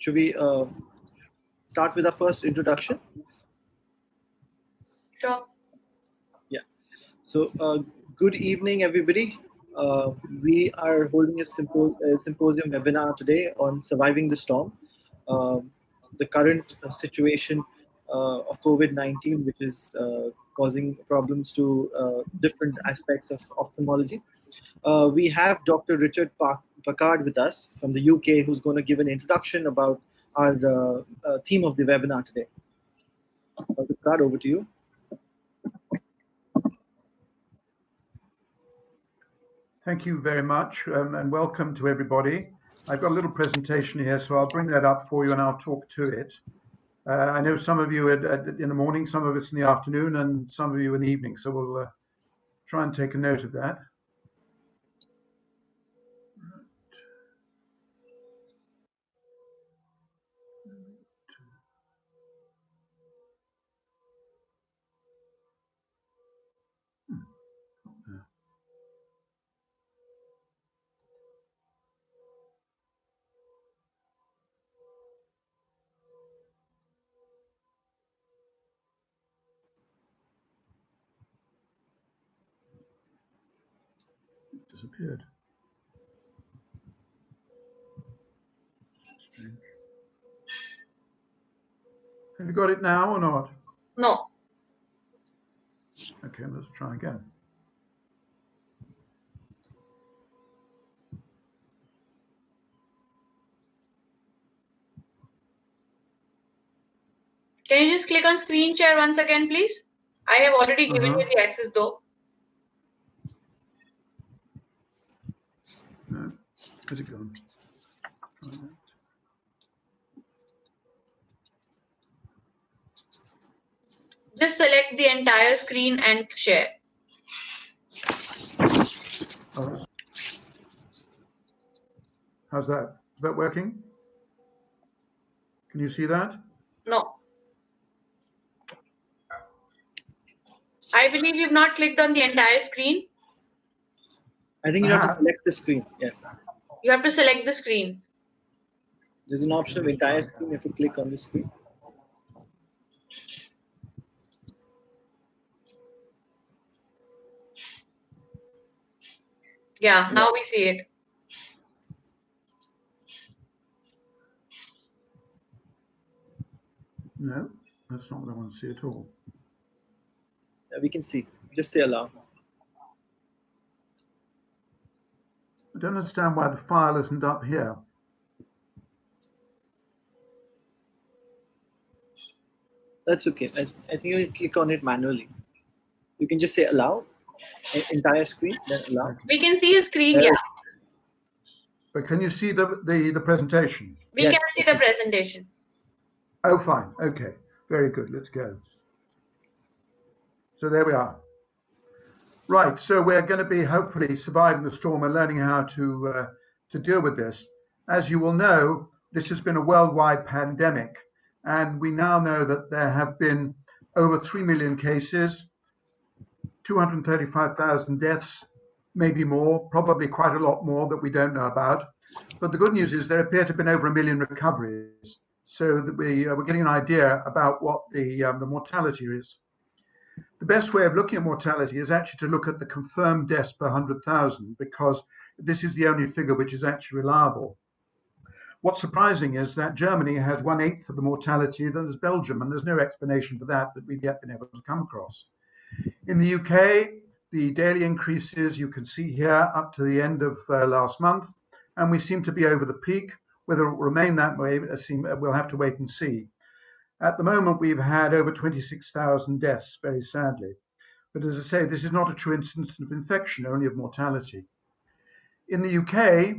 should we uh, start with our first introduction? Sure. Yeah. So, uh, good evening, everybody. Uh, we are holding a, sympo- a, symposium webinar today on surviving the storm, um, the current situation uh, of COVID-19, which is uh, causing problems to uh, different aspects of ophthalmology. we have Dr. Richard Packard with us from the UK, who's going to give an introduction about our theme of the webinar today. Dr. Packard, over to you. Thank you very much um, and welcome to everybody. I've got a little presentation here, so I'll bring that up for you and I'll talk to it. Uh, I know some of you in the morning, some of us in the afternoon, and some of you in the evening. So we'll uh, try and take a note of that. Disappeared. Strange. Have you got it now or not? No. Okay, let's try again. Can you just click on screen share once again, please? I have already given uh -huh. you the access though. Where's it gone? Just select the entire screen and share. Oh, how's that? Is that working? Can you see that? No. I believe you've not clicked on the entire screen. I think you have to ah. select the screen. Yes. You have to select the screen. There's an option of entire screen. If you click on the screen. Yeah, now we see it. No, that's not what I want to see at all. Yeah, we can see. Just say allow. I don't understand why the file isn't up here. That's okay. I, I think you click on it manually. You can just say allow, entire screen, then allow. We can see a screen, yeah. But can you see the, the, the presentation? We yes. can see the presentation. Oh, fine. Okay. Very good. Let's go. So there we are. Right, so we're going to be hopefully surviving the storm and learning how to uh, to deal with this. As you will know, this has been a worldwide pandemic, and we now know that there have been over 3 million cases, 235,000 deaths, maybe more, probably quite a lot more that we don't know about. But the good news is there appear to have been over a million recoveries, so that we, uh, we're getting an idea about what the, um, the mortality is. The best way of looking at mortality is actually to look at the confirmed deaths per 100,000 because this is the only figure which is actually reliable. What's surprising is that Germany has one eighth of the mortality that is Belgium, and there's no explanation for that that we've yet been able to come across. In the UK, the daily increases you can see here up to the end of uh, last month, and we seem to be over the peak. Whether it will remain that way, we'll have to wait and see. At the moment, we've had over 26,000 deaths, very sadly. But as I say, this is not a true instance of infection, only of mortality. In the UK,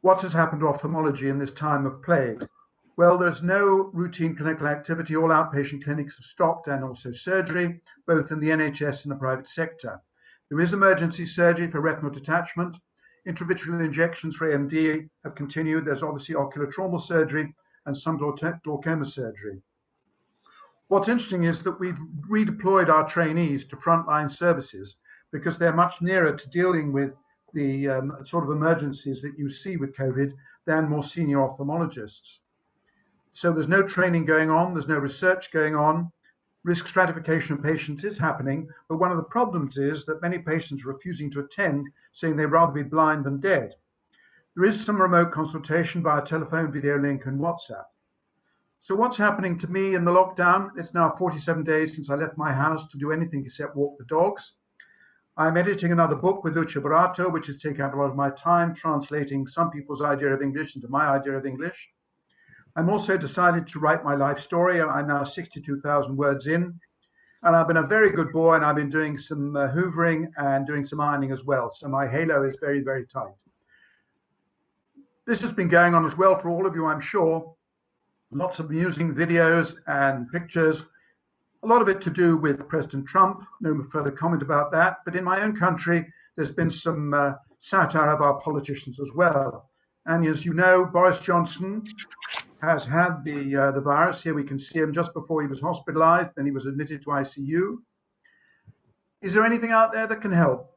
what has happened to ophthalmology in this time of plague? Well, there's no routine clinical activity. All outpatient clinics have stopped and also surgery, both in the NHS and the private sector. There is emergency surgery for retinal detachment. Intravitreal injections for AMD have continued. There's obviously ocular trauma surgery and some glaucoma surgery. What's interesting is that we've redeployed our trainees to frontline services because they're much nearer to dealing with the um, sort of emergencies that you see with COVID than more senior ophthalmologists. So there's no training going on, there's no research going on. Risk stratification of patients is happening, but one of the problems is that many patients are refusing to attend, saying they'd rather be blind than dead. There is some remote consultation via telephone, video link, and WhatsApp. So what's happening to me in the lockdown? It's now 47 days since I left my house to do anything except walk the dogs. I'm editing another book with Lucio Buratto, which is taking up a lot of my time translating some people's idea of English into my idea of English. I'm also decided to write my life story. I'm now 62,000 words in. And I've been a very good boy and I've been doing some uh, hoovering and doing some ironing as well. So my halo is very, very tight. This has been going on as well for all of you, I'm sure lots of amusing videos and pictures. A lot of it to do with President Trump. No further comment about that. But in my own country, there's been some uh, satire of our politicians as well. And as you know, Boris Johnson has had the uh, the virus. Here we can see him just before he was hospitalized. Then he was admitted to ICU. Is there anything out there that can help?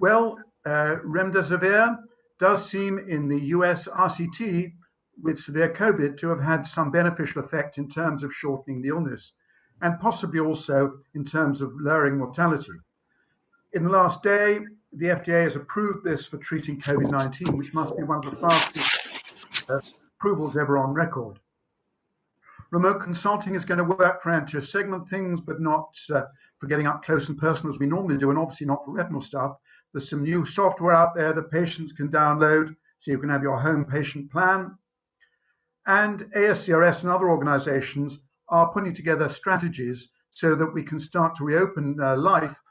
Well, uh, remdesivir does seem in the US RCT with severe COVID to have had some beneficial effect in terms of shortening the illness and possibly also in terms of lowering mortality. In the last day, the FDA has approved this for treating COVID 19, which must be one of the fastest uh, approvals ever on record. Remote consulting is going to work for anterior segment things, but not uh, for getting up close and personal as we normally do, and obviously not for retinal stuff. There's some new software out there that patients can download so you can have your home patient plan. And ASCRS and other organizations are putting together strategies so that we can start to reopen uh, life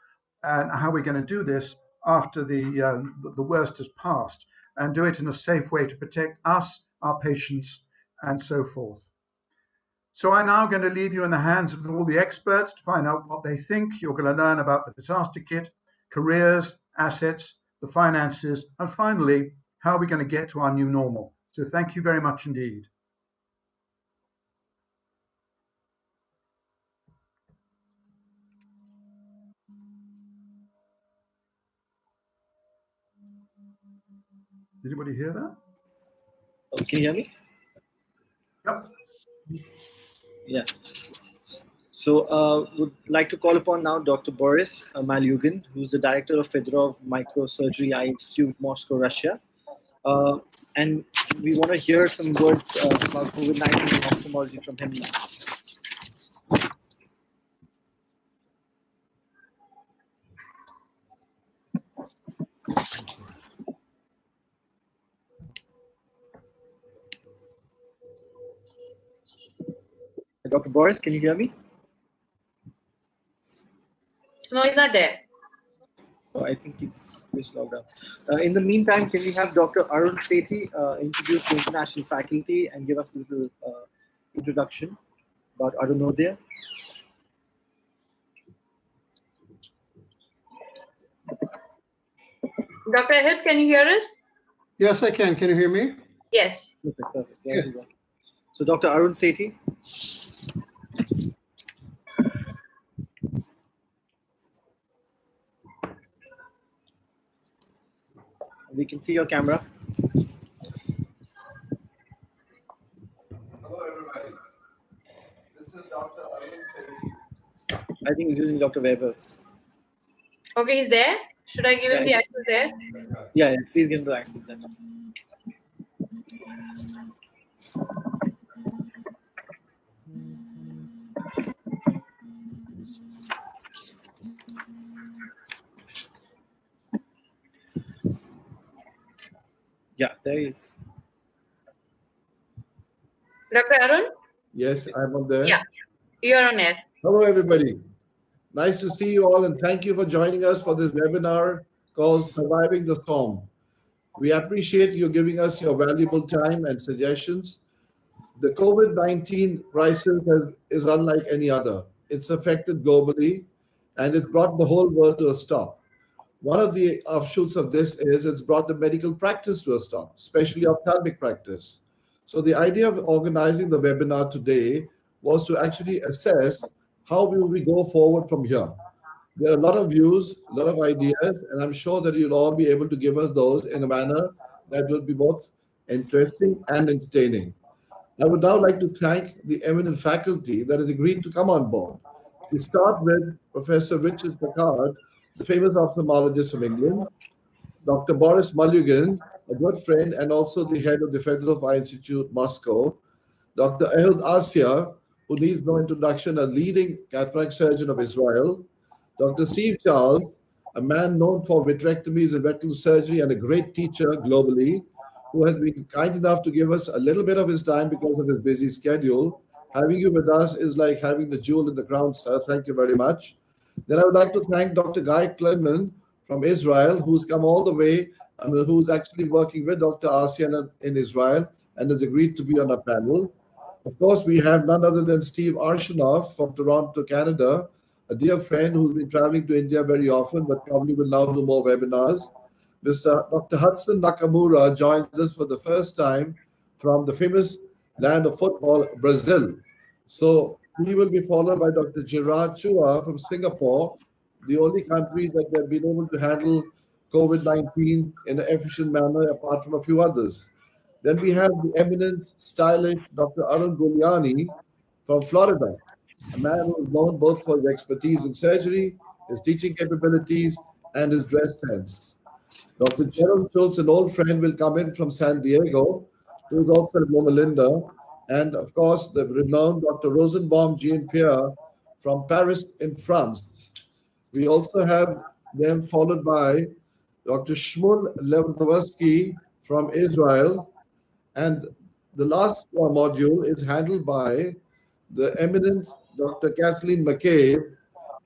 and how we're going to do this after the, uh, the worst has passed and do it in a safe way to protect us, our patients, and so forth. So I'm now going to leave you in the hands of all the experts to find out what they think. You're going to learn about the disaster kit, careers, assets, the finances, and finally, how are we're going to get to our new normal. So thank you very much indeed. Did anybody hear that? Oh, can you hear me? Yep. Yeah. So, uh, would like to call upon now Dr. Boris uh, Malyugin, who's the director of Fedorov Microsurgery Eye Institute, Moscow, Russia. Uh, and we want to hear some words uh, about COVID 19 and ophthalmology from him now. Dr. Boris, can you hear me? No, he's not there. Oh, I think he's, he's logged out. Uh, in the meantime, can we have Dr. Arun Sethi uh, introduce the international faculty and give us a little uh, introduction about Arunodaya? Dr. Ahit, can you hear us? Yes, I can. Can you hear me? Yes. Perfect, perfect. There you go. So, Dr. Arun Sethi. We can see your camera. Hello, everybody. This is Dr. Arvind Sethi. I think he's using Dr. Weber's. Okay, he's there. Should I give him the Yeah. access there? Yeah, yeah, please give him the access then. Yeah, there is. Dr. Arun, Yes, I'm on there. Yeah. you're on air. Hello, everybody. Nice to see you all, and thank you for joining us for this webinar called Surviving the Storm. We appreciate you giving us your valuable time and suggestions. The COVID 19 crisis has, is unlike any other. It's affected globally and it's brought the whole world to a stop. One of the offshoots of this is it's brought the medical practice to a stop, especially ophthalmic practice. So the idea of organizing the webinar today was to actually assess how will we go forward from here. There are a lot of views, a lot of ideas, and I'm sure that you'll all be able to give us those in a manner that will be both interesting and entertaining. I would now like to thank the eminent faculty that has agreed to come on board. We start with Professor Richard Packard, the famous ophthalmologist from England, Dr. Boris Malyugin, a good friend and also the head of the Federal Eye Institute, Moscow, Dr. Ehud Assia, who needs no introduction, a leading cataract surgeon of Israel, Dr. Steve Charles, a man known for vitrectomies and retinal surgery and a great teacher globally, who has been kind enough to give us a little bit of his time because of his busy schedule. Having you with us is like having the jewel in the crown, sir. Thank you very much. Then I would like to thank Dr. Guy Kleiman from Israel, who's come all the way, mean, who's actually working with Dr. Assia in Israel and has agreed to be on our panel. Of course, we have none other than Steve Arshinoff from Toronto, Canada, a dear friend who's been traveling to India very often, but probably will now do more webinars. Mr. Dr. Hudson Nakamura joins us for the first time from the famous land of football, Brazil. So he will be followed by Dr. Gerard Chua from Singapore, the only country that they've been able to handle COVID 19 in an efficient manner, apart from a few others. Then we have the eminent, stylish Dr. Arun Gulani from Florida, a man who is known both for his expertise in surgery, his teaching capabilities, and his dress sense. Dr. Gerald Schultz, an old friend, will come in from San Diego, who is also at Loma Linda, and of course, the renowned Dr. Rosenbaum Jean Pierre from Paris in France. We also have them followed by Dr. Shmuel Lewandowski from Israel. And the last module is handled by the eminent Dr. Cathleen McCabe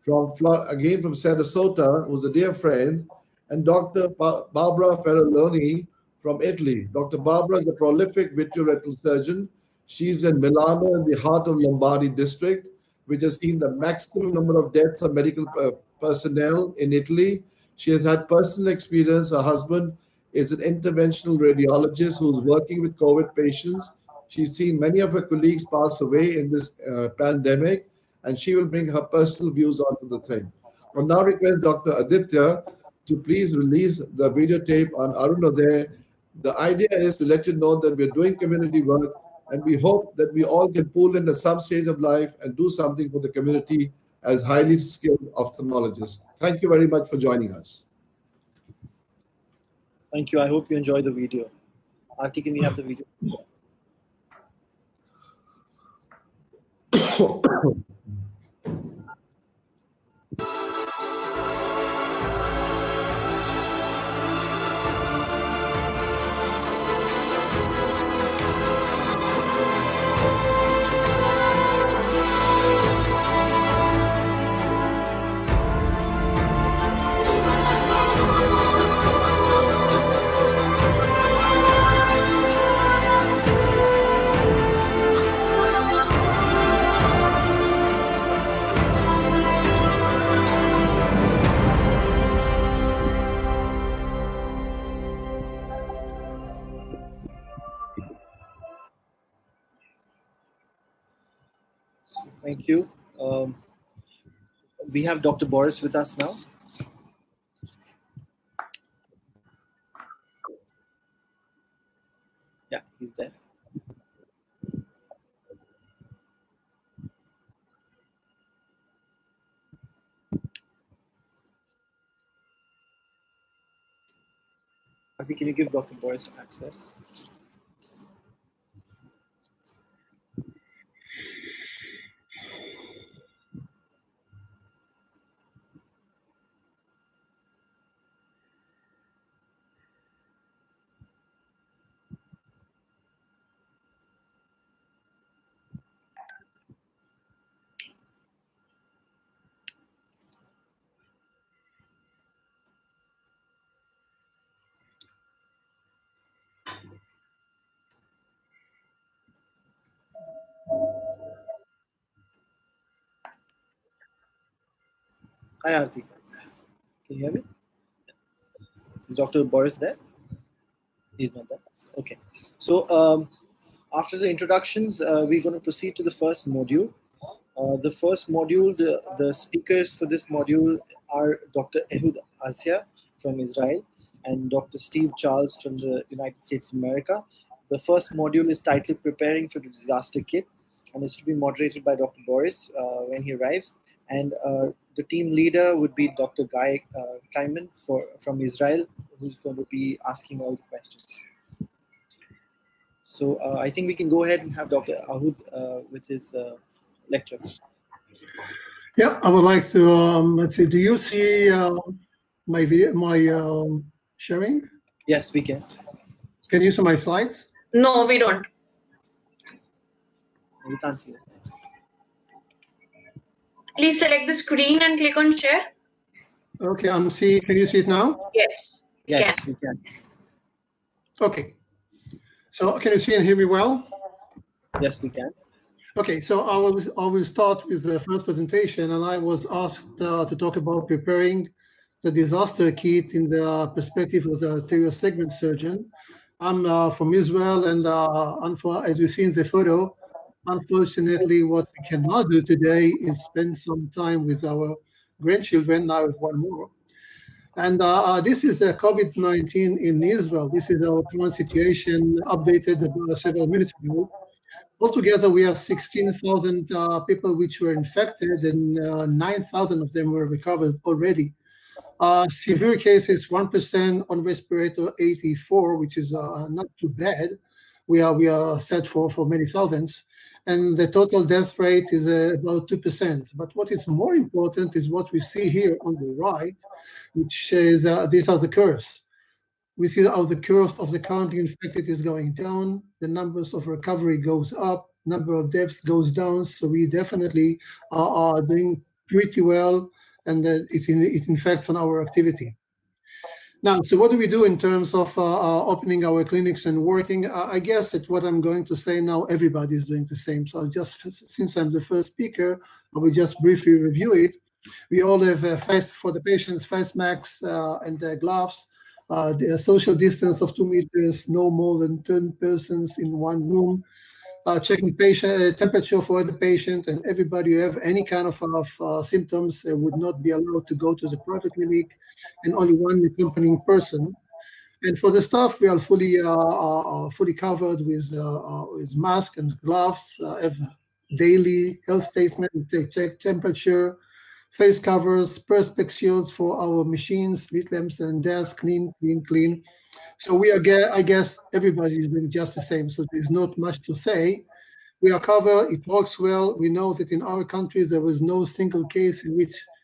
from again from Sarasota, who's a dear friend, and Dr. Ba Barbara Parolini from Italy. Dr. Barbara is a prolific vitreoretinal surgeon. She's in Milano in the heart of Lombardy district, which has seen the maximum number of deaths of medical uh, personnel in Italy. She has had personal experience. Her husband is an interventional radiologist who's working with COVID patients. She's seen many of her colleagues pass away in this uh, pandemic, and she will bring her personal views onto the thing. I now request Dr. Aditya to please release the videotape on Arunodaya. The idea is to let you know that we're doing community work, and we hope that we all can pull in at some stage of life and do something for the community as highly skilled ophthalmologists. Thank you very much for joining us. Thank you. I hope you enjoy the video. Aarti, can we have the video? Thank you. Um, we have Dr. Boris with us now. Yeah, he's there. can you give Dr. Boris access? Hi, Aarti. Can you hear me? Is Dr. Boris there? He's not there. Okay. So um, after the introductions, uh, we're going to proceed to the first module. Uh, the first module, the, the speakers for this module are Dr. Ehud Assia from Israel and Dr. Steve Charles from the United States of America. The first module is titled Preparing for the Disaster Kit and is to be moderated by Dr. Boris uh, when he arrives. And uh, the team leader would be Dr. Guy uh, Kleinman for, from Israel, who's going to be asking all the questions. So uh, I think we can go ahead and have Dr. Ehud uh, with his uh, lecture. Yeah, I would like to, um, let's see, do you see uh, my video, my um, sharing? Yes, we can. Can you see my slides? No, we don't. We can't see it. Please select the screen and click on share. Okay, I'm see, can you see it now? Yes. Yes, we can. Okay. So can you see and hear me well? Yes, we can. Okay, so I will, I will start with the first presentation, and I was asked uh, to talk about preparing the disaster kit in the perspective of the anterior segment surgeon. I'm uh, from Israel, and uh, as you see in the photo, unfortunately, what we cannot do today is spend some time with our grandchildren. Now, with one more. And uh, uh this is uh, COVID-19 in Israel. This is our current situation, updated several minutes ago. Altogether, we have 16,000 uh, people which were infected, and uh, 9,000 of them were recovered already. Uh, severe cases, 1% on respirator 84, which is uh, not too bad. We are we are set for for many thousands, and the total death rate is uh, about 2%. But what is more important is what we see here on the right, which is uh, these are the curves we see how the curve of the currently infected is going down, the numbers of recovery goes up, number of deaths goes down. So we definitely are, are doing pretty well, and that it, it infects on our activity. Now, so what do we do in terms of uh, uh, opening our clinics and working? Uh, I guess that what I'm going to say now, everybody is doing the same. So just, since I'm the first speaker, I will just briefly review it. We all have uh, face for the patients, face masks uh, and gloves uh, the social distance of two meters, no more than 10 persons in one room, checking patient temperature for the patient, and everybody who have any kind of, of symptoms would not be allowed to go to the private clinic, and only one accompanying person. And for the staff, we are fully uh, fully covered with with masks and gloves. have daily health statement, they check temperature, face covers, perspex shields for our machines, slit lamps, and desks, clean, clean, clean. So we are, I guess, everybody is doing just the same. So there's not much to say. We are covered. It works well. We know that in our countries there was no single case in which uh, uh,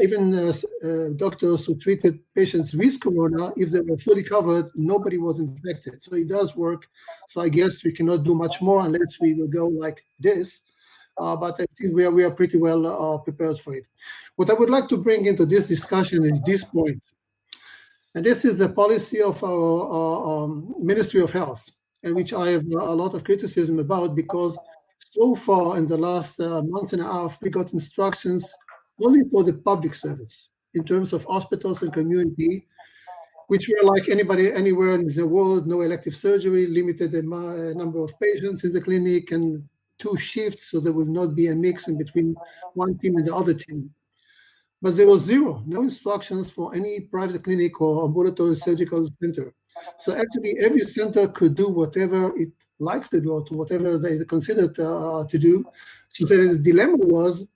even uh, uh doctors who treated patients with corona, if they were fully covered, nobody was infected. So it does work. So I guess we cannot do much more unless we will go like this. Uh, but I think we are, we are pretty well uh, prepared for it. What I would like to bring into this discussion is this point. And this is the policy of our uh, um, Ministry of Health, and which I have a lot of criticism about because so far in the last uh, month and a half, we got instructions only for the public service in terms of hospitals and community, which were like anybody anywhere in the world, no elective surgery, limited number of patients in the clinic, and two shifts so there will not be a mix in between one team and the other team. But there was zero, no instructions for any private clinic or ambulatory surgical center. So actually, every center could do whatever it likes to do, or whatever they consider uh, to do. So the dilemma was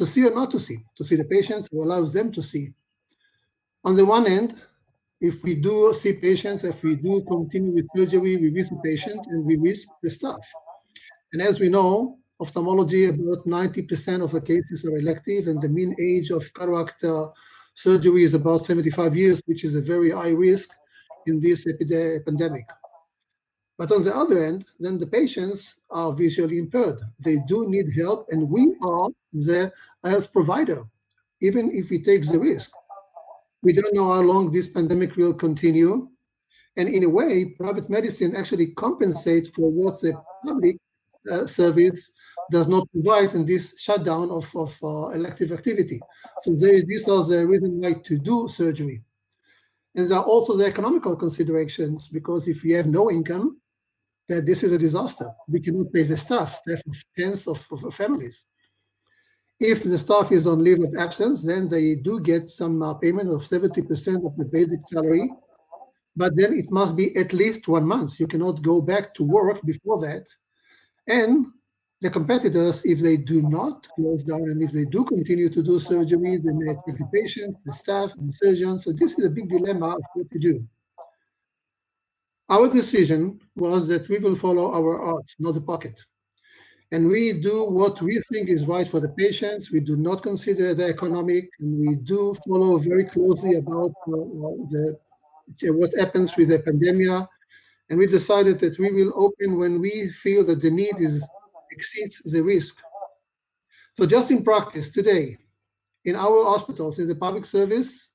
to see or not to see, to see the patients who allows them to see. On the one end, if we do see patients, if we do continue with surgery, we risk the patient and we risk the staff. And as we know, ophthalmology, about 90% of the cases are elective, and the mean age of cataract uh, surgery is about 75 years, which is a very high risk in this pandemic. But on the other end, then the patients are visually impaired. They do need help, and we are the health provider, even if we take the risk. We don't know how long this pandemic will continue. And in a way, private medicine actually compensates for what the public uh, service does not provide in this shutdown of, of uh, elective activity. So they, these are the reason why to do surgery. And there are also the economical considerations because if you have no income that this is a disaster. We cannot pay the staff, staff of tens of, of families. If the staff is on leave of absence, then they do get some uh, payment of 70% of the basic salary, but then it must be at least one month. You cannot go back to work before that. And the competitors, if they do not close down and if they do continue to do surgery, they may affect the patients, the staff, and surgeons. So this is a big dilemma of what to do. Our decision was that we will follow our art, not the pocket and we do what we think is right for the patients. We do not consider the economic, and we do follow very closely about uh, the what happens with the pandemic. And we decided that we will open when we feel that the need is exceeds the risk. So just in practice today, in our hospitals, in the public service,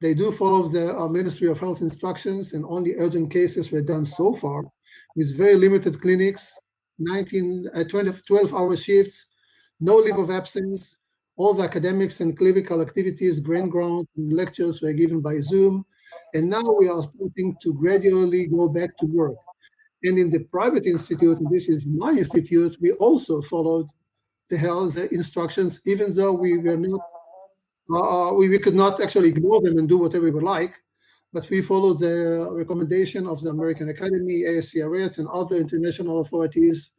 they do follow the uh, Ministry of Health instructions, and only urgent cases were done so far, with very limited clinics 19, uh, 20, 12 hour shifts, no leave of absence. All the academics and clinical activities, grand grounds, and lectures were given by Zoom. And now we are starting to gradually go back to work. And in the private institute, this is my institute, we also followed the health instructions, even though we were not, uh, we, we could not actually ignore them and do whatever we would like but we followed the recommendation of the American Academy, ASCRS, and other international authorities.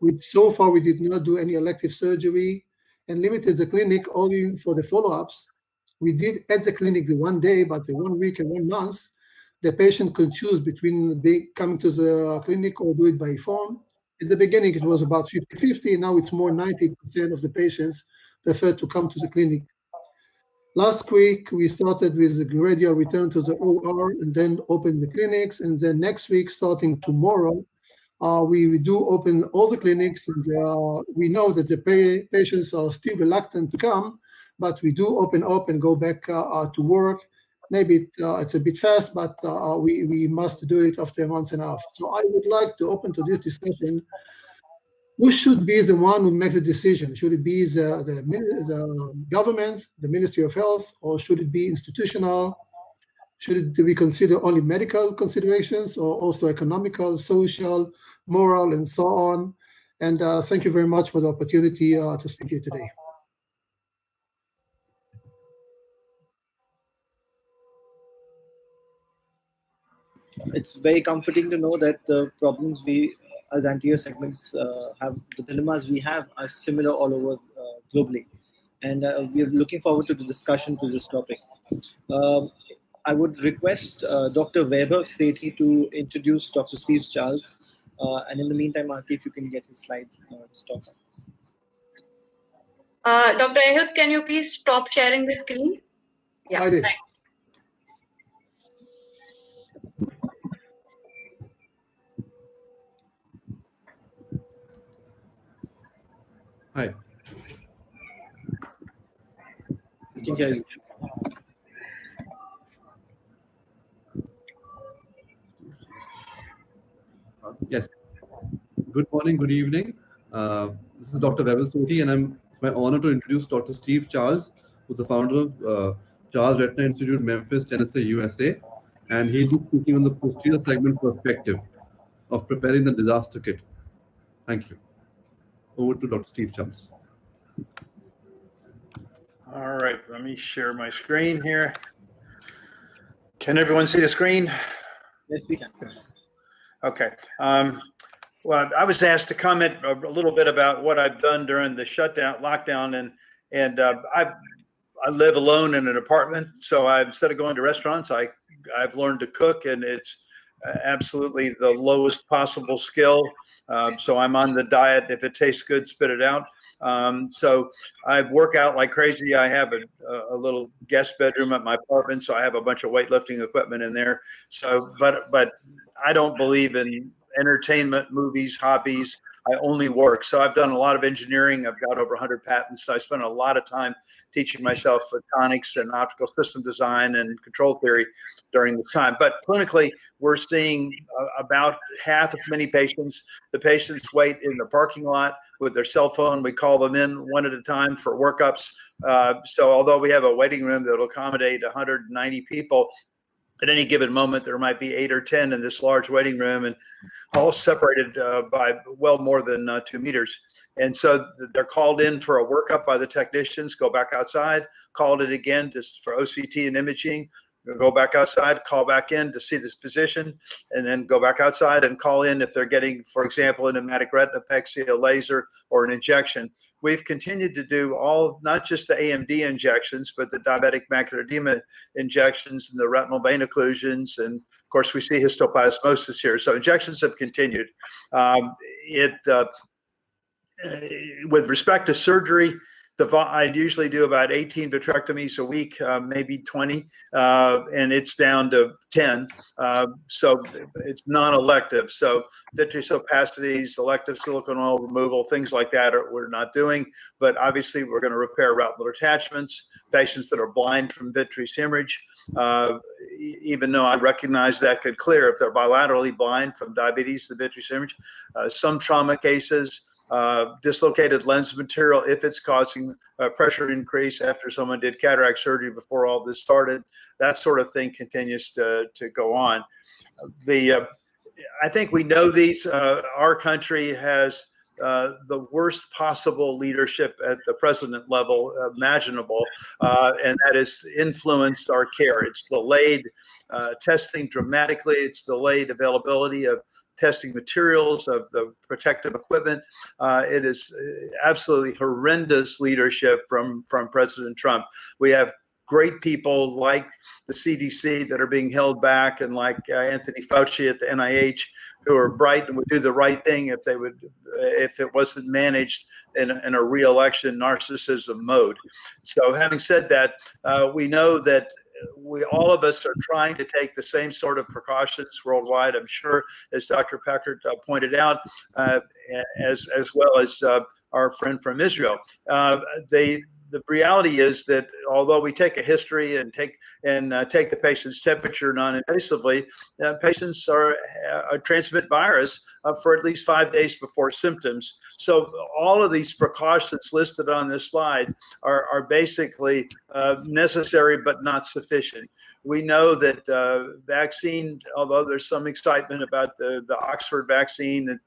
We, so far, we did not do any elective surgery and limited the clinic only for the follow-ups. We did at the clinic the one day, but the one week and one month, the patient could choose between coming to the clinic or do it by phone. In the beginning, it was about 50-50. Now it's more 90% of the patients prefer to come to the clinic Last week, we started with a gradual return to the OR and then open the clinics. And then next week, starting tomorrow, uh, we do open all the clinics. And uh, we know that the pay, patients are still reluctant to come, but we do open up and go back uh, uh to work. Maybe it, uh, it's a bit fast, but uh, we, we must do it after a month and a half. So I would like to open to this discussion who should be the one who makes the decision? Should it be the, the, the government, the Ministry of Health, or should it be institutional? Should it, we consider only medical considerations or also economical, social, moral, and so on? And uh, thank you very much for the opportunity uh, to speak here today. It's very comforting to know that the problems we as anterior segments uh, have the dilemmas we have are similar all over uh, globally. And uh, we are looking forward to the discussion to this topic. Um, I would request Dr. Vaibhav Sethi to introduce Dr. Steve Charles. and in the meantime, Aarti, if you can get his slides to talk. Uh, Dr. Ehud, can you please stop sharing the screen? Yeah, I did. Thanks. Hi. We can hear you. Yes. Good morning, good evening. Uh, this is Dr. Vaibhav Sethi, and I'm, it's my honor to introduce Dr. Steve Charles, who's the founder of uh, Charles Retina Institute, Memphis, Tennessee, USA. And he'll be speaking on the posterior segment perspective of preparing the disaster kit. Thank you over to Dr. Steve Charles. All right, let me share my screen here. Can everyone see the screen? Yes, we can. Okay. Um, well, I was asked to comment a, little bit about what I've done during the shutdown, lockdown, and and uh, I I live alone in an apartment, so I instead of going to restaurants, I I've learned to cook, and it's absolutely the lowest possible skill. Um, so I'm on the diet. If it tastes good, spit it out. Um, so I work out like crazy. I have a, a, little guest bedroom at my apartment, so I have a bunch of weightlifting equipment in there. So, but but I don't believe in entertainment, movies, hobbies. I only work. So I've done a lot of engineering. I've got over 100 patents. So I spent a lot of time teaching myself photonics and optical system design and control theory during the time. But clinically, we're seeing uh, about half as many patients. The patients wait in the parking lot with their cell phone. We call them in one at a time for workups. Uh, so although we have a waiting room that will accommodate 190 people, at any given moment there might be eight or ten in this large waiting room and all separated uh, by well more than uh, two meters. And so they're called in for a workup by the technicians go back outside called it again just for oct and imaging go back outside call back in to see this physician and then go back outside and call in if they're getting for example a pneumatic retinopexy a laser or an injection we've continued to do all not just the AMD injections, but the diabetic macular edema injections and the retinal vein occlusions, and of course we see histoplasmosis here. So injections have continued. Um, it uh, with respect to surgery, the I usually do about 18 vitrectomies a week, uh, maybe 20, uh, and it's down to 10. Uh, so it's non-elective. So vitreous opacities, elective silicone oil removal, things like that are, we're not doing. But obviously, we're going to repair retinal attachments. Patients that are blind from vitreous hemorrhage, uh, even though I recognize that could clear if they're bilaterally blind from diabetes to vitreous hemorrhage. Uh, some trauma cases uh, dislocated lens material if it's causing a pressure increase after someone did cataract surgery before all this started. That sort of thing continues to, to go on. The uh, I think we know these. Uh, our country has uh, the worst possible leadership at the president level imaginable, uh, and that has influenced our care. It's delayed uh, testing dramatically. It's delayed availability of testing materials, of the protective equipment. Uh, it is uh, absolutely horrendous leadership from, from President Trump. We have great people like the CDC that are being held back and like uh, Anthony Fauci at the NIH who are bright and would do the right thing if they would if it wasn't managed in, in a re-election narcissism mode. So having said that, uh, we know that we all of us are trying to take the same sort of precautions worldwide. I'm sure, as Dr. Packard uh, pointed out, uh, as as well as uh, our friend from Israel. Uh, they the reality is that although we take a history and take and uh, take the patient's temperature non-invasively, uh, patients are, uh, transmit virus uh, for at least five days before symptoms. So all of these precautions listed on this slide are, are basically uh, necessary but not sufficient. We know that uh, vaccine, although there's some excitement about the, the Oxford vaccine and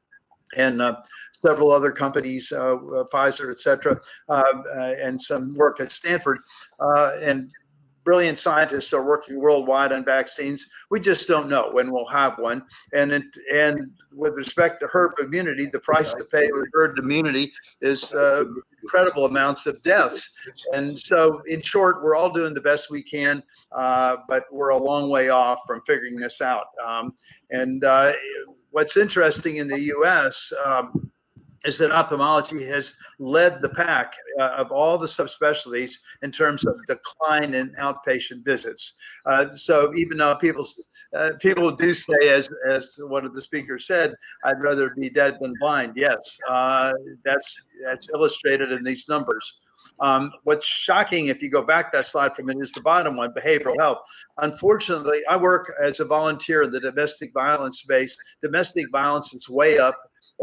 and uh, several other companies, uh, uh Pfizer, et cetera, uh, uh, and some work at Stanford. and brilliant scientists are working worldwide on vaccines. We just don't know when we'll have one. And it, and with respect to herd immunity, the price to pay with herd immunity is uh, incredible amounts of deaths. And so, in short, we're all doing the best we can, uh, but we're a long way off from figuring this out. Um, and uh, what's interesting in the U.S. Um, is that ophthalmology has led the pack uh, of all the subspecialties in terms of decline in outpatient visits. Uh, so even though people uh, people do say, as as one of the speakers said, "I'd rather be dead than blind." Yes, uh, that's that's illustrated in these numbers. Um, what's shocking, if you go back that slide from it, is the bottom one, behavioral health. Unfortunately, I work as a volunteer in the domestic violence space. Domestic violence is way up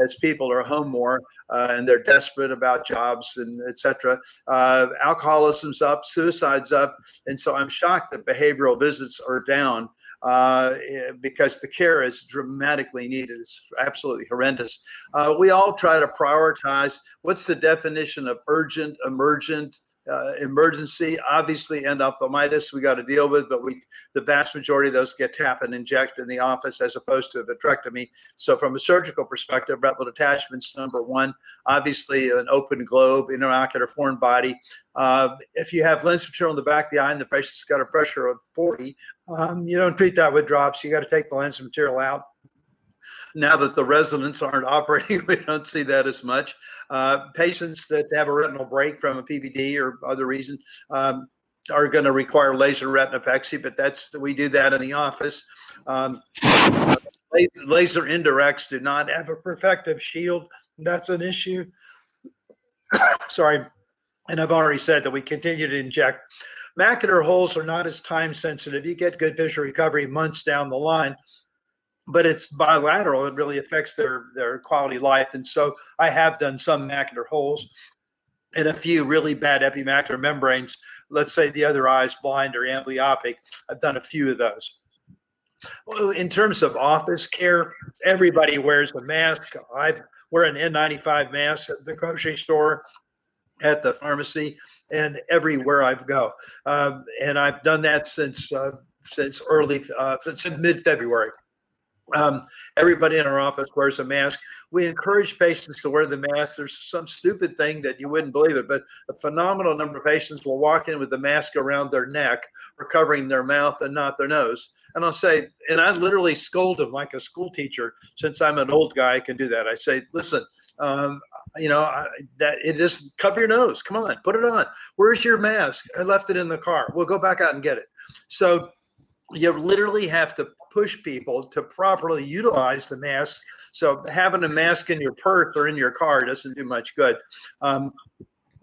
as people are home more uh, and they're desperate about jobs and etc. Uh, alcoholism's up, suicide's up, and so I'm shocked that behavioral visits are down uh, because the care is dramatically needed. It's absolutely horrendous. Uh, we all try to prioritize what's the definition of urgent, emergent, uh, emergency. Obviously, endophthalmitis we got to deal with, but we the vast majority of those get tap and inject in the office as opposed to a vitrectomy. So, from a surgical perspective, retinal detachment's number one. Obviously, an open globe, intraocular foreign body. Uh, if you have lens material in the back of the eye and the patient's got a pressure of 40, um, you don't treat that with drops. You got to take the lens material out now that the residents aren't operating, we don't see that as much. Uh, patients that have a retinal break from a PVD or other reason um, are going to require laser retinopexy, but that's we do that in the office. Um, laser indirects do not have a perfective shield. That's an issue. Sorry. And I've already said that we continue to inject. Macular holes are not as time sensitive. You get good visual recovery months down the line but it's bilateral. It really affects their their quality of life. And so I have done some macular holes and a few really bad epimacular membranes. Let's say the other eye is blind or amblyopic. I've done a few of those. In terms of office care, everybody wears a mask. I wear an N95 mask at the grocery store, at the pharmacy, and everywhere I go. Um, and I've done that since uh, since early uh, since mid February. Um, everybody in our office wears a mask. We encourage patients to wear the mask. There's some stupid thing that you wouldn't believe it, but a phenomenal number of patients will walk in with the mask around their neck or covering their mouth and not their nose. And I'll say, and I literally scold them like a school teacher, since I'm an old guy, I can do that. I say, listen, um, you know, I, that it is cover your nose. Come on, put it on. Where's your mask? I left it in the car. We'll go back out and get it. So you literally have to push people to properly utilize the mask. So having a mask in your purse or in your car doesn't do much good. Um,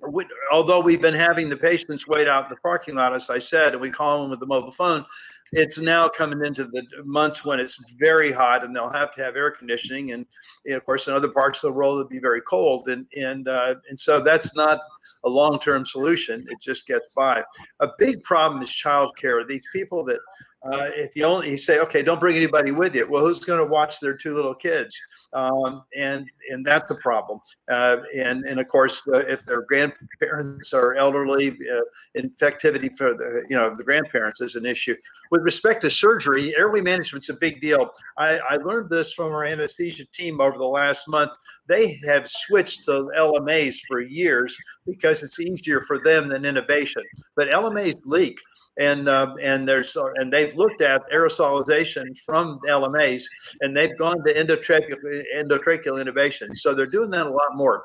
we, although we've been having the patients wait out in the parking lot, as I said, and we call them with the mobile phone, it's now coming into the months when it's very hot and they'll have to have air conditioning. And, and of course, in other parts of the world, it'll be very cold. And, and, uh, and so that's not a long term solution. It just gets by. A big problem is childcare. These people that uh, if you only you say, okay, don't bring anybody with you. Well, who's going to watch their two little kids? Um, and and that's a problem. Uh, and and of course, uh, if their grandparents are elderly, uh, infectivity for the you know the grandparents is an issue. With respect to surgery, airway management's a big deal. I, I learned this from our anesthesia team over the last month. They have switched to LMAs for years because it's easier for them than intubation. But LMAs leak and uh, and there's uh, and they've looked at aerosolization from LMAs, and they've gone to endotracheal endotracheal intubation. So they're doing that a lot more.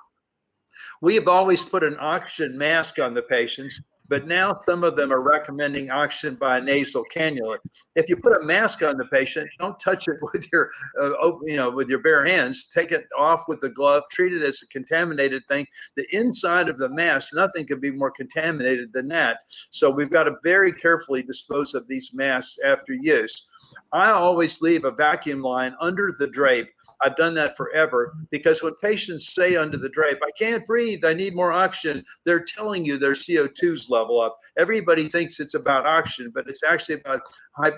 We have always put an oxygen mask on the patients but now some of them are recommending oxygen by nasal cannula. If you put a mask on the patient, don't touch it with your, uh, you know, with your bare hands. Take it off with the glove. Treat it as a contaminated thing. The inside of the mask, nothing could be more contaminated than that. So we've got to very carefully dispose of these masks after use. I always leave a vacuum line under the drape I've done that forever because when patients say under the drape, I can't breathe, I need more oxygen, they're telling you their CO2's level up. Everybody thinks it's about oxygen, but it's actually about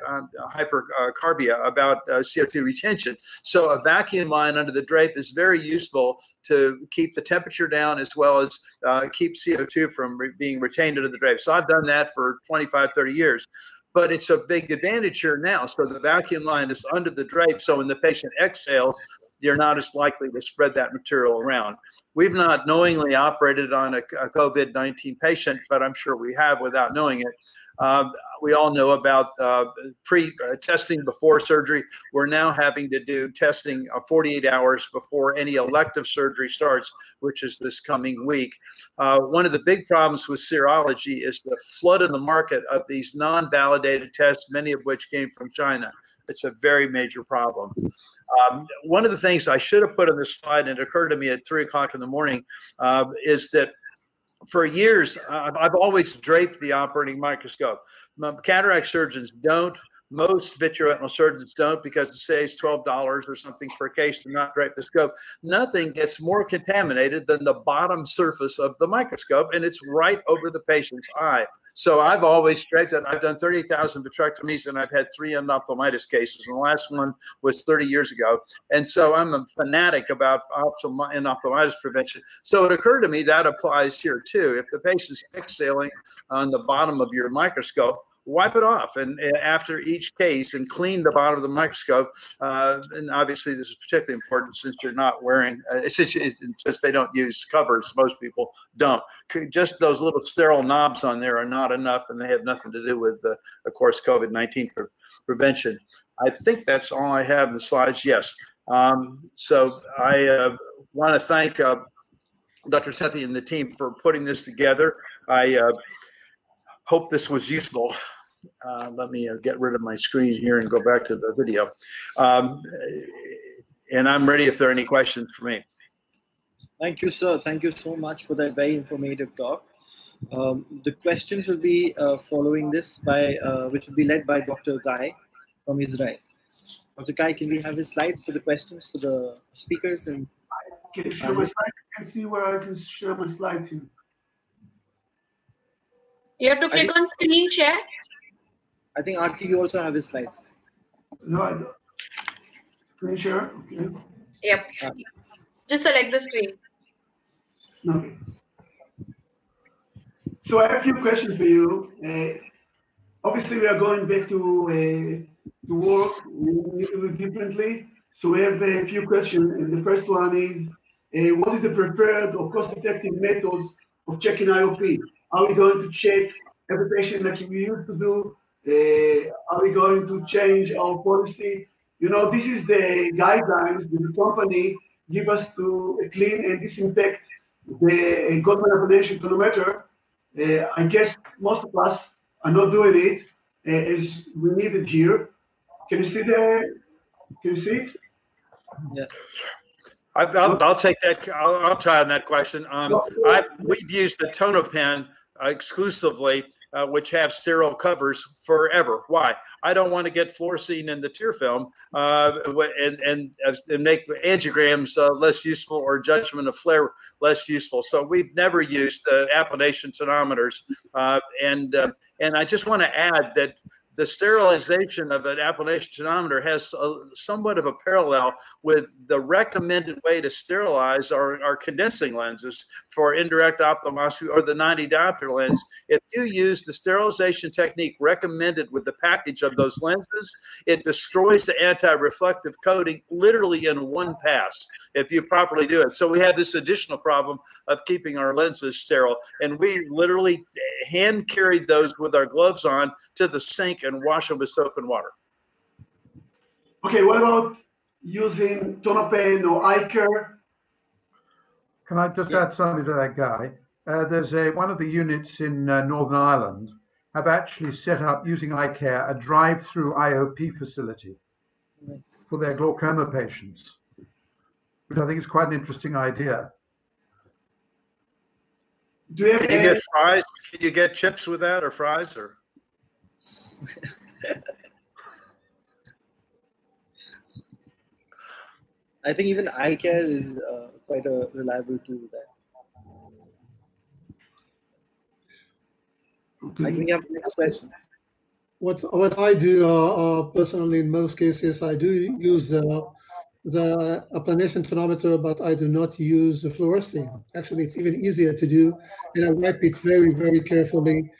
um, hypercarbia, about uh, CO2 retention. So a vacuum line under the drape is very useful to keep the temperature down as well as uh, keep CO2 from re being retained under the drape. So I've done that for 25, 30 years but it's a big advantage here now. So the vacuum line is under the drape. So when the patient exhales, you're not as likely to spread that material around. We've not knowingly operated on a, a COVID 19 patient, but I'm sure we have without knowing it. Um, we all know about uh, pre uh, testing before surgery. We're now having to do testing uh, 48 hours before any elective surgery starts, which is this coming week. Uh, one of the big problems with serology is the flood in the market of these non validated tests, many of which came from China. It's a very major problem. Um, one of the things I should have put on this slide, and it occurred to me at three o'clock in the morning, uh, is that for years, I've always draped the operating microscope. Cataract surgeons don't. Most vitreoretinal surgeons don't because it saves $12 or something per case to not drape the scope. Nothing gets more contaminated than the bottom surface of the microscope, and it's right over the patient's eye. So I've always straight that I've done 30,000 vitrectomies and I've had three endophthalmitis cases. And the last one was 30 years ago. And so I'm a fanatic about endophthalmitis prevention. So it occurred to me that applies here too. If the patient's exhaling on the bottom of your microscope, wipe it off and after each case and clean the bottom of the microscope. Uh, and obviously, this is particularly important since you're not wearing, uh, since, since they don't use covers, most people don't. Just those little sterile knobs on there are not enough, and they have nothing to do with, uh, of course, COVID 19 pre- prevention. I think that's all I have in the slides. Yes. Um, so I uh, want to thank uh, Dr. Sethi and the team for putting this together. I uh, hope this was useful. Uh, let me uh, get rid of my screen here and go back to the video. Um, and I'm ready if there are any questions for me. Thank you, sir. Thank you so much for that very informative talk. Um, the questions will be uh, following this by, uh, which will be led by Dr. Guy from Israel. Dr. Guy, can we have his slides for the questions for the speakers? And can, share my slides? can see where I can share my slides here. You have to click on screen share. I think RT, you also have his slides. No, I don't. Screen share? Okay. Yep. Just select the screen. Okay. So I have a few questions for you. Uh, obviously, we are going back to uh, to work a little bit differently. So we have a few questions, and the first one is, uh, what is the preferred or cost-effective methods of checking IOP? Are we going to check every patient like we used to do? Uh, are we going to change our policy? You know, this is the guidelines that the company give us to clean and disinfect the Goldmann applanation tonometer. Uh, I guess most of us are not doing it uh, as we need it here. Can you see the? Can you see it? Yes. I, I'll, I'll take that. I'll, I'll try on that question. Um, I, we've used the Tonopen uh, exclusively, uh, which have sterile covers forever. Why? I don't want to get fluorescein in the tear film uh, and, and, and make angiograms uh, less useful or judgment of flare less useful. So we've never used the applanation tonometers. Uh, and, uh, and I just want to add that the sterilization of an applanation tonometer has a, somewhat of a parallel with the recommended way to sterilize our, our condensing lenses for indirect ophthalmoscopy or the 90 diopter lens. If you use the sterilization technique recommended with the package of those lenses, it destroys the anti-reflective coating literally in one pass if you properly do it. So we have this additional problem of keeping our lenses sterile. And we literally hand carried those with our gloves on to the sink and wash them with soap and water. Okay, what about using Tonopen or iCare? Can I just add something to that guy? Uh, there's a one of the units in uh, Northern Ireland have actually set up using iCare a drive-through IOP facility Nice. for their glaucoma patients, which I think is quite an interesting idea. Do you have Can you a- get fries? Can you get chips with that or fries or? I think even iCare is uh, quite a reliable tool there. I think we have the next question. What what I do uh, uh, personally in most cases, I do use uh, the applanation tonometer, but I do not use the fluorescein. Actually, it's even easier to do, and I wipe it very very carefully.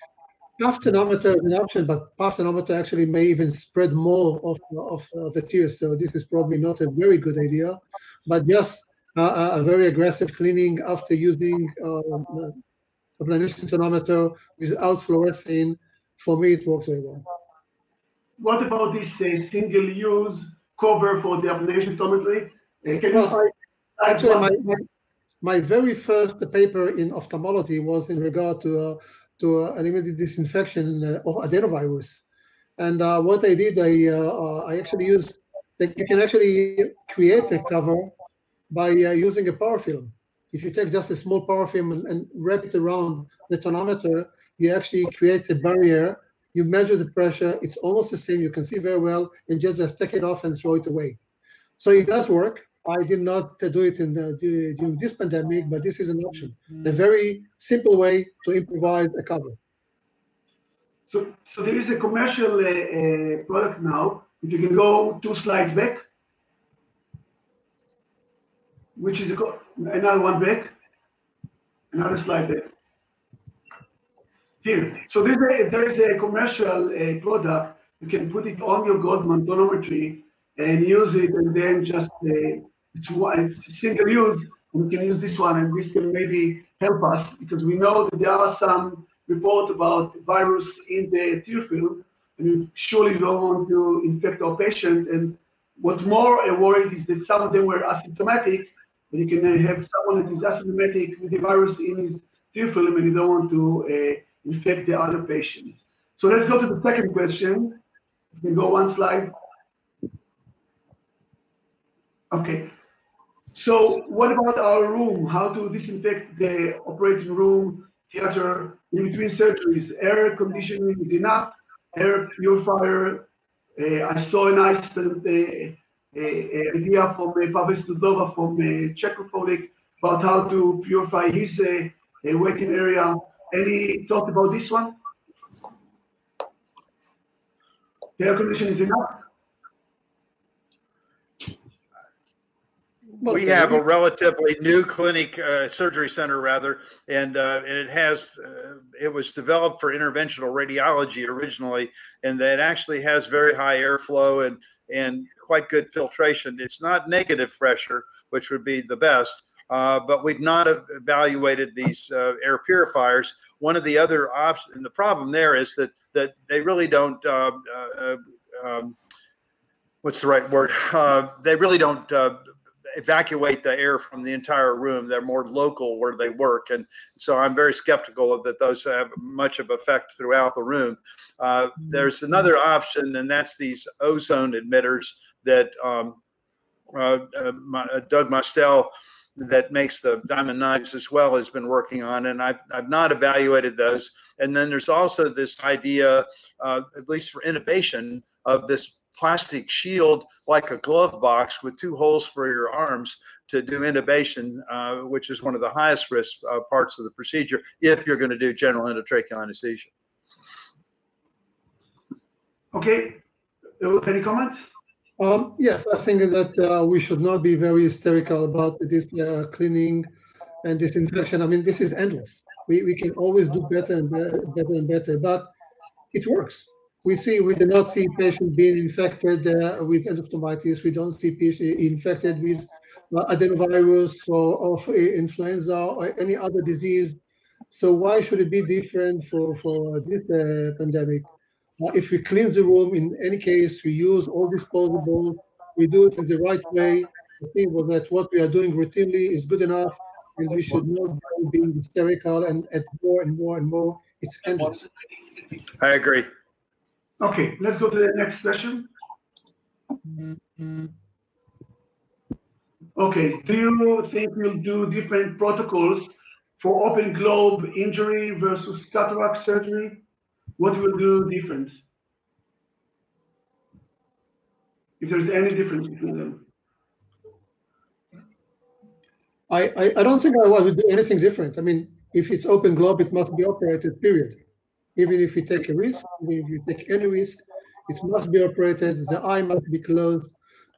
Puff tonometer is an option, but puff tonometer actually may even spread more of of uh, the tears. So this is probably not a very good idea. But just uh, a a very aggressive cleaning after using uh, applanation tonometer without fluorescein for me, it works very well. What about this uh, single-use cover for the applanation tonometry? Uh, can Well, you actually, my, my, my very first paper in ophthalmology was in regard to uh, to uh, immediate disinfection uh, of adenovirus. And uh, what I did, I uh, I actually used that you can actually create a cover by uh, using a Parafilm. If you take just a small Parafilm and, and wrap it around the tonometer, you actually create a barrier. You measure the pressure; it's almost the same. You can see very well, and just, just take it off and throw it away. So it does work. I did not uh, do it in the, during this pandemic, but this is an option. A very simple way to improvise a cover. So, so there is a commercial uh, uh, product now. If you can go two slides back, which is a another one back, another slide back. Here, so a, there is a commercial uh, product. You can put it on your Goldmann tonometry and use it, and then just uh, it's one it's single use. And we can use this one, and this can maybe help us because we know that there are some report about virus in the tear film, and we surely don't want to infect our patient. And what's more uh, worried is that some of them were asymptomatic, and you can have someone that is asymptomatic with the virus in his tear film, and you don't want to uh, infect the other patients. So let's go to the second question. You can go one slide. Okay. So what about our room? How to disinfect the operating room, theater, in between surgeries? Air conditioning is enough. Air purifier. Uh, I saw a nice uh, uh, uh, idea from uh, Pavel Stodulka from uh, Czech Republic about how to purify his uh, waiting area. Any thought about this one? The air condition is enough? we have a relatively new clinic uh, surgery center rather and uh, and it has uh, it was developed for interventional radiology originally and that actually has very high airflow and and quite good filtration it's not negative pressure which would be the best uh, but we've not evaluated these uh, air purifiers. One of the other options, and the problem there is that that they really don't. Uh, uh, um, what's the right word? Uh, they really don't evacuate the air from the entire room. They're more local where they work, and so I'm very skeptical of that those have much of effect throughout the room. Uh, there's another option, and that's these ozone emitters that um, uh, uh, uh Doug Mastel that makes the diamond knives as well has been working on, and I've, I've not evaluated those. And then there's also this idea, uh, at least for intubation, of this plastic shield like a glove box with two holes for your arms to do intubation, uh, which is one of the highest risk uh, parts of the procedure if you're going to do general endotracheal anesthesia. Okay. Any comments? Um, yes, I think that uh, we should not be very hysterical about this uh, cleaning and disinfection. I mean, this is endless. We, we can always do better and better, better and better, but it works we see we do not see patients being infected uh, with endophthalmitis. We don't see patients infected with uh, adenovirus or of uh, influenza or any other disease. So why should it be different for for this uh, pandemic? Uh, if we clean the room, in any case, we use all disposables. We do it in the right way. I think that what we are doing routinely is good enough, and we should not be hysterical and add more and more and more. It's endless. I agree. Okay, let's go to the next question. Okay, do you think we'll do different protocols for open globe injury versus cataract surgery? What will do different? If there's any difference between them. I, I, I don't think I would do anything different. I mean, if it's open globe, it must be operated, period even if you take a risk, if you take any risk, it must be operated, the eye must be closed.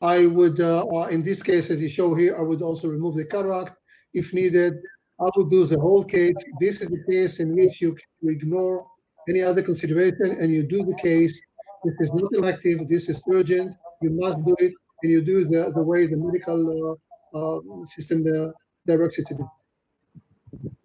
I would, uh, uh, in this case, as you show here, I would also remove the cataract if needed. I would do the whole case. This is the case in which you can ignore any other consideration and you do the case. This is not elective, this is urgent. You must do it and you do the, the way the medical uh, uh system uh, directs you to do.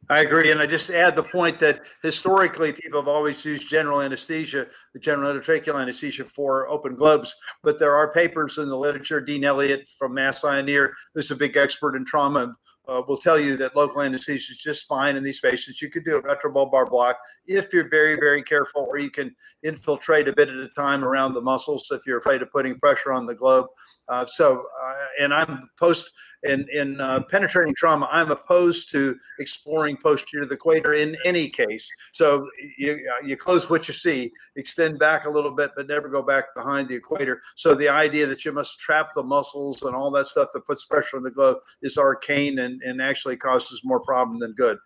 I agree. And I just add the point that historically people have always used general anesthesia, the general endotracheal anesthesia for open globes. But there are papers in the literature. Dean Eliott from Mass Ear, who's a big expert in trauma, uh, will tell you that local anesthesia is just fine in these patients. You could do a retrobulbar block if you're very, very careful, or you can infiltrate a bit at a time around the muscles if you're afraid of putting pressure on the globe. Uh, so, uh, and I'm post in in uh, penetrating trauma, I'm opposed to exploring posterior to the equator in any case. So you uh, you close what you see, extend back a little bit, but never go back behind the equator. So the idea that you must trap the muscles and all that stuff that puts pressure on the globe is arcane and, and actually causes more problem than good.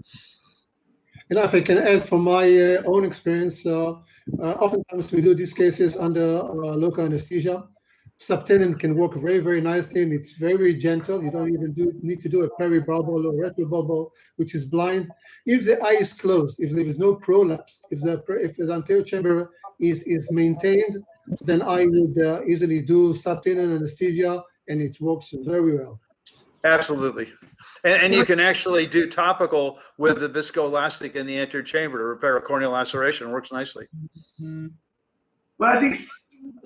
And if I can add from my uh, own experience, uh, uh, oftentimes we do these cases under uh, local anesthesia subtenon can work very, very nicely and it's very gentle. You don't even do need to do a peri-bulbar or retrobulbar, which is blind. If the eye is closed, if there is no prolapse, if the if the anterior chamber is is maintained, then I would uh, easily do subtenon anesthesia and it works very well. Absolutely. And, and, you can actually do topical with the viscoelastic in the anterior chamber to repair a corneal laceration. It works nicely. Well, I think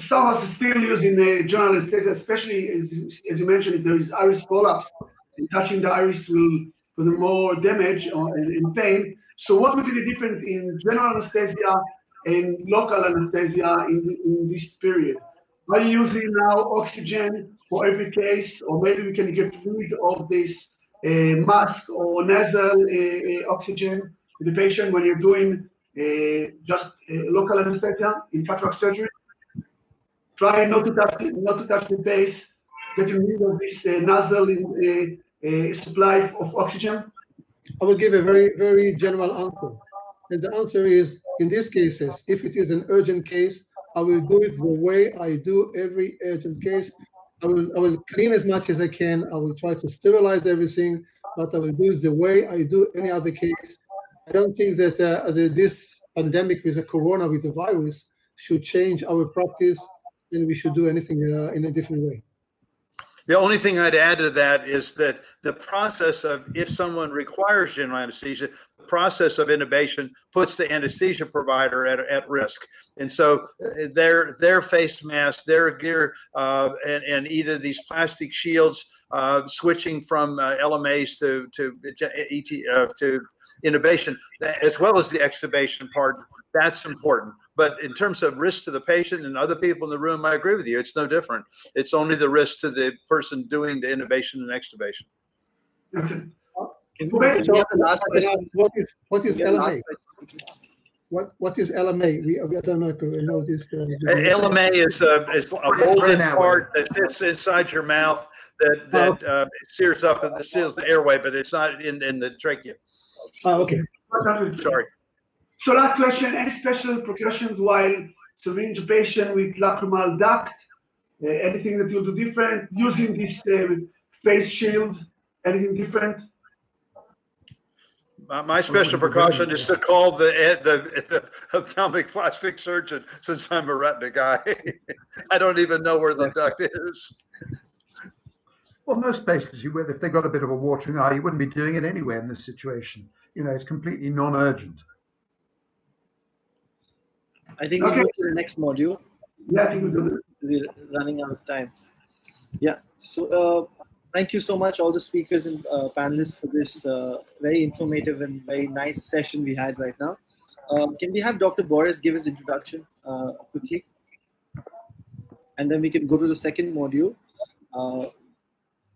some of us still using the general anesthesia, especially as, as you mentioned, if there is iris prolapse, and touching the iris will put more damage or, and, and pain. So what would be the difference in general anesthesia and local anesthesia in, in this period? Are you using now oxygen for every case, or maybe we can get rid of this uh, mask or nasal uh, uh oxygen to the patient when you're doing uh, just uh, local anesthesia in cataract surgery? Try not to touch not to touch the base, getting rid of this uh, nasal uh, uh, supply of oxygen? I will give a very, very general answer. And the answer is, in these cases, if it is an urgent case, I will do it the way I do every urgent case. I will I will clean as much as I can. I will try to sterilize everything, but I will do it the way I do any other case. I don't think that uh, this pandemic with the corona with the virus should change our practice, and we should do anything uh, in a different way. The only thing I'd add to that is that the process of if someone requires general anesthesia, the process of intubation puts the anesthesia provider at, at risk. And so uh, their their face mask, their gear, uh, and, and either these plastic shields, uh, switching from uh, LMAs to to ET uh, to intubation, as well as the extubation part, that's important. But in terms of risk to the patient and other people in the room, I agree with you. It's no different. It's only the risk to the person doing the intubation and extubation. Can we get the last question? What is what is LMA? What what is LMA? We, we don't know, know this. Uh, LMA is a, is a molded part that fits inside your mouth that, that uh, sears up and seals the airway, but it's not in, in the trachea. Oh, okay. Sorry. So last question, any special precautions while syringe patient with lacrimal duct? Uh, anything that you'll do different using this uh, face shield? Anything different? My, my special precaution is to call the, the, the ophthalmic plastic surgeon since I'm a retina guy. I don't even know where the duct is. Well, most patients, you would, if they got a bit of a watering eye, you wouldn't be doing it anyway in this situation. You know, it's completely non-urgent. I think we Okay. move to the next module. Yeah, I think we do. We're running out of time. Yeah. So uh, thank you so much, all the speakers and uh, panelists, for this uh, very informative and very nice session we had right now. Um, can we have Dr. Boris give his introduction uh, quickly? And then we can go to the second module. Uh,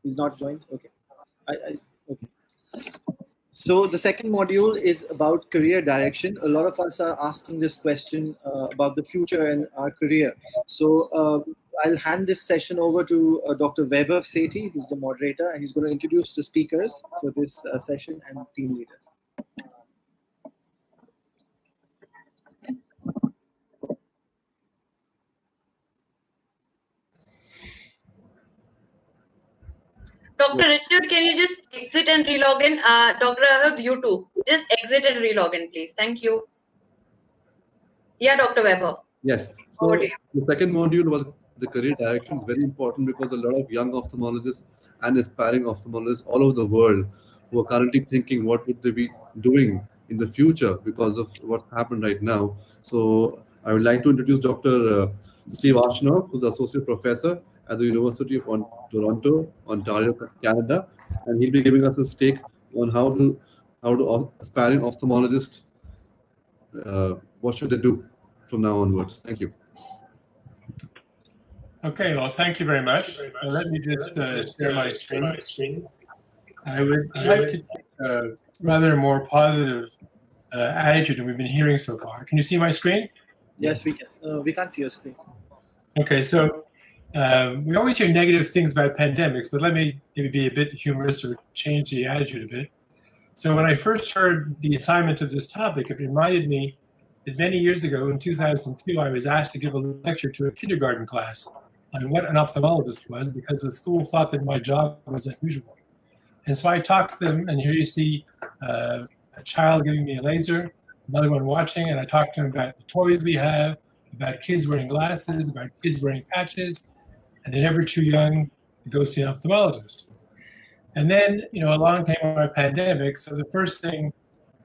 he's not joined. Okay. I, I, okay. So the second module is about career direction. A lot of us are asking this question uh, about the future and our career. So uh, I'll hand this session over to uh, Dr. Weber Sethi, who's the moderator, and he's going to introduce the speakers for this uh, session and team leaders. Dr. Richard, can you just exit and relog in? Uh, Dr. Ehud, you too. Just exit and relog in, please. Thank you. Yeah, Dr. Weber. Yes. So the second module was the career direction is very important because a lot of young ophthalmologists and aspiring ophthalmologists all over the world who are currently thinking what would they be doing in the future because of what happened right now. So I would like to introduce Dr. Uh, Steve Arshinoff, who's the associate professor at the University of On- Toronto, Ontario, Canada, and he'll be giving us his take on how to how to aspiring ophthalmologists uh, what should they do from now onwards. Thank you. Okay, well, thank you very much. Uh, let me just uh, share my screen. I would like to take a rather more positive uh, attitude than we've been hearing so far. Can you see my screen? Yes, we can. Uh, we can't see your screen. Okay, so um, we always hear negative things about pandemics, but let me maybe be a bit humorous or change the attitude a bit. So when I first heard the assignment of this topic, it reminded me that many years ago in 2002, I was asked to give a lecture to a kindergarten class on what an ophthalmologist was because the school thought that my job was unusual. And so I talked to them, and here you see uh, a child giving me a laser, another one watching, and I talked to them about the toys we have, about kids wearing glasses, about kids wearing patches, and they're never too young to go see an ophthalmologist. And then, you know, along came our pandemic. So the first thing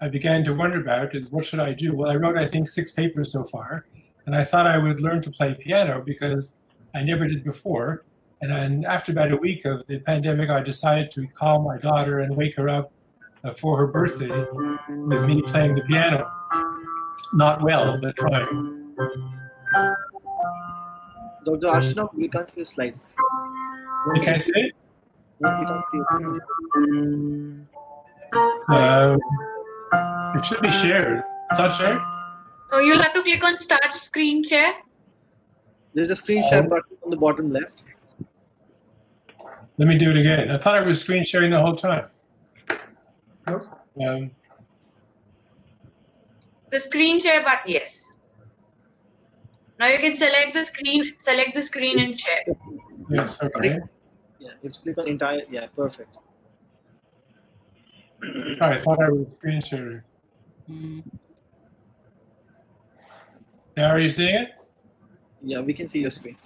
I began to wonder about is what should I do? Well, I wrote, I think, six papers so far, and I thought I would learn to play piano because I never did before. And then after about a week of the pandemic, I decided to call my daughter and wake her up uh, for her birthday with me playing the piano. Not well, but trying. Dr. Arshinoff, we can't see your slides. You can't see it? No, we can't see your. Uh, it should be shared. It's not shared? So you'll have to click on start screen share. There's a screen share button on the bottom left. Let me do it again. I thought I was screen sharing the whole time. Um, The screen share button, yes. Now you can select the screen, select the screen and share. Yes, okay. Yeah, you have click on entire. Yeah, perfect. Oh, I thought I was screen sharing. Now, are you seeing it? Yeah, we can see your screen.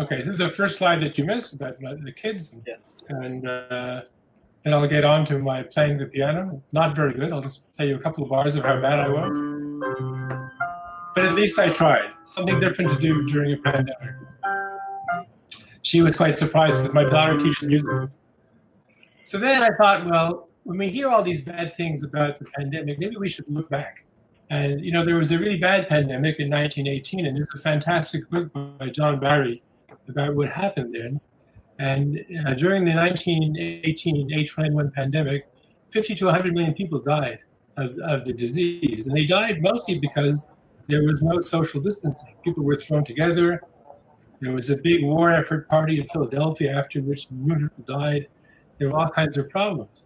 Okay, this is the first slide that you missed about the kids. Yeah. And uh, then I'll get on to my playing the piano. Not very good. I'll just play you a couple of bars of how bad I was. But at least I tried. Something different to do during a pandemic. She was quite surprised because my daughter teaches music. So then I thought, well, when we hear all these bad things about the pandemic, maybe we should look back. And you know, there was a really bad pandemic in 1918, and there's a fantastic book by John Barry about what happened then. And uh, during the 1918 H1N1 pandemic, 50 to 100 million people died of, of the disease. And they died mostly because there was no social distancing. People were thrown together. There was a big war effort party in Philadelphia after which millions people died. There were all kinds of problems.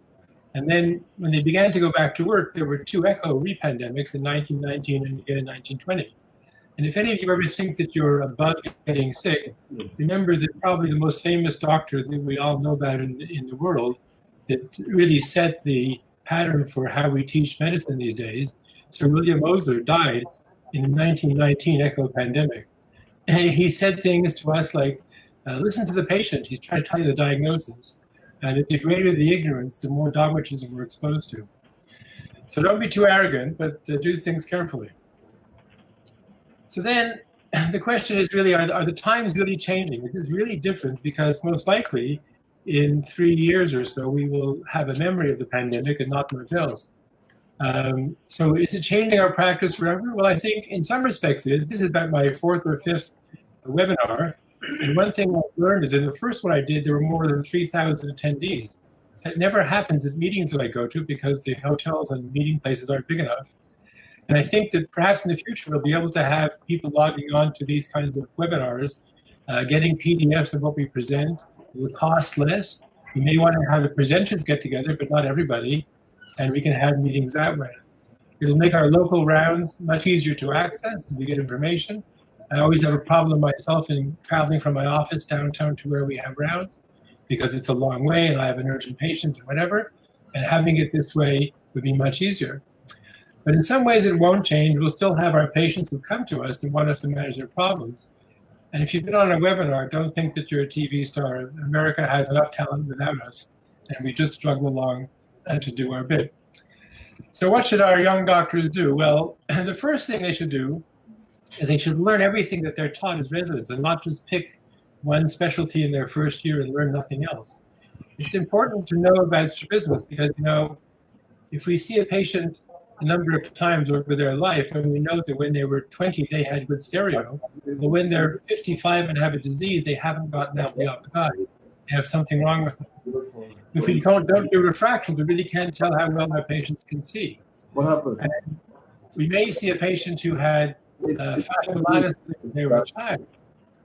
And then when they began to go back to work, there were two echo re-pandemics in 1919 and again in 1920. And if any of you ever think that you're above getting sick, mm. remember that probably the most famous doctor that we all know about in, in the world that really set the pattern for how we teach medicine these days, Sir William Osler died in the 1919 echo pandemic. And he said things to us like, uh, listen to the patient, he's trying to tell you the diagnosis. And the greater the ignorance, the more dogmatism we're exposed to. So don't be too arrogant, but uh, do things carefully. So then the question is really, are, are the times really changing? It is really different because most likely in three years or so, we will have a memory of the pandemic and not much else. Um, so is it changing our practice forever? Well, I think in some respects it is. This is about my fourth or fifth webinar. And one thing I learned is in the first one I did, there were more than 3,000 attendees. That never happens at meetings that I go to because the hotels and meeting places aren't big enough. And I think that perhaps in the future we'll be able to have people logging on to these kinds of webinars, uh, getting PDFs of what we present. It will cost less. You may want to have the presenters get together, but not everybody, and we can have meetings that way. It'll make our local rounds much easier to access and to get information. I always have a problem myself in traveling from my office downtown to where we have rounds because it's a long way and I have an urgent patient or whatever. And having it this way would be much easier. But in some ways, it won't change. We'll still have our patients who come to us and want us to manage their problems. And if you've been on a webinar, don't think that you're a TV star. America has enough talent without us, and we just struggle along uh, to do our bit. So, what should our young doctors do? Well, the first thing they should do is they should learn everything that they're taught as residents and not just pick one specialty in their first year and learn nothing else. It's important to know about strabismus because, you know, if we see a patient a number of times over their life, and we know that when they were 20, they had good stereo, but when they're 55 and have a disease, they haven't gotten out the optic They have something wrong with them. If we don't, don't do refraction, we really can't tell how well our patients can see. What happened? And we may see a patient who had uh, fasciitis when they were a child.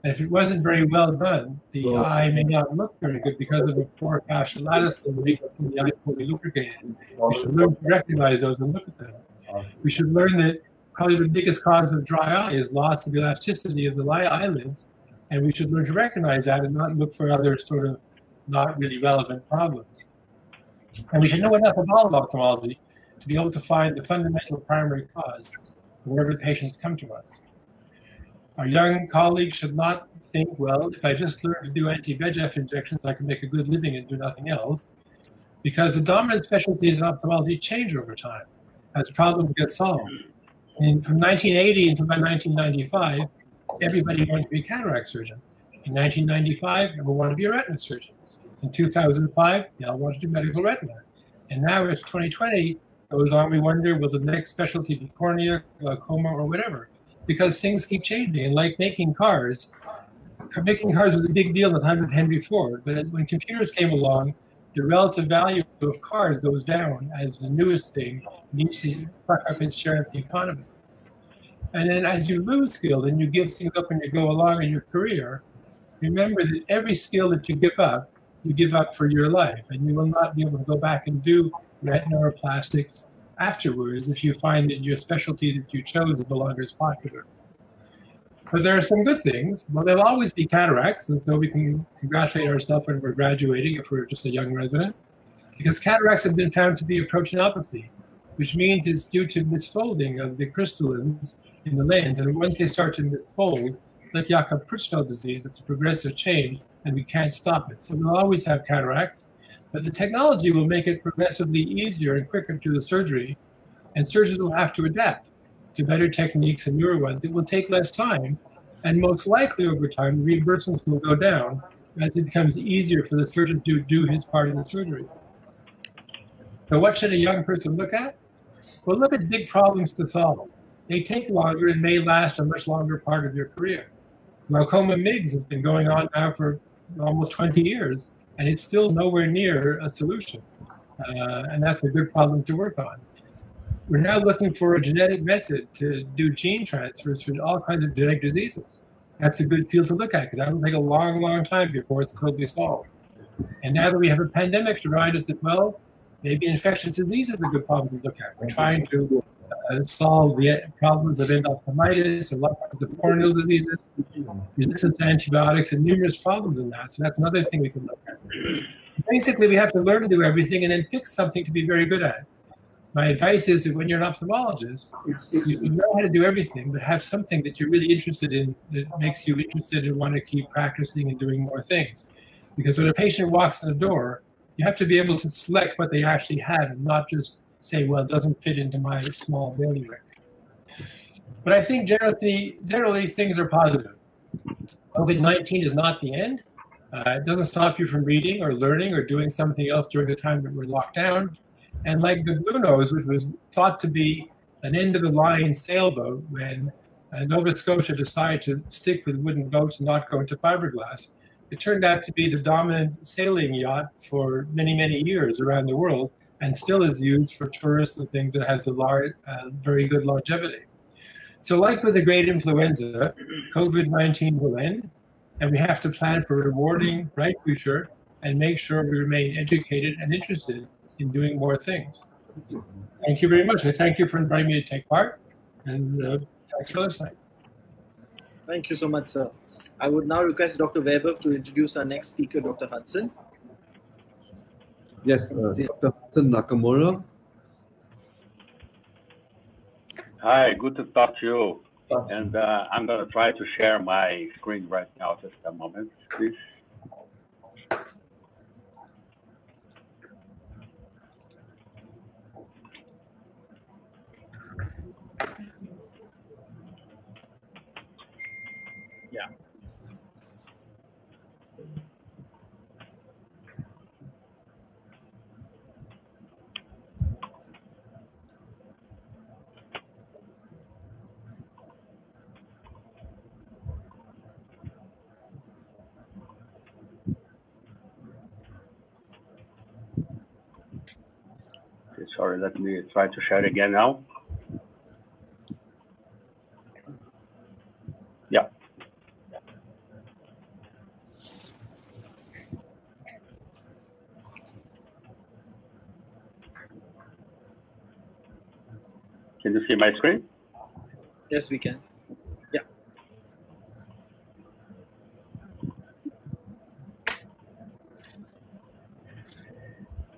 And if it wasn't very well done, the eye may not look very good because of the poor fasciitis that make the eye lubricated. We should learn to recognize those and look at them. We should learn that probably the biggest cause of dry eye is loss of elasticity of the li- eyelids, and we should learn to recognize that and not look for other sort of not really relevant problems. And we should know enough about ophthalmology to be able to find the fundamental primary cause wherever the patients come to us. Our young colleagues should not think, well, if I just learn to do anti-VEGF injections, I can make a good living and do nothing else. Because the dominant specialties in ophthalmology change over time as problems get solved. And from 1980 until about 1995, everybody wanted to be a cataract surgeon. In 1995, everyone wanted to be a retina surgeon. In 2005, they all wanted to do medical retina. And now as 2020 goes on, we wonder, will the next specialty be cornea, glaucoma, or whatever? Because things keep changing. And like making cars, making cars was a big deal time of Henry Ford. But when computers came along, the relative value of cars goes down as the newest thing needs to suck up its share of the economy. And then as you lose skills and you give things up and you go along in your career, remember that every skill that you give up, you give up for your life. And you will not be able to go back and do retina or plastics afterwards if you find that your specialty that you chose is no longer as popular. But there are some good things. Well, there'll always be cataracts, and so we can congratulate ourselves when we're graduating if we're just a young resident, because cataracts have been found to be a proteinopathy, which means it's due to misfolding of the crystallins in the lens. And once they start to fold, like Jakob-Creutzfeldt disease, it's a progressive change, and we can't stop it. So we'll always have cataracts, but the technology will make it progressively easier and quicker to the surgery, and surgeons will have to adapt to better techniques and newer ones. It will take less time, and most likely over time, reimbursements will go down as it becomes easier for the surgeon to do his part in the surgery. So, what should a young person look at? Well, look at big problems to solve. They take longer and may last a much longer part of your career. Glaucoma MIGS has been going on now for almost 20 years, and it's still nowhere near a solution. Uh, and that's a good problem to work on. We're now looking for a genetic method to do gene transfers for all kinds of genetic diseases. That's a good field to look at because that will take a long, long time before it's totally solved. And now that we have a pandemic to remind us that, well, maybe infectious disease is a good problem to look at. We're trying to uh, solve the problems of endophthalmitis and lots of corneal diseases, resistance to antibiotics, and numerous problems in that. So that's another thing we can look at. Basically, we have to learn to do everything and then pick something to be very good at. My advice is that when you're an ophthalmologist, you know how to do everything, but have something that you're really interested in that makes you interested and want to keep practicing and doing more things. Because when a patient walks in the door, you have to be able to select what they actually have and not just say, well, it doesn't fit into my small bailiwick. But I think generally, generally things are positive. COVID 19 is not the end. Uh, it doesn't stop you from reading or learning or doing something else during the time that we're locked down. And like the Blue Nose, which was thought to be an end of the line sailboat when uh, Nova Scotia decided to stick with wooden boats and not go into fiberglass, it turned out to be the dominant sailing yacht for many, many years around the world and still is used for tourists and things that has a large, uh, very good longevity. So, like with the great influenza, COVID 19 will end, and we have to plan for a rewarding, bright future and make sure we remain educated and interested in doing more things. Thank you very much. And thank you for inviting me to take part. And uh, thanks for listening. Thank you so much, sir. I would now request Dr. Weber to introduce our next speaker, Dr. Hudson. Yes, uh, Dr. Hudson Nakamura. Hi, good to talk to you. And uh, I'm going to try to share my screen right now. Just a moment, please. Sorry, let me try to share again now. Yeah. Can you see my screen? Yes, we can.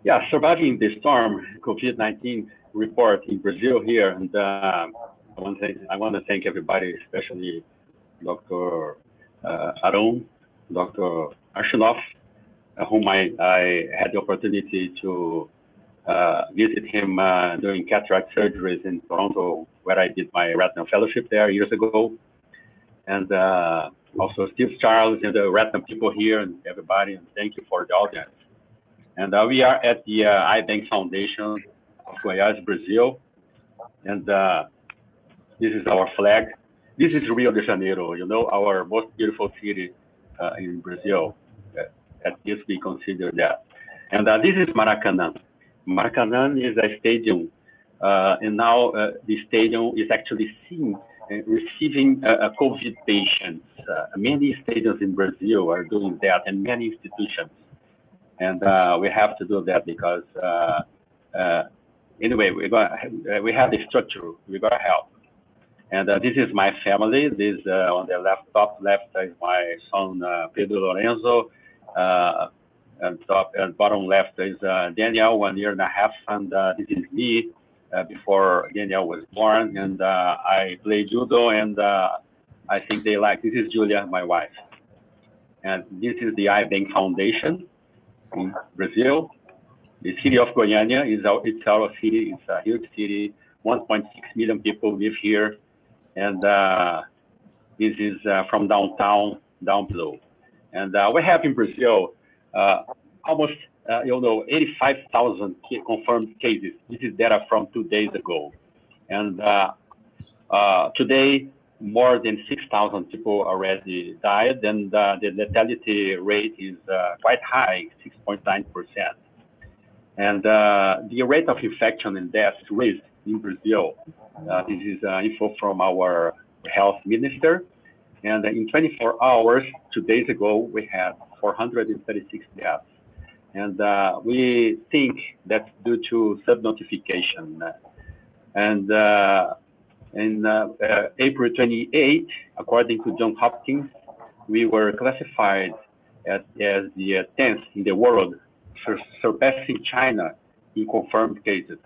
Yeah, surviving the storm, COVID-19 report in Brazil here, and uh, I want to I want to thank everybody, especially Dr. Uh, Aron, Dr. Arshinoff, uh, whom I, I had the opportunity to uh, visit him uh, during cataract surgeries in Toronto, where I did my retinal fellowship there years ago, and uh, also Steve Charles and the retinal people here and everybody, and thank you for the audience. And uh, we are at the uh, Eye Bank Foundation of Goiás, Brazil. And uh, this is our flag. This is Rio de Janeiro, you know, our most beautiful city uh, in Brazil. Uh, at least we consider that. And uh, this is Maracanã. Maracanã is a stadium. and now the stadium is actually seen receiving COVID patients. many stadiums in Brazil are doing that, and many institutions and uh, we have to do that because uh, uh, anyway we got we have the structure we got to help And uh, this is my family. This uh, on the left, top left is my son uh, Pedro Lorenzo. And top and bottom left is Daniel, one year and a half, and this is me before Daniel was born. And I play judo, and I think they like. This is Julia, my wife, and this is the Eye Bank Foundation in Brazil. The city of Goiânia is our, it's our city. It's a huge city. 1.6 million people live here and uh, this is uh, from downtown down below. And uh, we have in Brazil uh, almost, uh, you know, 85,000 confirmed cases. This is data from two days ago. And uh, today, more than 6,000 people already died, and the lethality rate is quite high, 6.9%. And the rate of infection and death raised in Brazil. Uh, this is uh, info from our health minister. And in 24 hours, two days ago, we had 436 deaths. And uh, we think that's due to subnotification. And uh, in uh, uh, April 28, according to Johns Hopkins, we were classified as, as the 10th in the world, sur surpassing China in confirmed cases.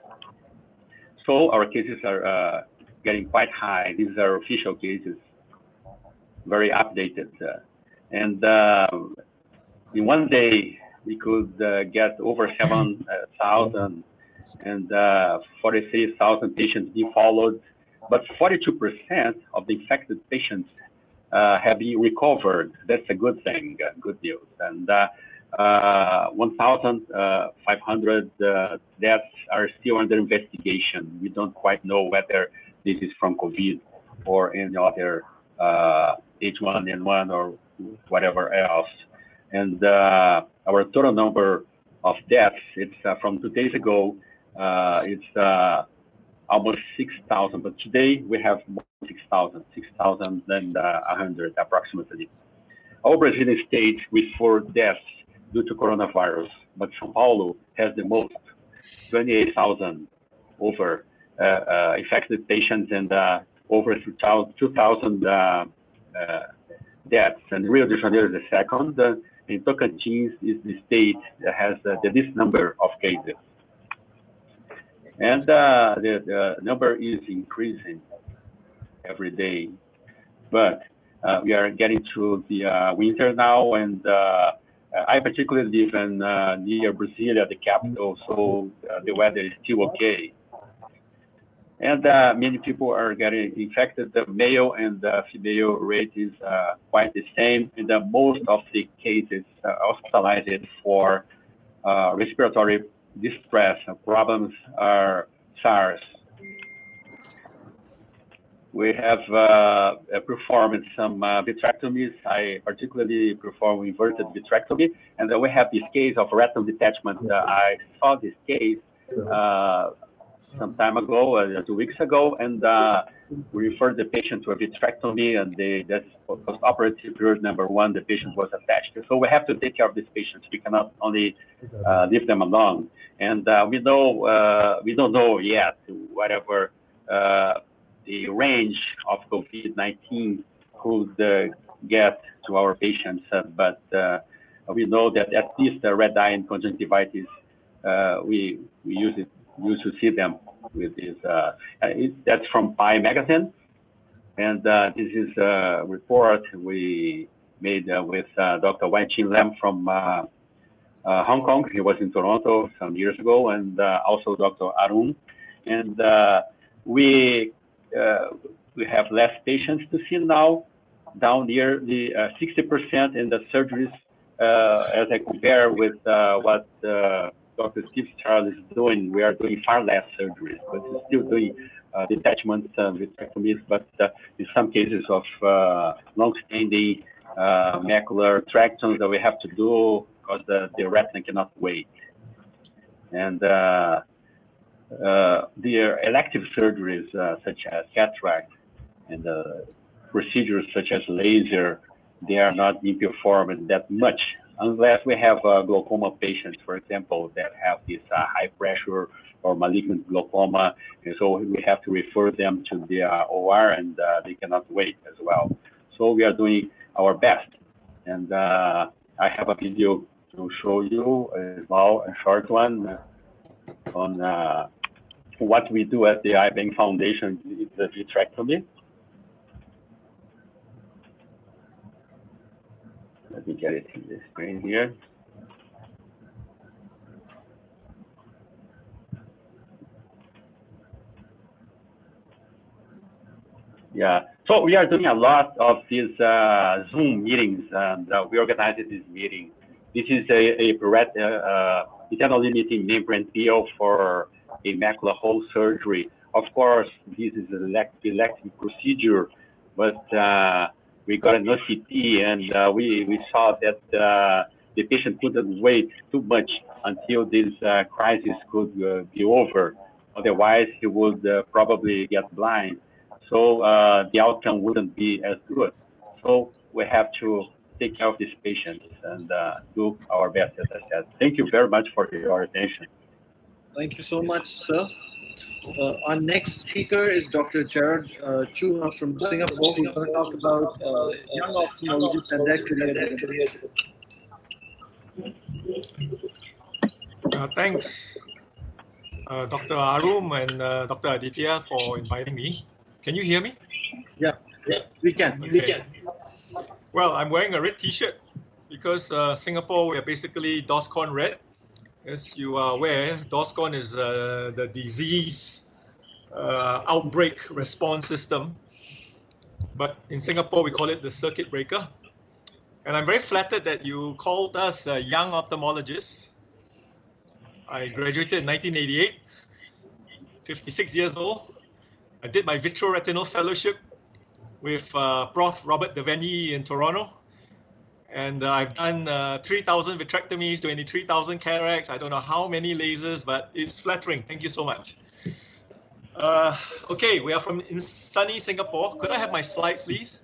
So our cases are uh, getting quite high. These are official cases, very updated. Uh, and uh, in one day, we could uh, get over 7,000 and uh, 43,000 patients being followed. But 42% of the infected patients uh, have been recovered. That's a good thing, good news. And uh, 1,500 uh, deaths are still under investigation. We don't quite know whether this is from COVID or any other uh, H1N1 or whatever else. And uh, our total number of deaths, it's uh, from two days ago, uh, it's almost 6,000, but today we have 6,000, 6,100 approximately. All Brazilian states with four deaths due to coronavirus, but São Paulo has the most, 28,000 over uh, uh, infected patients and uh, over 2,000 uh, uh, deaths. And Rio de Janeiro is the second. Uh, and Tocantins is the state that has the least number of cases. And the, the number is increasing every day. But we are getting to the winter now, and I particularly live in uh, near Brasilia, the capital, so uh, the weather is still okay. And uh, many people are getting infected. The male and female rate is uh, quite the same. And most of the cases uh, hospitalized for uh, respiratory distress and problems are SARS we have uh, performed some uh, vitrectomies. I particularly perform inverted vitrectomy. And then we have this case of retinal detachment. Uh, I saw this case uh, some time ago, uh, two weeks ago, and uh, we referred the patient to a vitrectomy, and they, that's post-operative period number one, the patient was attached. So we have to take care of these patients. We cannot only leave them alone. And we know, we don't know yet whatever the range of COVID-19 could uh, get to our patients, uh, but uh, we know that at least the red eye and conjunctivitis, we, we use it, used to see them with this. It, that's from Pi Magazine. And this is a report we made with Dr. Wai-Ching Lam from uh, Hong Kong. He was in Toronto some years ago, and uh, also Dr. Arun. And uh, we uh, we have less patients to see now, down near the 60% in the surgeries uh, as I compare with uh, what Dr. Steve Charles is doing. We are doing far less surgeries, but we're still doing uh, detachments and vitrectomies, but uh, in some cases of uh, long-standing macular tractions that we have to do because the, the retina cannot wait. And uh, the elective surgeries uh, such as cataract and uh, procedures such as laser, they are not being performed that much unless we have glaucoma patients, for example, that have this high pressure or malignant glaucoma, and so we have to refer them to the OR, and uh, they cannot wait as well. So we are doing our best, and uh, I have a video to show you as well, a short one on uh, what we do at the Eye Bank Foundation, the vitrectomy. Let me get it in the screen here. Yeah, so we are doing a lot of these uh, Zoom meetings, and uh, we organized this meeting. This is a, a ret, uh, uh, internal limiting membrane peel for a macular hole surgery. Of course, this is an elective procedure, but uh, we got an OCT and uh, we, we saw that uh, the patient couldn't wait too much until this uh, crisis could uh, be over. Otherwise, he would uh, probably get blind. So the outcome wouldn't be as good. So we have to take care of these patients and do our best, as I said. Thank you very much for your attention. Thank you so much, sir. Uh, our next speaker is Dr. Gerard uh, Chua from Singapore, who's going to talk about uh, young ophthalmologists and their career. Uh, thanks, uh, Dr. Arun and uh, Dr. Aditya for inviting me. Can you hear me? Yeah, yeah we can. Okay. We can. Well, I'm wearing a red T-shirt because uh, Singapore, we are basically DORSCON red. As you are aware, DORSCON is uh, the disease uh, outbreak response system. But in Singapore, we call it the circuit breaker. And I'm very flattered that you called us a young ophthalmologists. I graduated in 1988, 56 years old. I did my vitreoretinal fellowship with uh, Prof. Robert Devenyi in Toronto and uh, I've done uh, 3,000 vitrectomies, 23,000 cataracts. I don't know how many lasers, but it's flattering. Thank you so much. Uh, okay, we are from in sunny Singapore. Could I have my slides, please?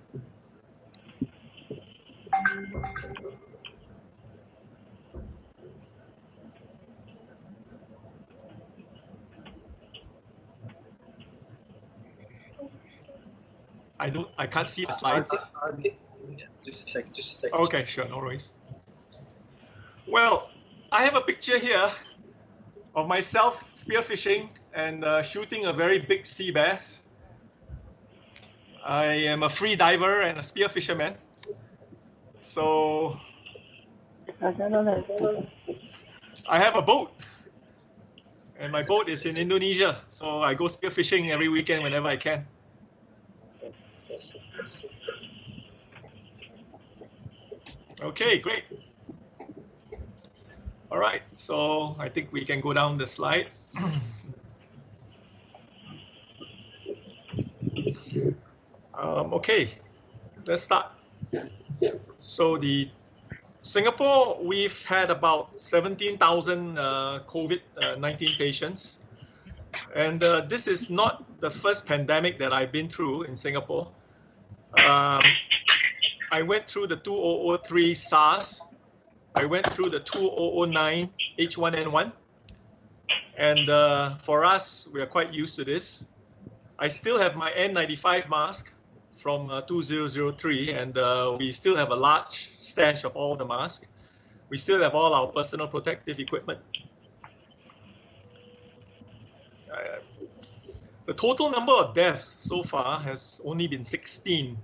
I don't. I can't see the slides. Just a second. Just a second. Okay, sure, no worries. Well, I have a picture here of myself spearfishing and uh, shooting a very big sea bass. I am a free diver and a spear fisherman. So I have a boat. And my boat is in Indonesia. So I go spearfishing every weekend whenever I can. Okay, great. All right, so I think we can go down the slide. um, okay, let's start. So the Singapore, we've had about 17,000 uh, COVID-19 patients. And uh, this is not the first pandemic that I've been through in Singapore. Um, I went through the 2003 SARS. I went through the 2009 H1N1. And uh, for us, we are quite used to this. I still have my N95 mask from uh, 2003, and uh, we still have a large stash of all the masks. We still have all our personal protective equipment. Uh, the total number of deaths so far has only been 16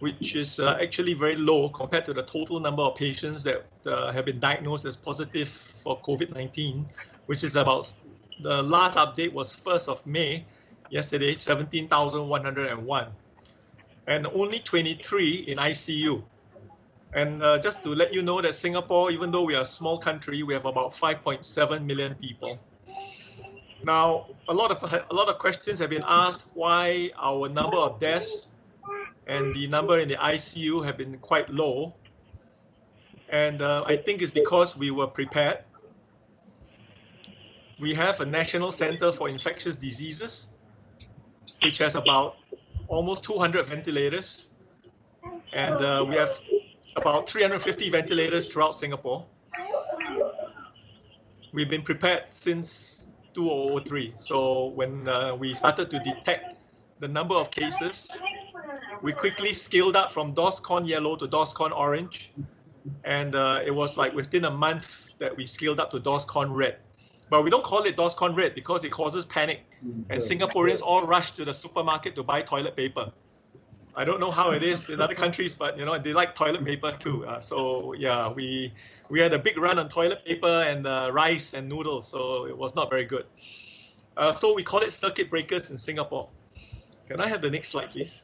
which is uh, actually very low compared to the total number of patients that uh, have been diagnosed as positive for COVID-19, which is about the last update was 1st of May, yesterday, 17,101, and only 23 in ICU. And uh, just to let you know that Singapore, even though we are a small country, we have about 5.7 million people. Now, a lot of a lot of questions have been asked why our number of deaths and the number in the ICU have been quite low. And uh, I think it's because we were prepared. We have a National Center for Infectious Diseases, which has about almost 200 ventilators. And uh, we have about 350 ventilators throughout Singapore. We've been prepared since 2003. So when uh, we started to detect the number of cases, we quickly scaled up from DORSCON yellow to DORSCON orange. And uh, it was like within a month that we scaled up to DORSCON red. But we don't call it DORSCON red because it causes panic. And Singaporeans all rush to the supermarket to buy toilet paper. I don't know how it is in other countries, but you know they like toilet paper too. Uh, so yeah, we we had a big run on toilet paper and uh, rice and noodles, so it was not very good. Uh, so we call it circuit breakers in Singapore. Can I have the next slide, please?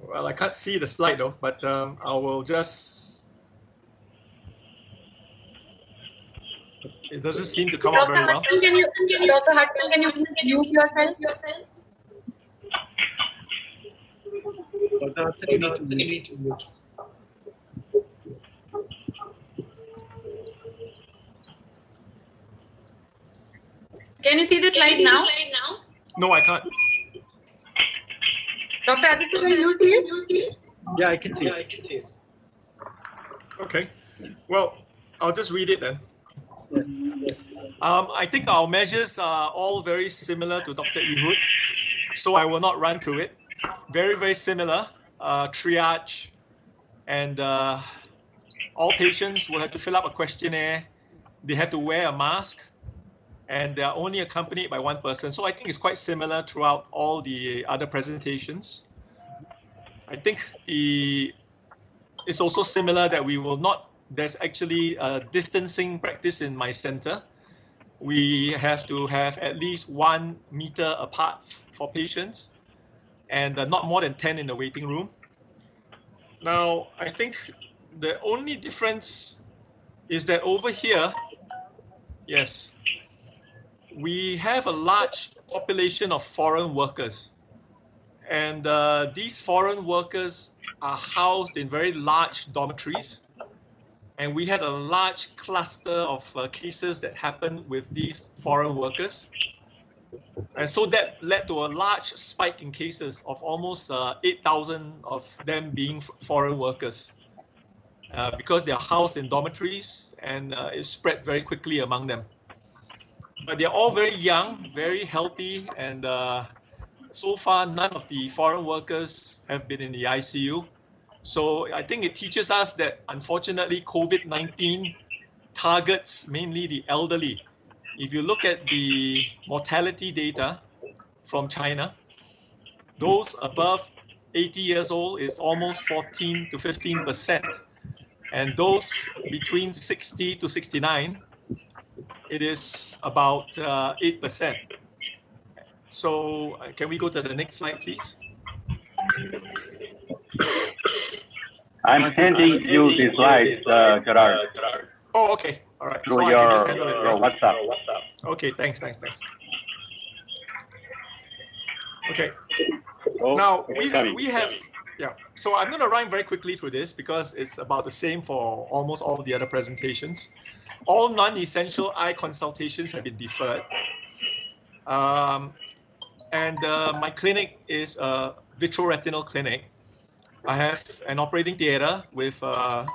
Well, I can't see the slide though, but um, I will just. It doesn't seem to come out Dr. very well. Hartman, can you, Dr. Hartman, can you please mute yourself? Dr. Hudson, you need to- you need to mute. Can you see the slide now? No, I can't. Dr. Aditya, can you see it? Yeah, I can see it. Okay. Well, I'll just read it then. Um, I think our measures are all very similar to Dr. Ehud, so I will not run through it. Very, very similar. Uh, triage, and uh, all patients will have to fill up a questionnaire. They have to wear a mask, and they are only accompanied by one person. So I think it's quite similar throughout all the other presentations. I think the it's also similar that we will not there's actually a distancing practice in my center. We have to have at least one meter apart for patients and uh, not more than 10 in the waiting room. Now, I think the only difference is that over here, yes, we have a large population of foreign workers. And uh, these foreign workers are housed in very large dormitories and we had a large cluster of uh, cases that happened with these foreign workers. And so that led to a large spike in cases of almost uh, 8,000 of them being foreign workers uh, because they are housed in dormitories and uh, it spread very quickly among them. But they're all very young, very healthy, and uh, so far none of the foreign workers have been in the ICU. So I think it teaches us that unfortunately COVID-19 targets mainly the elderly. If you look at the mortality data from China, those above 80 years old is almost 14 to 15 percent, and those between 60 to 69, it is about uh, 8 percent. So uh, can we go to the next slide, please? I'm sending you the slides, uh, Gerard, Oh, okay. All right. through So I your, can just handle it. your yeah. WhatsApp. Okay, thanks, thanks, thanks. Okay. Oh, Now we we have yeah. So I'm gonna run very quickly through this because it's about the same for almost all the other presentations. All non-essential eye consultations have been deferred. Um, and uh, my clinic is a vitreoretinal clinic. I have an operating theater with uh,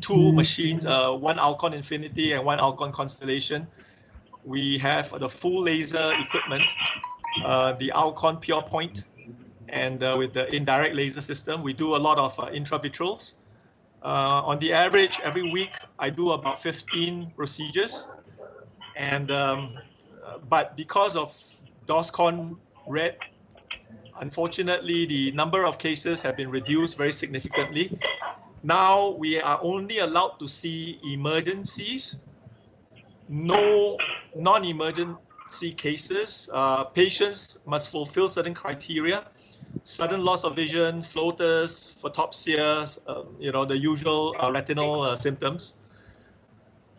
two machines, uh, one Alcon Infinity and one Alcon Constellation. We have the full laser equipment, uh, the Alcon Pure Point, and uh, with the indirect laser system, we do a lot of uh, intravitreals. Uh, on the average, every week I do about 15 procedures, and um, but because of DORSCON red, unfortunately the number of cases have been reduced very significantly. Now we are only allowed to see emergencies, no non-emergency cases. Uh, patients must fulfill certain criteria, sudden loss of vision, floaters, photopsia, uh, you know, the usual uh, retinal uh, symptoms.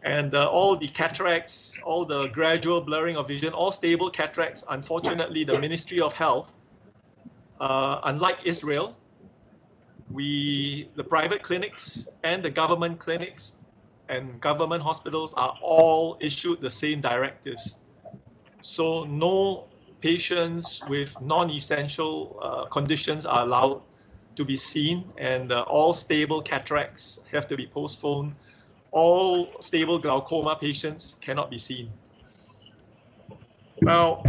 And uh, all the cataracts, all the gradual blurring of vision, all stable cataracts. Unfortunately, the Ministry of Health, uh, unlike Israel, we, the private clinics and the government clinics and government hospitals are all issued the same directives. So no patients with non-essential uh, conditions are allowed to be seen, and uh, all stable cataracts have to be postponed. All stable glaucoma patients cannot be seen. Now,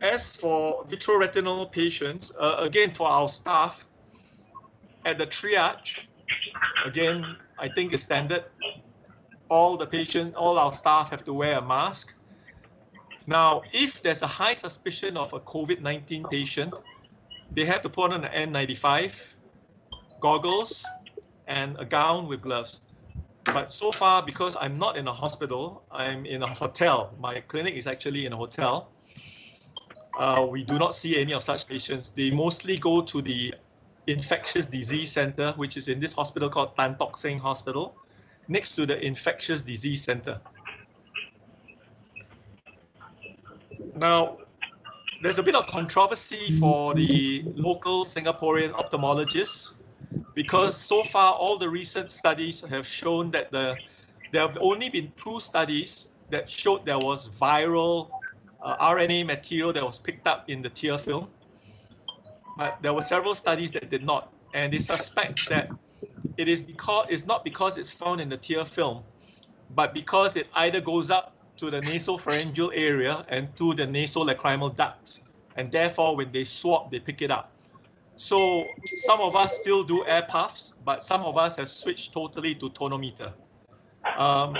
as for vitreoretinal patients, uh, again, for our staff, at the triage, again, I think it's standard. All the patients, all our staff have to wear a mask. Now, if there's a high suspicion of a COVID-19 patient, they have to put on an N95, goggles, and a gown with gloves. But so far, because I'm not in a hospital, I'm in a hotel. My clinic is actually in a hotel. Uh, we do not see any of such patients. They mostly go to the infectious disease center, which is in this hospital called Tan Tock Seng Hospital, next to the infectious disease center. Now, there's a bit of controversy for the local Singaporean ophthalmologists because so far all the recent studies have shown that the there have only been two studies that showed there was viral uh, RNA material that was picked up in the tear film. But there were several studies that did not, and they suspect that it is because it's not because it's found in the tear film, but because it either goes up to the nasopharyngeal area and to the nasolacrimal ducts, and therefore when they swab, they pick it up. So some of us still do air puffs, but some of us have switched totally to tonometer. Um,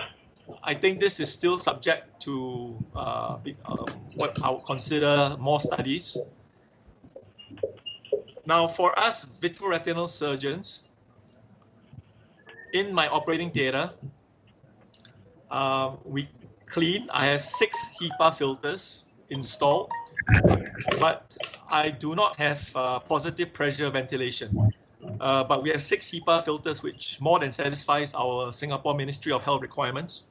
I think this is still subject to uh, um, what I would consider more studies. Now, for us vitreoretinal surgeons, in my operating theater, uh, we clean. I have six HEPA filters installed, but I do not have uh, positive pressure ventilation. Uh, but we have six HEPA filters, which more than satisfies our Singapore Ministry of Health requirements.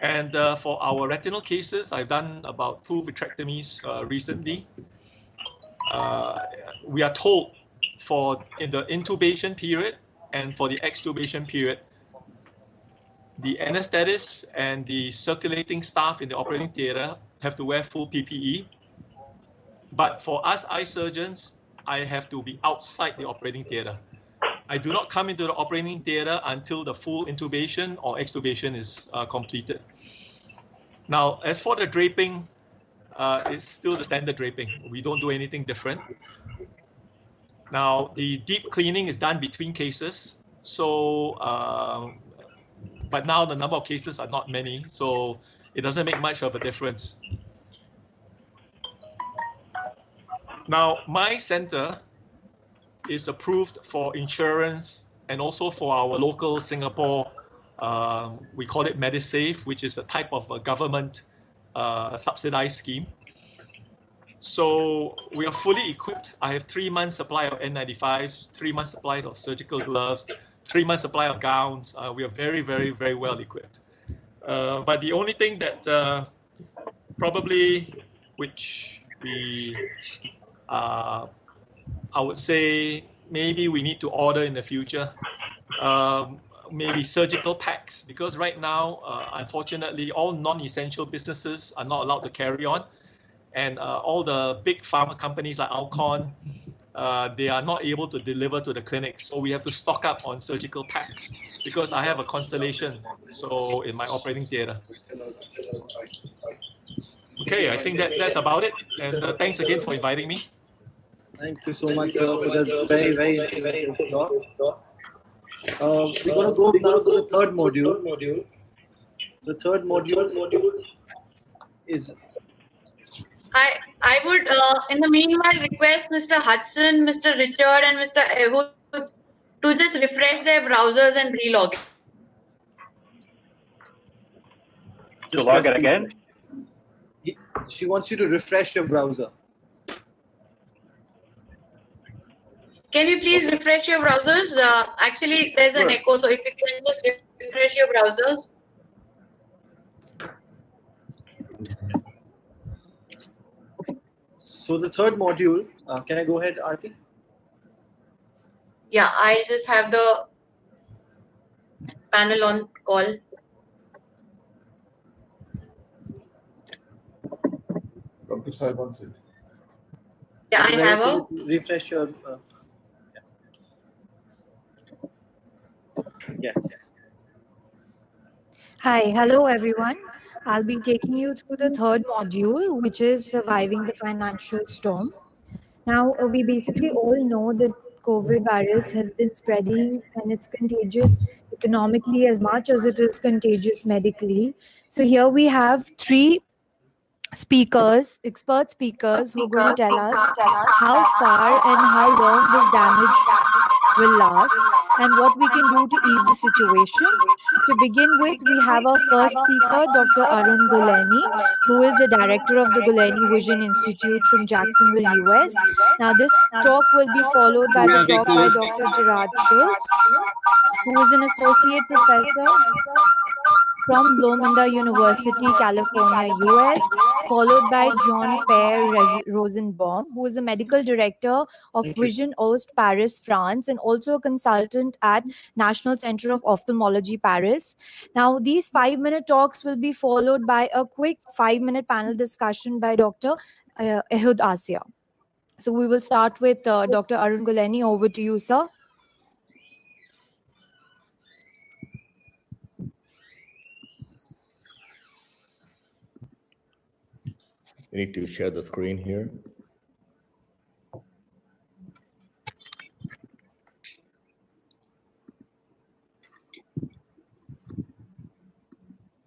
And uh, for our retinal cases, I've done about two vitrectomies uh, recently. Uh, we are told for in the intubation period and for the extubation period, the anesthetist and the circulating staff in the operating theater have to wear full PPE. But for us eye surgeons, I have to be outside the operating theater. I do not come into the operating theater until the full intubation or extubation is uh, completed. Now, as for the draping, uh, it's still the standard draping. We don't do anything different. Now, the deep cleaning is done between cases. So, uh, but now the number of cases are not many, so it doesn't make much of a difference. Now, my center is approved for insurance and also for our local Singapore, uh, we call it MediSave, which is a type of a government uh, subsidized scheme. So we are fully equipped. I have three months supply of N95s, three months supplies of surgical gloves, three months supply of gowns. Uh, we are very, very, very well equipped. Uh, but the only thing that uh, probably, which we, uh, I would say, maybe we need to order in the future, um, maybe surgical packs, because right now, uh, unfortunately, all non-essential businesses are not allowed to carry on and uh, all the big pharma companies like Alcon, uh, they are not able to deliver to the clinic. So we have to stock up on surgical packs because I have a constellation. So in my operating theater. Okay, I think that that's about it. And uh, thanks again for inviting me. Thank you so much, sir, for that very, very, very talk. Uh, we're going to go now to the third module. The third module is I I would, uh, in the meanwhile, request Mr. Hudson, Mr. Richard, and Mr. Ehud to just refresh their browsers and relog. In. To log it again? She wants you to refresh your browser. Can you please refresh your browsers? Uh, actually, there's an echo, so if you can just refresh your browsers. so the third module, uh, can I go ahead, Arti? Yeah, I'll just have the panel on call. Dr. Saib wants it. Yeah, I have a... Refresh your... Uh, yeah. Yes. Hi, hello everyone. I'll be taking you through the third module, which is surviving the financial storm. Now, uh, we basically all know that COVID virus has been spreading and it's contagious economically as much as it is contagious medically. So here we have three speakers, expert speakers, who are going to tell us how far and how long this damage will last and what we can do to ease the situation. To begin with, we have our first speaker, Dr. Arun Gulani, who is the director of the Gulani Vision Institute from Jacksonville, US. Now, this talk will be followed by the talk by Dr. Gerard Schultz, who is an associate professor from Loma Linda University, California, US, followed by Jean-Pierre Rosenbaum, who is a medical director of Vision Ost Paris, France, and also a consultant at National Center of Ophthalmology, Paris. Now, these five minute talks will be followed by a quick five minute panel discussion by Dr. Uh, Ehud Assia. So, we will start with uh, Dr. Arun Gulani. Over to you, sir. You need to share the screen here.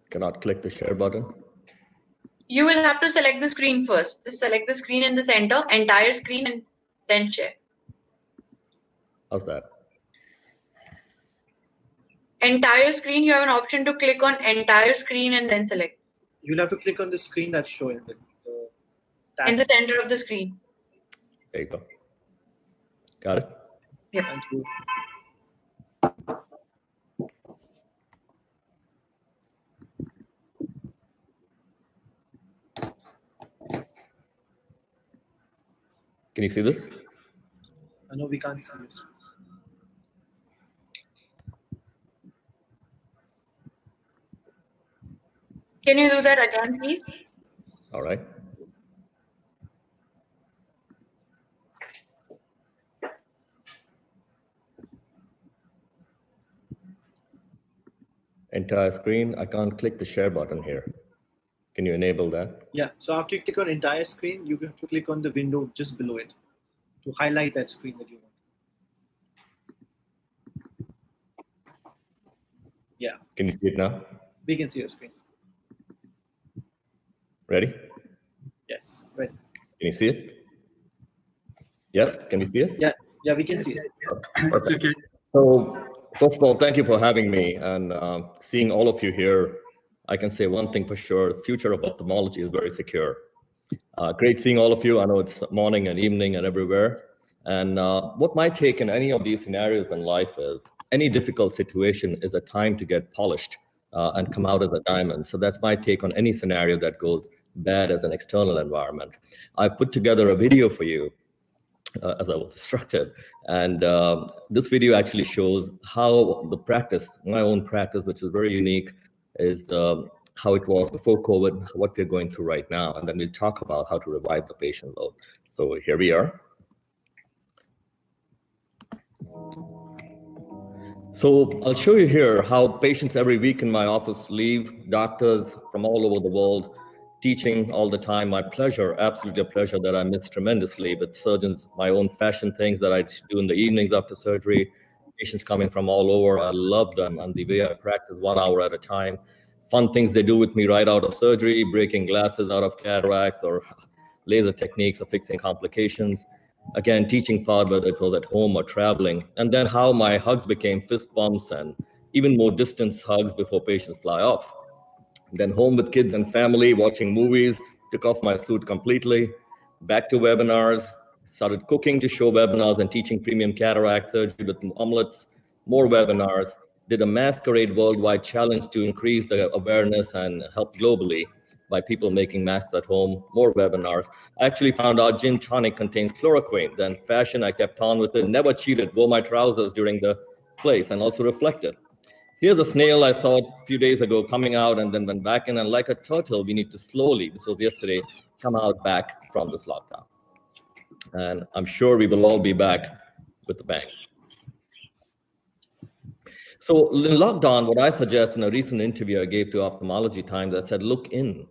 Cannot click the share button. You will have to select the screen first. Just select the screen in the center, entire screen, and then share. How's that? Entire screen, you have an option to click on entire screen and then select. You'll have to click on the screen that's showing. The, the. In the center of the screen. There you go. Got it? Yep. Thank you. Can you see this? Uh, I know we can't see this. Can you do that again, please? All right. Entire screen. I can't click the share button here. Can you enable that? Yeah. So after you click on entire screen, you have to click on the window just below it to highlight that screen that you want. Yeah, Can you see it now? we can see your screen. Ready? Yes. Right. Can you see it? Yes, can you see it? Yeah. Yeah, we can see it. Perfect. So, first of all, thank you for having me and um, seeing all of you here. I can say one thing for sure: the future of ophthalmology is very secure. Uh, great seeing all of you. I know it's morning and evening and everywhere. And uh, what my take in any of these scenarios in life is, any difficult situation is a time to get polished uh, and come out as a diamond. So that's my take on any scenario that goes bad as an external environment. I put together a video for you uh, as I was instructed. And um this video actually shows how the practice, my own practice, which is very unique, is um, how it was before COVID, what we're going through right now. And then we'll talk about how to revive the patient load. So here we are. So I'll show you here how patients every week in my office leave, doctors from all over the world, teaching all the time. My pleasure, absolutely a pleasure that I miss tremendously But surgeons, my own fashion things that I do in the evenings after surgery, patients coming from all over. I love them and the way I practice one hour at a time. Fun things they do with me right out of surgery, breaking glasses out of cataracts or laser techniques or fixing complications. Again, teaching part, whether it was at home or traveling. And then how my hugs became fist bumps and even more distance hugs before patients fly off. Then home with kids and family, watching movies, took off my suit completely. Back to webinars, started cooking to show webinars and teaching premium cataract surgery with omelets, more webinars. Did a masquerade worldwide challenge to increase the awareness and help globally by people making masks at home, more webinars. I actually found out gin tonic contains chloroquine. Then fashion, I kept on with it, never cheated, wore my trousers during the place and also reflected. Here's a snail I saw a few days ago coming out and then went back in. And like a turtle, we need to slowly, this was yesterday, come out back from this lockdown. And I'm sure we will all be back with the bang. So in lockdown, what I suggest in a recent interview I gave to Ophthalmology Times, I said, look in.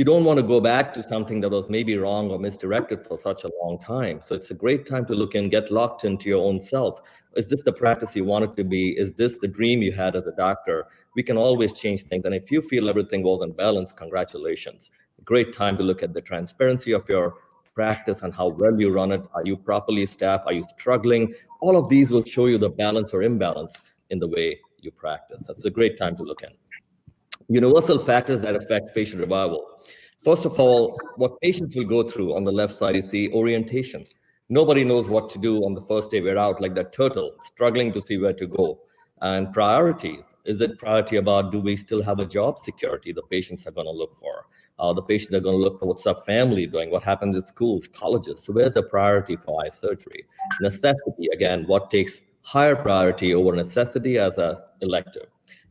You don't want to go back to something that was maybe wrong or misdirected for such a long time. So it's a great time to look in, get locked into your own self. Is this the practice you want it to be? Is this the dream you had as a doctor? We can always change things. And if you feel everything was in balance, congratulations. Great time to look at the transparency of your practice and how well you run it. Are you properly staffed? Are you struggling? All of these will show you the balance or imbalance in the way you practice. That's a great time to look in. Universal factors that affect patient revival. First of all, what patients will go through on the left side, you see orientation. Nobody knows what to do on the first day we're out, like that turtle, struggling to see where to go. And priorities. Is it priority about do we still have a job security the patients are going to look for? Uh, the patients are going to look for what's our family doing, what happens at schools, colleges. So where's the priority for eye surgery? Necessity, again, what takes higher priority over necessity as a elective.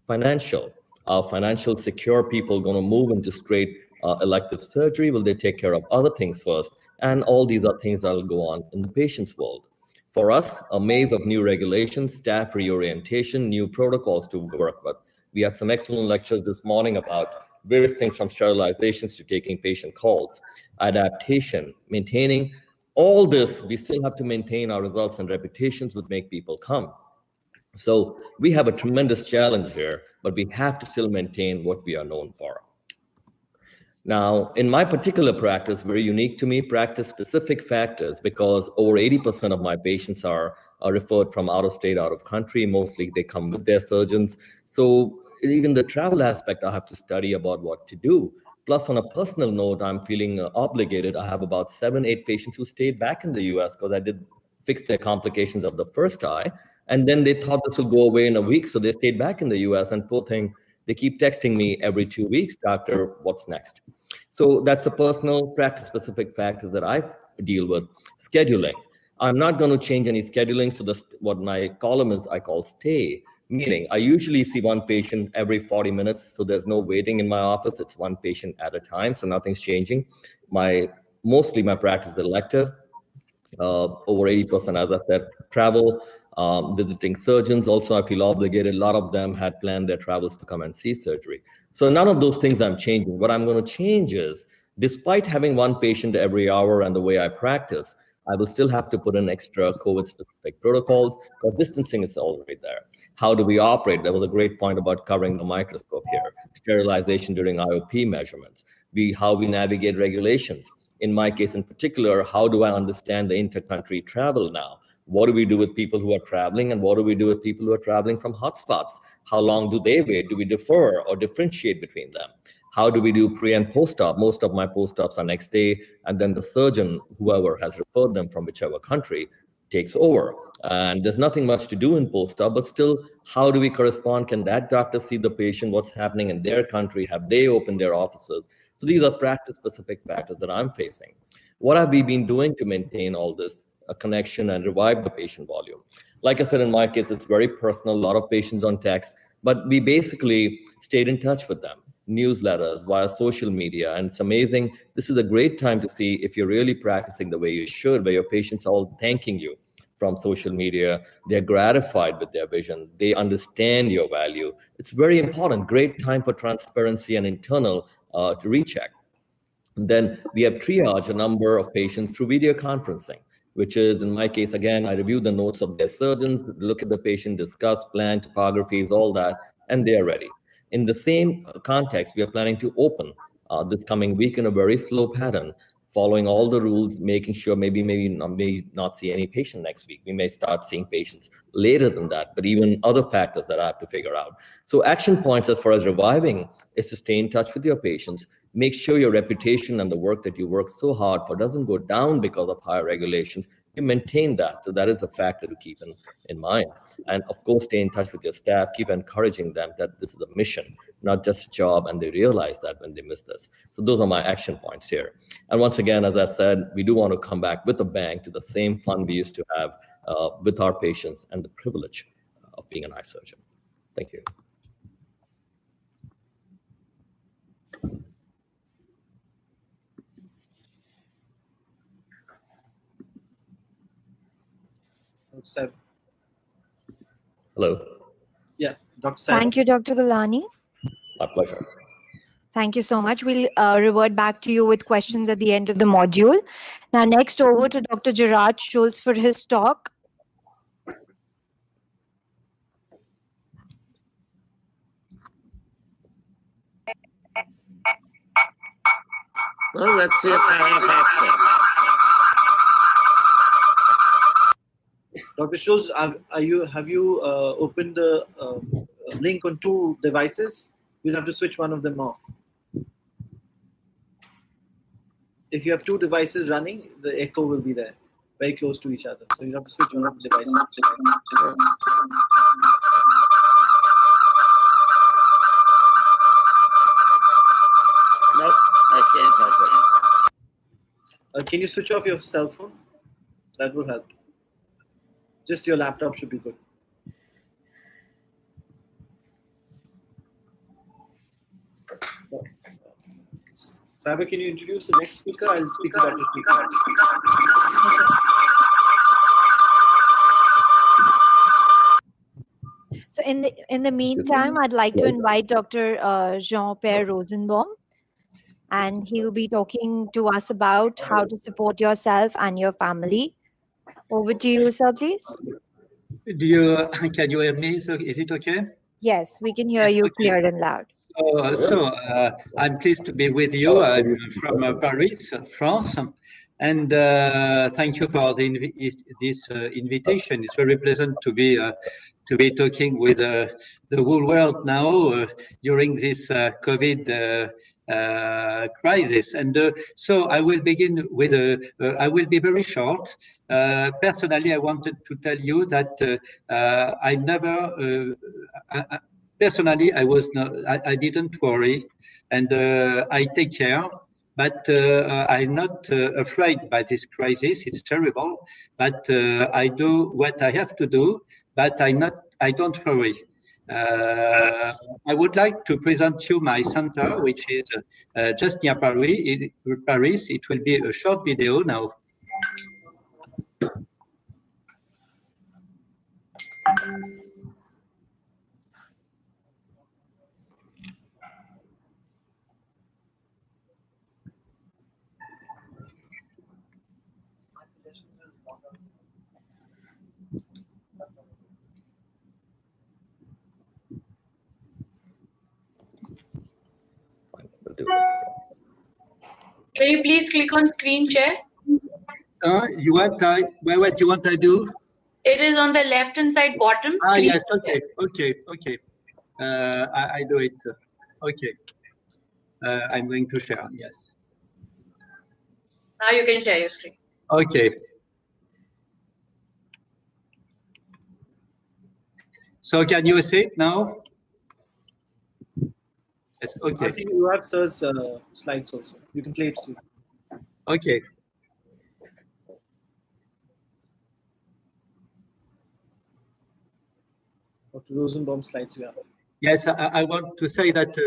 Financial, are financial secure people going to move into straight uh, elective surgery? Will they take care of other things first? And all these are things that will go on in the patient's world. For us, a maze of new regulations, staff reorientation, new protocols to work with. We had some excellent lectures this morning about various things from sterilizations to taking patient calls, adaptation, maintaining all this, we still have to maintain our results and reputations would make people come. So we have a tremendous challenge here, but we have to still maintain what we are known for. Now, in my particular practice, very unique to me, practice specific factors because over 80% of my patients are, are referred from out of state, out of country. Mostly they come with their surgeons. So even the travel aspect, I have to study about what to do. Plus, on a personal note, I'm feeling uh, obligated. I have about seven, eight patients who stayed back in the US because I did fix their complications of the first eye. And then they thought this will go away in a week. So they stayed back in the US. And poor thing, they keep texting me every two weeks, doctor, what's next? So that's the personal practice specific factors that I deal with. Scheduling. I'm not going to change any scheduling. So this, what my column is, I call stay. Meaning, I usually see one patient every 40 minutes, so there's no waiting in my office. It's one patient at a time, so nothing's changing. My mostly my practice is elective. Uh, over 80%, as I said, travel, um, visiting surgeons. Also, I feel obligated. A lot of them had planned their travels to come and see surgery. So none of those things I'm changing. What I'm going to change is, despite having one patient every hour and the way I practice, I will still have to put in extra COVID specific protocols because distancing is already there. How do we operate? There was a great point about covering the microscope here. Sterilization during IOP measurements. We, how we navigate regulations. In my case in particular, how do I understand the intercountry travel now? What do we do with people who are traveling and what do we do with people who are traveling from hotspots? How long do they wait? Do we defer or differentiate between them? How do we do pre and post op? Most of my post ops are next day, and then the surgeon, whoever has referred them from whichever country, takes over. And there's nothing much to do in post op, but still, how do we correspond? Can that doctor see the patient? What's happening in their country? Have they opened their offices? So these are practice specific factors that I'm facing. What have we been doing to maintain all this a connection and revive the patient volume? Like I said, in my case, it's very personal, a lot of patients on text, but we basically stayed in touch with them newsletters, via social media. And it's amazing. This is a great time to see if you're really practicing the way you should, where your patients are all thanking you from social media. They're gratified with their vision. They understand your value. It's very important. Great time for transparency and internal uh, to recheck. Then we have triage a number of patients through video conferencing, which is in my case, again, I review the notes of their surgeons, look at the patient, discuss plan, topographies, all that, and they are ready. In the same context, we are planning to open uh, this coming week in a very slow pattern, following all the rules, making sure maybe maybe not, may not see any patient next week. We may start seeing patients later than that, but even other factors that I have to figure out. So action points as far as reviving is to stay in touch with your patients, make sure your reputation and the work that you work so hard for doesn't go down because of higher regulations, you maintain that. So that is a factor to keep in, in mind. And of course, stay in touch with your staff, keep encouraging them that this is a mission, not just a job, and they realize that when they miss this. So those are my action points here. And once again, as I said, we do want to come back with a bang to the same fun we used to have uh, with our patients and the privilege of being an eye surgeon. Thank you. Seb. Hello. Yeah, Dr. Saiba. Thank you, Dr. Gulani. My pleasure. Thank you so much. We'll uh, revert back to you with questions at the end of the module. Now, next over to Dr. Gerard Schultz for his talk. Well, let's see if I have access. Dr. Schultz, are, are you have you uh, opened the um, link on two devices? You'll have to switch one of them off. If you have two devices running, the echo will be there, very close to each other. So you have to switch one of the devices. Nope, I can't help it. Uh, can you switch off your cell phone? That will help. Just your laptop should be good. Saber, can you introduce the next speaker? I'll speak about the speaker. So, in the in the meantime, I'd like to invite Dr. Uh, Jean-Pierre Rosenbaum, and he'll be talking to us about how to support yourself and your family. Over to you, sir, please. Do you can you hear me? So is it okay? Yes, we can hear you clear and loud. So, so uh, I'm pleased to be with you. I'm from uh, Paris, France, and uh, thank you for the invi- this uh, invitation. It's very pleasant to be uh, to be talking with uh, the whole world now uh, during this uh, COVID. Uh, crisis. And uh, so I will begin with a, uh, I will be very short. Personally, I wanted to tell you that I never, I, personally, I was not, I, I didn't worry and I take care. But uh, I'm not uh, afraid by this crisis. It's terrible, but uh, I do what I have to do. But I not, I don't worry. Uh, I would like to present you my center, which is uh, just near Paris. It, Paris. It will be a short video now. Can you please click on screen share? Uh, you want I, well, what you want I do? It is on the left hand side bottom. Ah, screen yes. share. Okay. Okay. Okay. Uh, I, I do it. Okay. Uh, I'm going to share. Yes. Now you can share your screen. Okay. So can you see it now? Yes. I Okay. think you have Sir's uh, slides also. You can play it too. Okay. Dr. Rosenbaum slides you have. Yes, I, I want to say that uh,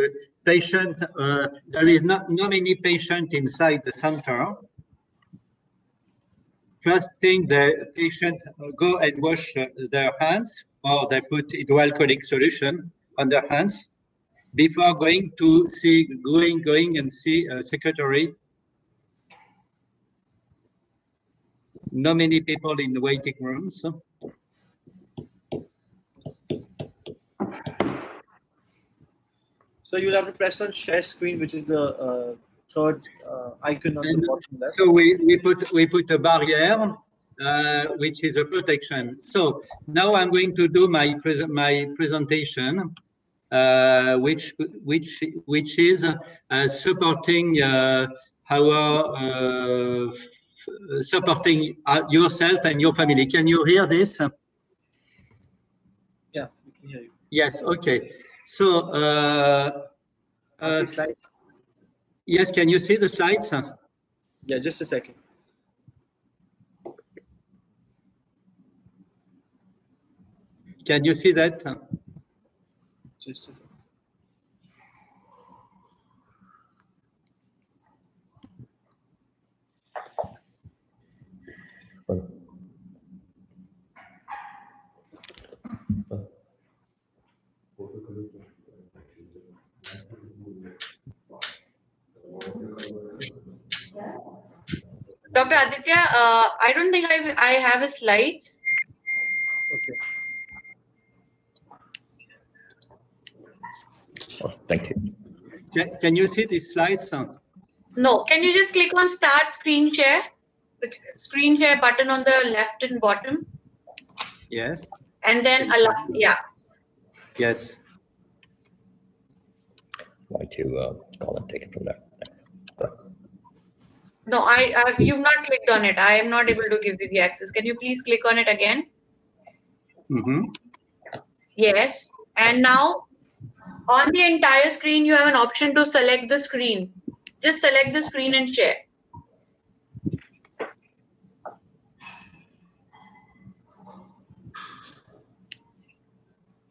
patient, uh, there is not no many patient inside the center. First thing, the patient go and wash uh, their hands, or they put hydroalcoholic solution on their hands before going to see, going, going and see a secretary. No many people in the waiting rooms. So you'll have to press on share screen, which is the uh, third uh, icon on the bottom left. So we, we put we put a barrier, uh, which is a protection. So now I'm going to do my pres- my presentation, uh, which which which is uh, supporting uh, our uh, supporting uh, yourself and your family. Can you hear this? Yeah, we can hear you. Yes. Okay. So. Uh, uh, yes. Can you see the slides? Yeah, just a second. Can you see that? Just a second. Dr. Aditya, uh, I don't think I, I have a slide. Oh, thank you. Can, can you see these slides? No, can you just click on start screen share? The screen share button on the left and bottom. Yes. And then allow, yeah. Yes. Why to uh, call and take it from there. Thanks. No, I, I you've not clicked on it. I am not able to give you the access. Can you please click on it again? Mm-hmm. Yes. And now on the entire screen, you have an option to select the screen. Just select the screen and share.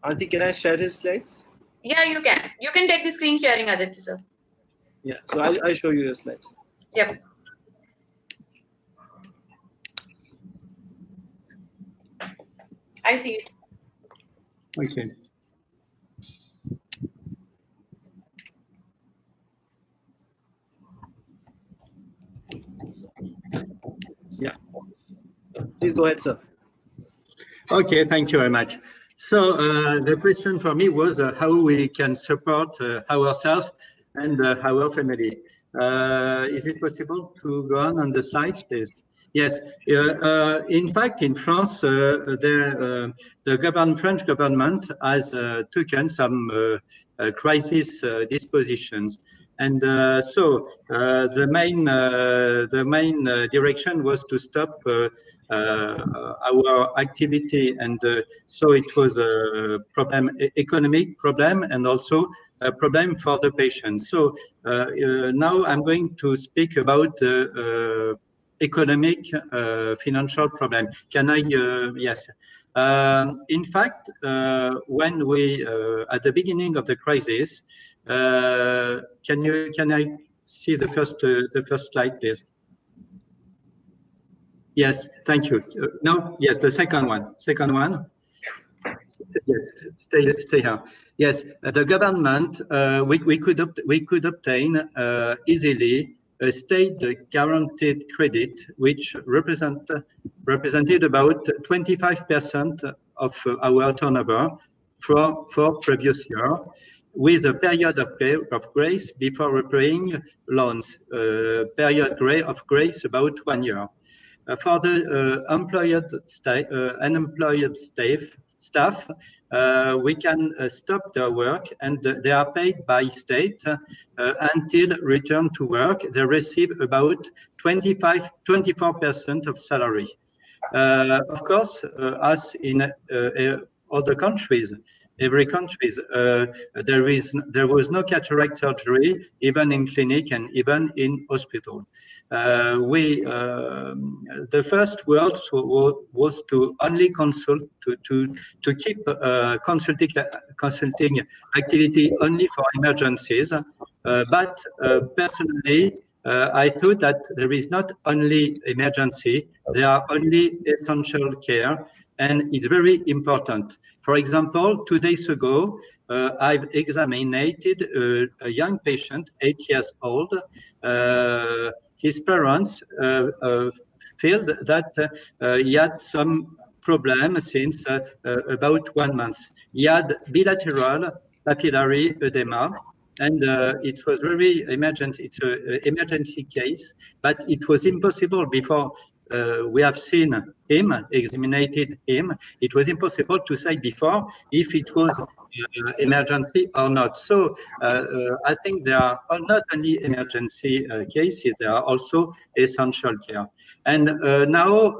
Auntie, can I share his slides? Yeah, you can. You can take the screen sharing, Aditya sir. Yeah, so I'll, I'll show you your slides. Yep. I see it. Okay. Yeah. Please go ahead, sir. Okay, thank you very much. So uh, the question for me was uh, how we can support uh, ourselves and uh, our family. Uh, is it possible to go on on the slides, please? Yes. Uh, in fact, in France, the, the French government has taken some crisis dispositions. And uh, so uh, the main uh, the main direction was to stop our activity, and so it was a problem, economic problem, and also a problem for the patient. So now I'm going to speak about the economic uh, financial problem. Can I? Uh, yes. Um, in fact, uh, when we at the beginning of the crisis, can you can I see the first the first slide, please? Yes, thank you. no, yes, the second one. Second one. Yes, stay, stay here. Yes, uh, the government uh, we we could we could obtain uh, easily a state guaranteed credit, which represent, represented about 25% of our turnover for, for previous year, with a period of, of grace before repaying loans, uh, period of grace about one year. Uh, for the uh, employed sta uh, unemployed staff, staff, uh, we can uh, stop their work and they are paid by state until return to work. They receive about 25, 24% of salary. of course, as in other countries, every country. Uh, there is there was no cataract surgery even in clinic and even in hospital. Uh, we uh, the first world was to only consult to to to keep uh, consulting consulting activity only for emergencies. Uh, but uh, personally. I thought that there is not only emergency, there are only essential care, and it's very important. For example, two days ago, uh, I've examined a, a, young patient, eight years old. Uh, his parents uh, uh felt that uh, he had some problem since uh, about one month. He had bilateral papillary edema, and uh, it was very emergent. It's an emergency case, but it was impossible before uh, we have seen him, examined him. It was impossible to say before if it was uh, emergency or not. So uh, uh I think there are not only emergency uh, cases, there are also essential care. And uh, now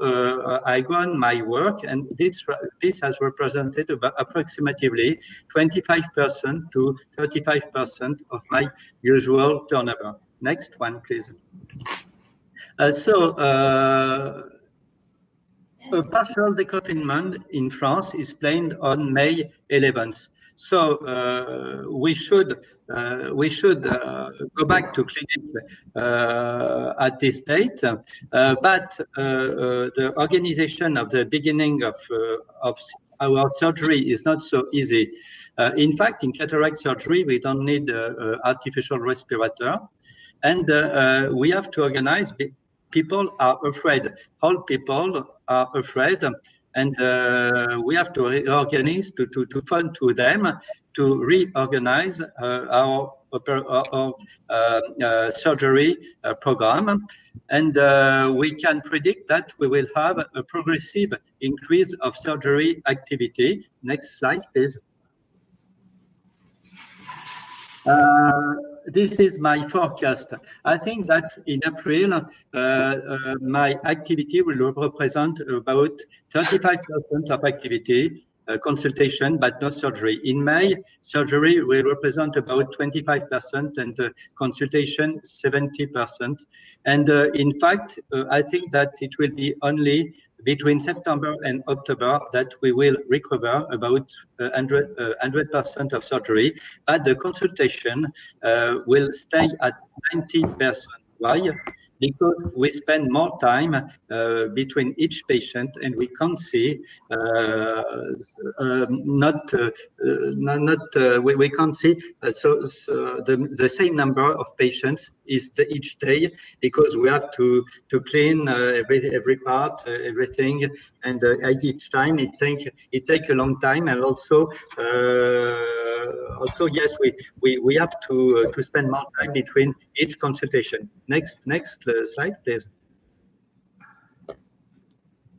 I go on my work, and this this has represented about approximately 25% to 35% of my usual turnover. Next one, please. Uh, so, uh, a partial deconfinement in France is planned on May 11th. So uh, we should uh, we should uh, go back to clinic uh, at this date, but the organization of the beginning of of our surgery is not so easy. in fact, in cataract surgery, we don't need artificial respirator, and we have to organize people are afraid. All people are afraid, and uh, we have to reorganize to, to, to fund to them to reorganize uh, our, our uh, uh, surgery uh, program. And we can predict that we will have a progressive increase of surgery activity. Next slide, please. This is my forecast. I think that in April, uh, uh, my activity will represent about 35% of activity consultation, but no surgery. In May, surgery will represent about 25% and uh, consultation 70%. And uh, in fact, I think that it will be only between September and October that we will recover about 100, 100% of surgery, but the consultation will stay at 90%. Why? Because we spend more time uh, between each patient and we can't see uh, um, not uh, not, not we, we can't see so, so, the, the same number of patients is each day because we have to to clean uh, every every part uh, everything. And uh, at each time. It take it take a long time. And also also yes we we, we have to to spend more time between each consultation. Next next slide, please.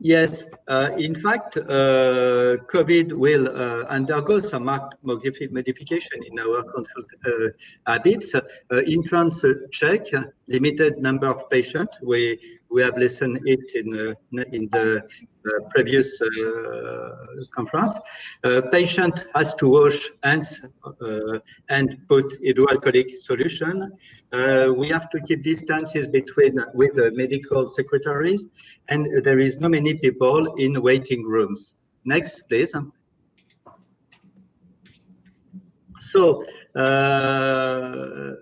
Yes, uh, in fact, uh, COVID will uh, undergo some modification in our consult uh, habits. Uh, in France, uh, check, limited number of patients. We we have listened it in uh, in the uh, previous uh, conference. patient has to wash hands and put hydroalcoholic solution. we have to keep distances between with the medical secretaries, and there is no many people in waiting rooms. Next, please. So, uh,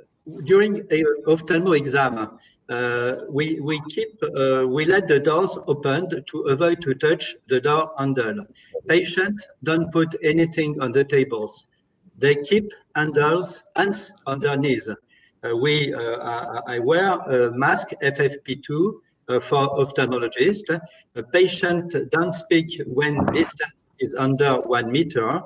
during a ophthalmo exam, uh, we we keep uh, we let the doors open to avoid to touch the door handle. Patient don't put anything on the tables. They keep handles hands on their knees. Uh, we uh, I wear a mask FFP2 uh, for ophthalmologist. A patient don't speak when distance is under one meter.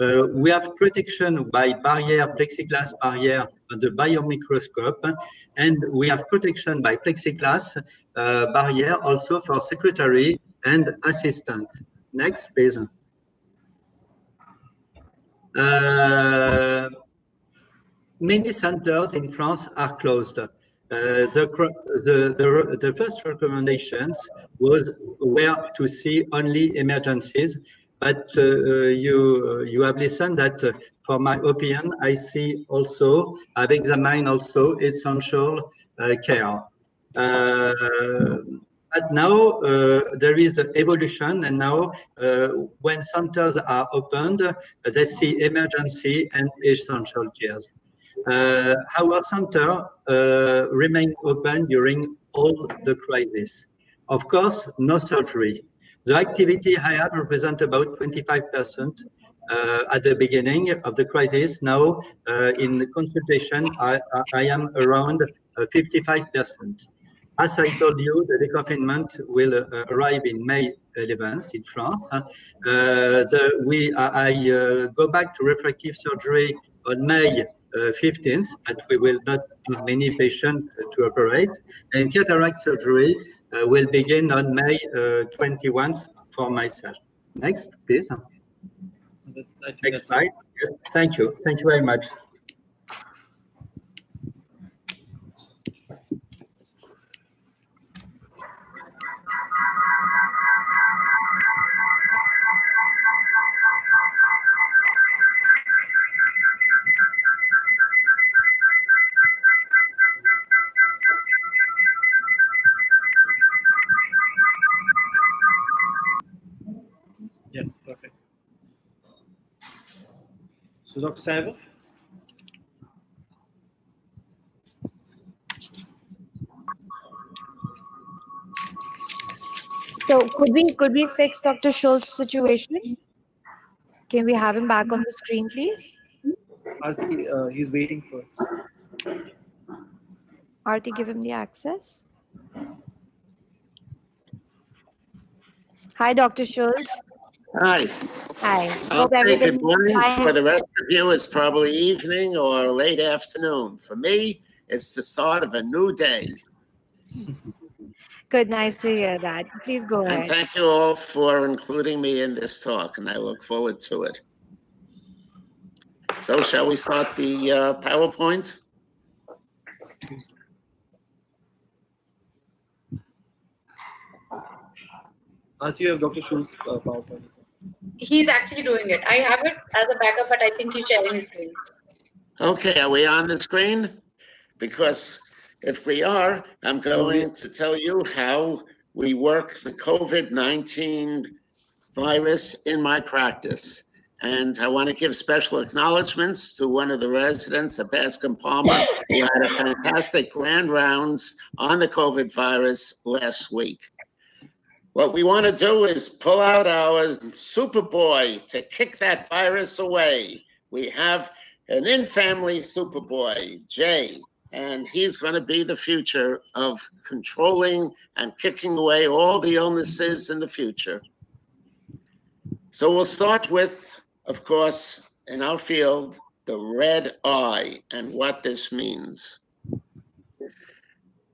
Uh, we have protection by barrier, plexiglass barrier the biomicroscope, and we have protection by plexiglass uh, barrier also for secretary and assistant. Next, please. Uh, many centers in France are closed. Uh, the, the, the, the, first recommendations was where to see only emergencies, but uh, you you have listened that uh, for my opinion, I see also, I've examined also essential uh, care. But now uh, there is evolution, and now uh, when centers are opened, uh, they see emergency and essential cares. Uh, our center uh, remained open during all the crisis. Of course, no surgery. The activity I have represent about 25% uh, at the beginning of the crisis. Now, uh, in the consultation, I, I am around 55%. Uh, As I told you, the deconfinement will uh, arrive in May 11th in France. Uh, the, we, I go back to refractive surgery on May 15th, uh, but we will not have many patients to operate. And cataract surgery uh, will begin on May 21st uh, for myself. Next, please. Next slide. Yes, thank you. Thank you very much. Dr. So could we could we fix Dr. Schultz's situation? Can we have him back on the screen, please? Arti, uh, he's waiting for. Arti, give him the access. Hi, Dr. Schultz. Hi. Hi. I'll Hope say everything good morning. is. For the rest of you, it's probably evening or late afternoon. For me, it's the start of a new day. Good, nice to hear that. Please go And ahead. thank you all for including me in this talk, and I look forward to it. So shall we start the uh, PowerPoint? As you have Dr. Schultz uh, PowerPoint. He's actually doing it. I have it as a backup, but I think he's sharing his screen. Okay, are we on the screen? Because if we are, I'm going to tell you how we work the COVID-19 virus in my practice. And I want to give special acknowledgments to one of the residents of Bascom Palmer who had a fantastic grand rounds on the COVID virus last week. What we want to do is pull out our Superboy to kick that virus away. We have an in-family Superboy, Jay, and he's going to be the future of controlling and kicking away all the illnesses in the future. So we'll start with, of course, in our field, the red eye and what this means.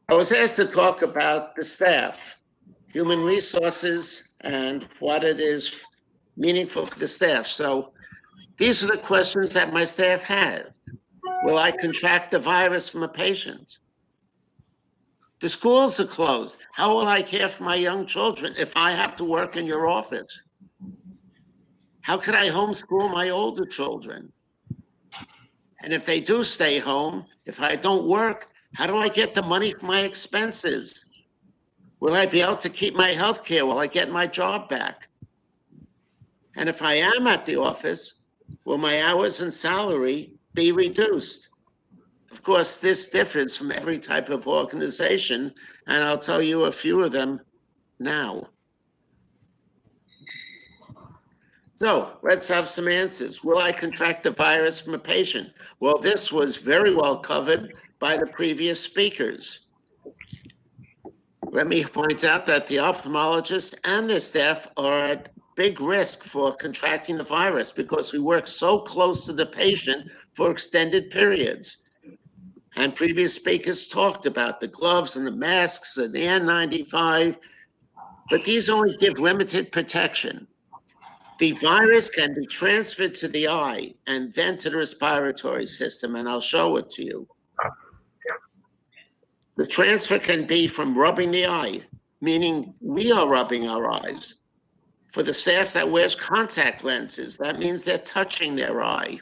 I was asked to talk about the staff, human resources, and what it is meaningful for the staff. So these are the questions that my staff had. Will I contract the virus from a patient? The schools are closed. How will I care for my young children if I have to work in your office? How can I homeschool my older children? And if they do stay home, if I don't work, how do I get the money for my expenses? Will I be able to keep my health care? Will I get my job back? And if I am at the office, will my hours and salary be reduced? Of course, this differs from every type of organization, and I'll tell you a few of them now. So let's have some answers. Will I contract the virus from a patient? Well, this was very well covered by the previous speakers. Let me point out that the ophthalmologist and their staff are at big risk for contracting the virus because we work so close to the patient for extended periods. And previous speakers talked about the gloves and the masks and the N95, but these only give limited protection. The virus can be transferred to the eye and then to the respiratory system, and I'll show it to you. The transfer can be from rubbing the eye, meaning we are rubbing our eyes. For the staff that wears contact lenses, that means they're touching their eye.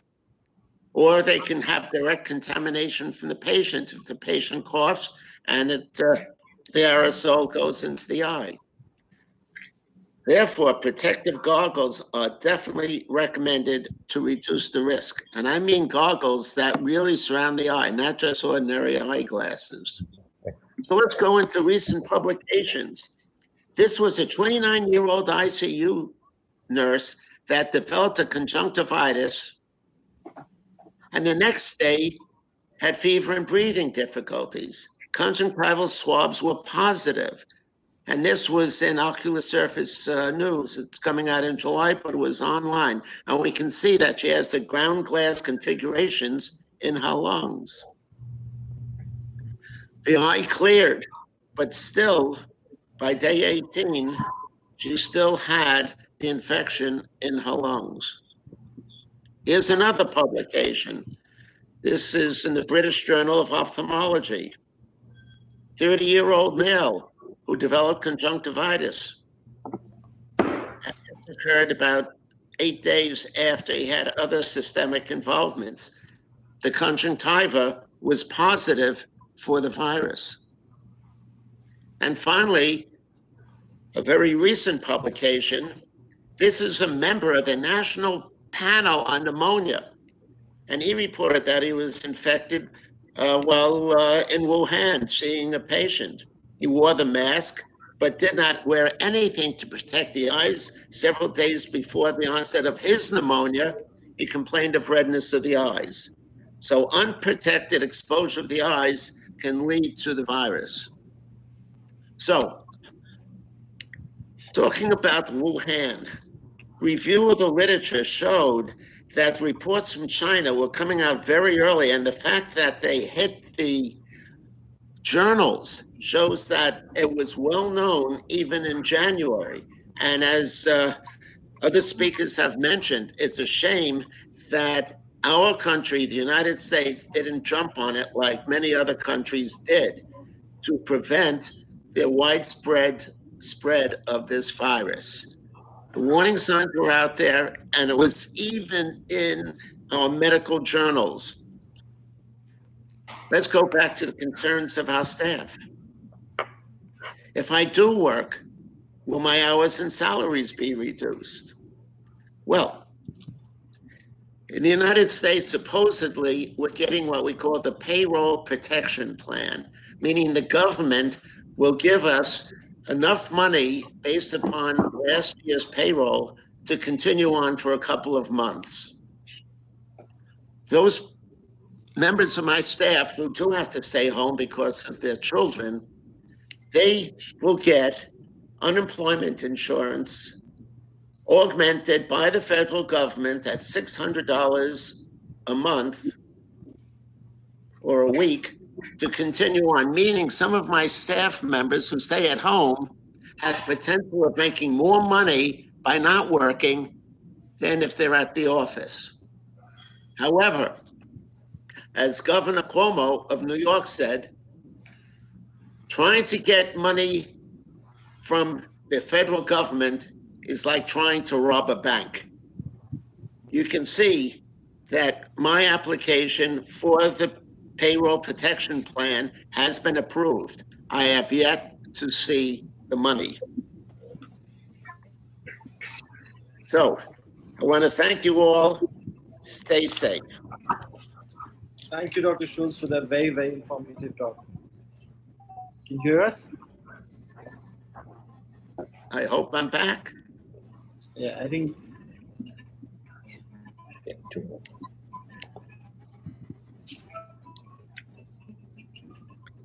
Or they can have direct contamination from the patient if the patient coughs and it, uh, the aerosol goes into the eye. Therefore, protective goggles are definitely recommended to reduce the risk. And I mean goggles that really surround the eye, not just ordinary eyeglasses. So let's go into recent publications. This was a 29 year old ICU nurse that developed a conjunctivitis and the next day had fever and breathing difficulties. Conjunctival swabs were positive, and this was in Ocular Surface uh, News. It's coming out in July, but it was online. And we can see that she has the ground glass configurations in her lungs. The eye cleared, but still, by day 18, she still had the infection in her lungs. Here's another publication. This is in the British Journal of Ophthalmology. 30 year old male who developed conjunctivitis. This occurred about eight days after he had other systemic involvements. The conjunctiva was positive for the virus. And finally, a very recent publication. This is a member of the National Panel on Pneumonia. And he reported that he was infected uh, while uh, in Wuhan seeing a patient. He wore the mask, but did not wear anything to protect the eyes. Several days before the onset of his pneumonia, he complained of redness of the eyes. So, unprotected exposure of the eyes can lead to the virus. So, Talking about Wuhan, review of the literature showed that reports from China were coming out very early, and the fact that they hit the journals shows that it was well known even in January. And as uh, other speakers have mentioned, it's a shame that our country, the United States, didn't jump on it like many other countries did to prevent the widespread spread of this virus. The warning signs were out there, and it was even in our medical journals. Let's go back to the concerns of our staff. If I do work, will my hours and salaries be reduced? Well, in the United States, supposedly, we're getting what we call the payroll protection plan, meaning the government will give us enough money based upon last year's payroll to continue on for a couple of months. Those members of my staff who do have to stay home because of their children, they will get unemployment insurance augmented by the federal government at $600 a month or a week to continue on, meaning some of my staff members who stay at home have potential of making more money by not working than if they're at the office. However, as Governor Cuomo of New York said, trying to get money from the federal government is like trying to rob a bank. You can see that my application for the payroll protection plan has been approved. I have yet to see the money. So I want to thank you all. Stay safe. Thank you, Dr. Schultz, for that very, very informative talk. Can you hear us? I hope I'm back. Yeah, I think. Yeah, two.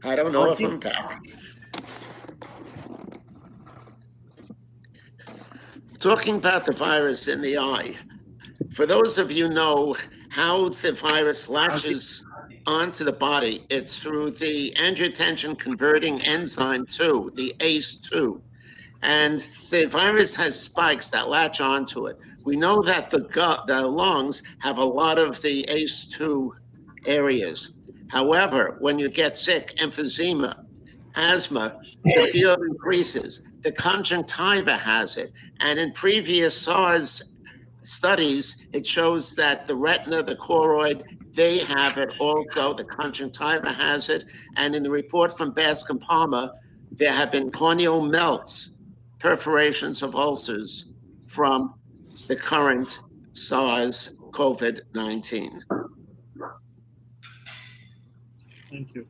I don't know if I'm back. Talking about the virus in the eye, for those of you know how the virus latches onto the body, it's through the angiotensin converting enzyme 2, the ACE2. And the virus has spikes that latch onto it. We know that the gut, the lungs have a lot of the ACE2 areas. However, when you get sick, emphysema, asthma, the field increases. The conjunctiva has it. And in previous SARS studies, it shows that the retina, the choroid, they have it also. The conjunctiva has it. And in the report from Bascom Palmer, there have been corneal melts, perforations of ulcers from the current SARS COVID 19. Thank you.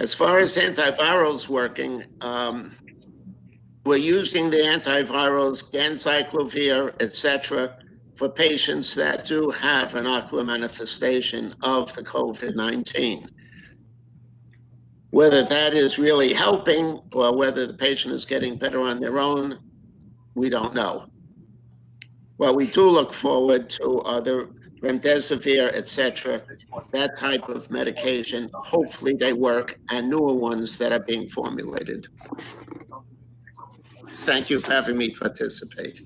As far as antivirals working, um, we're using the antivirals, ganciclovir, etc., for patients that do have an ocular manifestation of the COVID 19. Whether that is really helping or whether the patient is getting better on their own, we don't know. Well, we do look forward to other remdesivir, etc., that type of medication. Hopefully, they work, and newer ones that are being formulated. Thank you for having me participate.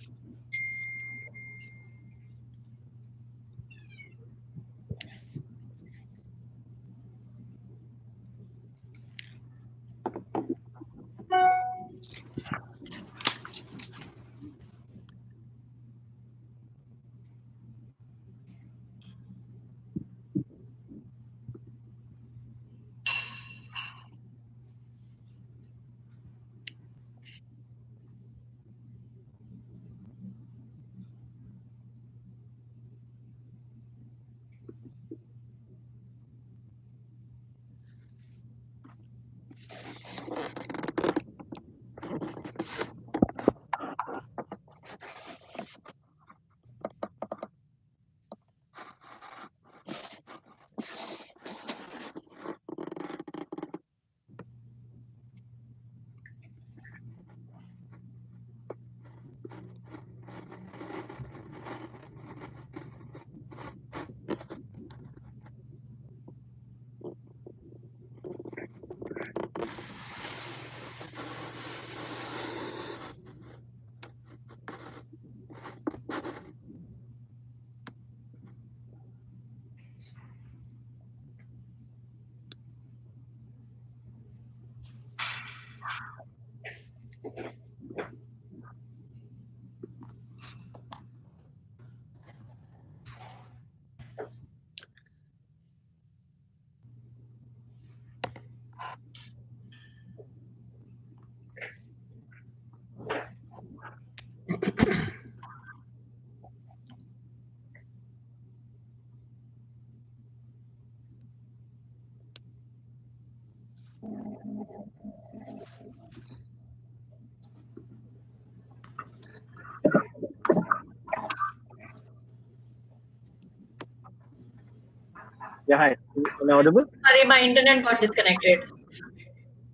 Yeah, hi. Am I audible? Sorry, my internet got disconnected.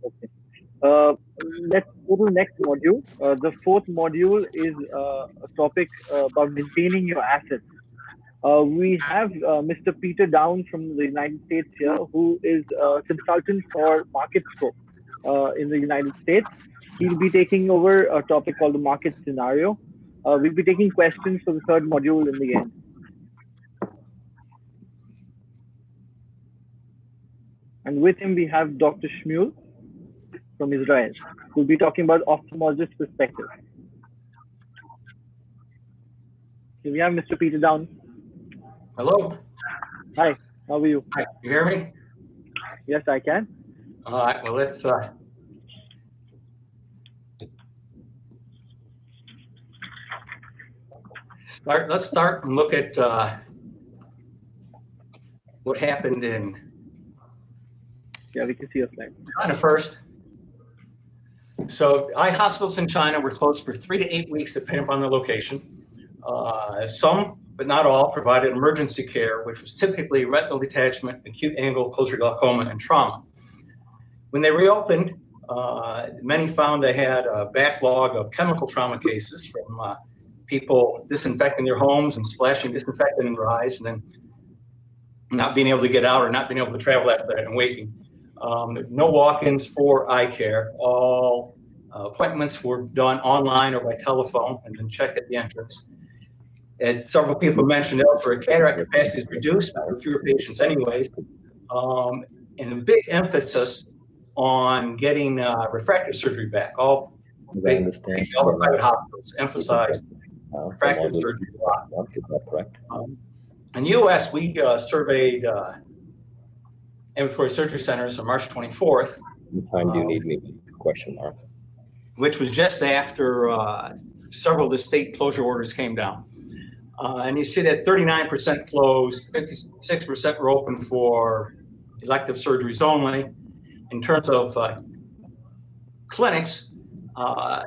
Okay. Uh, let's go to the next module. Uh, the fourth module is uh, a topic uh, about maintaining your assets. Uh, we have uh, Mr. Peter Down from the United States here, who is a consultant for MarketScope uh, in the United States. He'll be taking over a topic called the market scenario. Uh, we'll be taking questions for the third module in the end. And with him, we have Dr. Shmuel from Israel, who'll be talking about ophthalmologist perspective. So we have Mr. Peter Down. Hello. Hi, how are you? Hi, you hear me? Yes, I can. All right, well, let's, uh, start, let's start and look at, uh, what happened in Yeah, we can see your slide. China first. So eye hospitals in China were closed for three to eight weeks, depending upon the location. Uh, some, but not all, provided emergency care, which was typically retinal detachment, acute angle closure glaucoma, and trauma. When they reopened, uh, many found they had a backlog of chemical trauma cases from uh, people disinfecting their homes and splashing disinfectant in their eyes, and then not being able to get out or not being able to travel after that and waking. Um, no walk-ins for eye care. All uh, appointments were done online or by telephone and then checked at the entrance. As several people mentioned elsewhere, cataract capacity is reduced for fewer patients anyways. Um, and a big emphasis on getting uh, refractive surgery back. All, all the private hospitals emphasize Uh, refractive surgery a lot. the- Is that correct? Um, in the U.S., we uh, surveyed uh, ambulatory surgery centers on March 24th, What time do you need me? Question mark. which was just after uh, several of the state closure orders came down. Uh, and you see that 39% closed, 56% were open for elective surgeries only. In terms of uh, clinics, uh,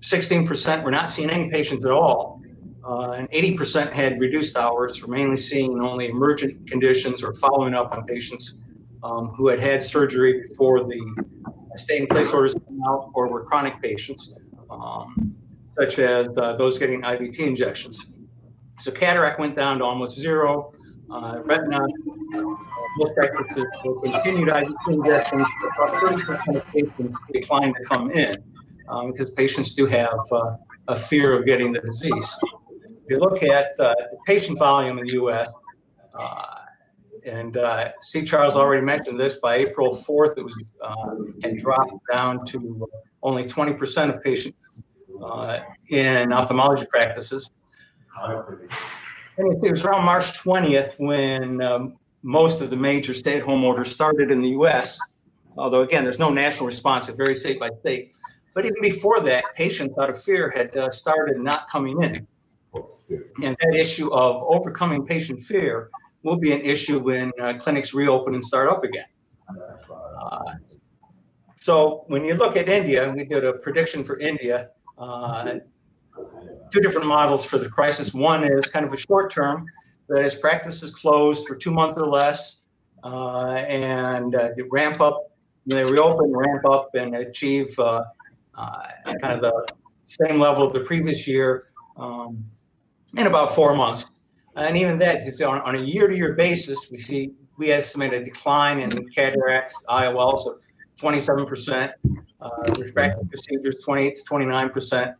16% were not seeing any patients at all. Uh, and 80% had reduced hours, were mainly seeing only emergent conditions or following up on patients um, who had had surgery before the stay in place orders came out or were chronic patients, um, such as uh, those getting IVT injections. So cataract went down to almost zero. Uh, retina, most practices will continue IVT injections. About 30% of patients decline to come in um, because patients do have uh, a fear of getting the disease. If you look at uh, the patient volume in the U.S., uh, and uh, see, Charles already mentioned this. By April 4th, it was uh, had dropped down to only 20% of patients uh, in ophthalmology practices. And it was around March 20th when um, most of the major stay-at-home orders started in the U.S. Although again, there's no national response; it varies state by state. But even before that, patients out of fear had uh, started not coming in, and that issue of overcoming patient fear will be an issue when uh, clinics reopen and start up again. Uh, so when you look at India, we did a prediction for India. Uh, two different models for the crisis. One is kind of a short term, that is practices closed for two months or less, uh, and uh, ramp up. When they reopen, ramp up and achieve uh, kind of the same level of the previous year um, in about four months. And even that, it's on, on a year-to-year basis, we see we estimate a decline in cataracts, IOLs of 27%, uh, refractive procedures 28 to 29%,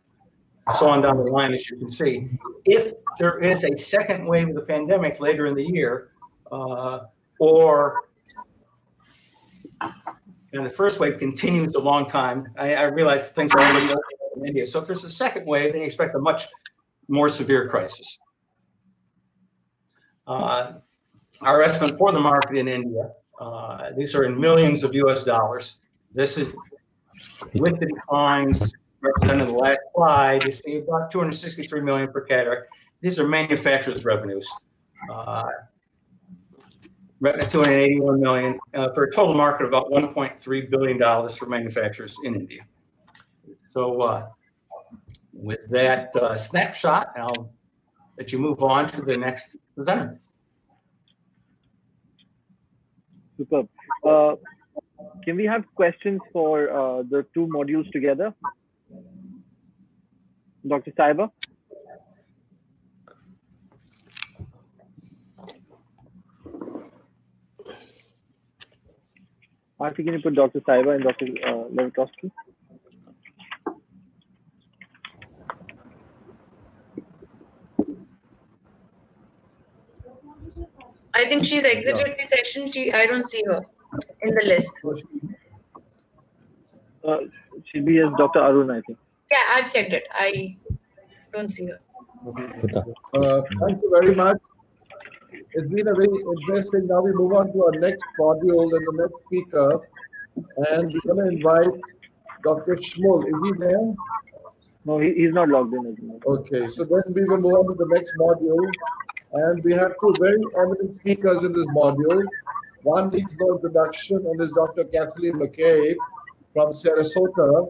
so on down the line, as you can see. If there is a second wave of the pandemic later in the year, uh, or and the first wave continues a long time, I, I realize things are already in India. So if there's a second wave, then you expect a much more severe crisis. Uh, our estimate for the market in India, uh, these are in millions of US dollars. This is with the declines represented in the last slide, you see about 263 million per cataract. These are manufacturers' revenues. Uh, retina 281 million uh, for a total market of about 1.3 billion dollars for manufacturers in India. So, uh, with that uh, snapshot, I'll let you move on to the next presenter. Superb. Uh, can we have questions for uh, the two modules together? Dr. Saiba? Can you put Dr. Saiba and Dr. Uh, Lewandowski? I think she's exited the session. She, I don't see her in the list. Uh, she'll be as Dr. Arun, I think. Yeah, I've checked it. I don't see her. Uh, thank you very much. It's been a very interesting. Now we move on to our next module and the next speaker. And we're going to invite Dr. Shmul. Is he there? No, he, he's not logged in. Okay, so then we will move on to the next module. And we have two very eminent speakers in this module. One needs no introduction and is Dr. Cathleen McCabe from Sarasota.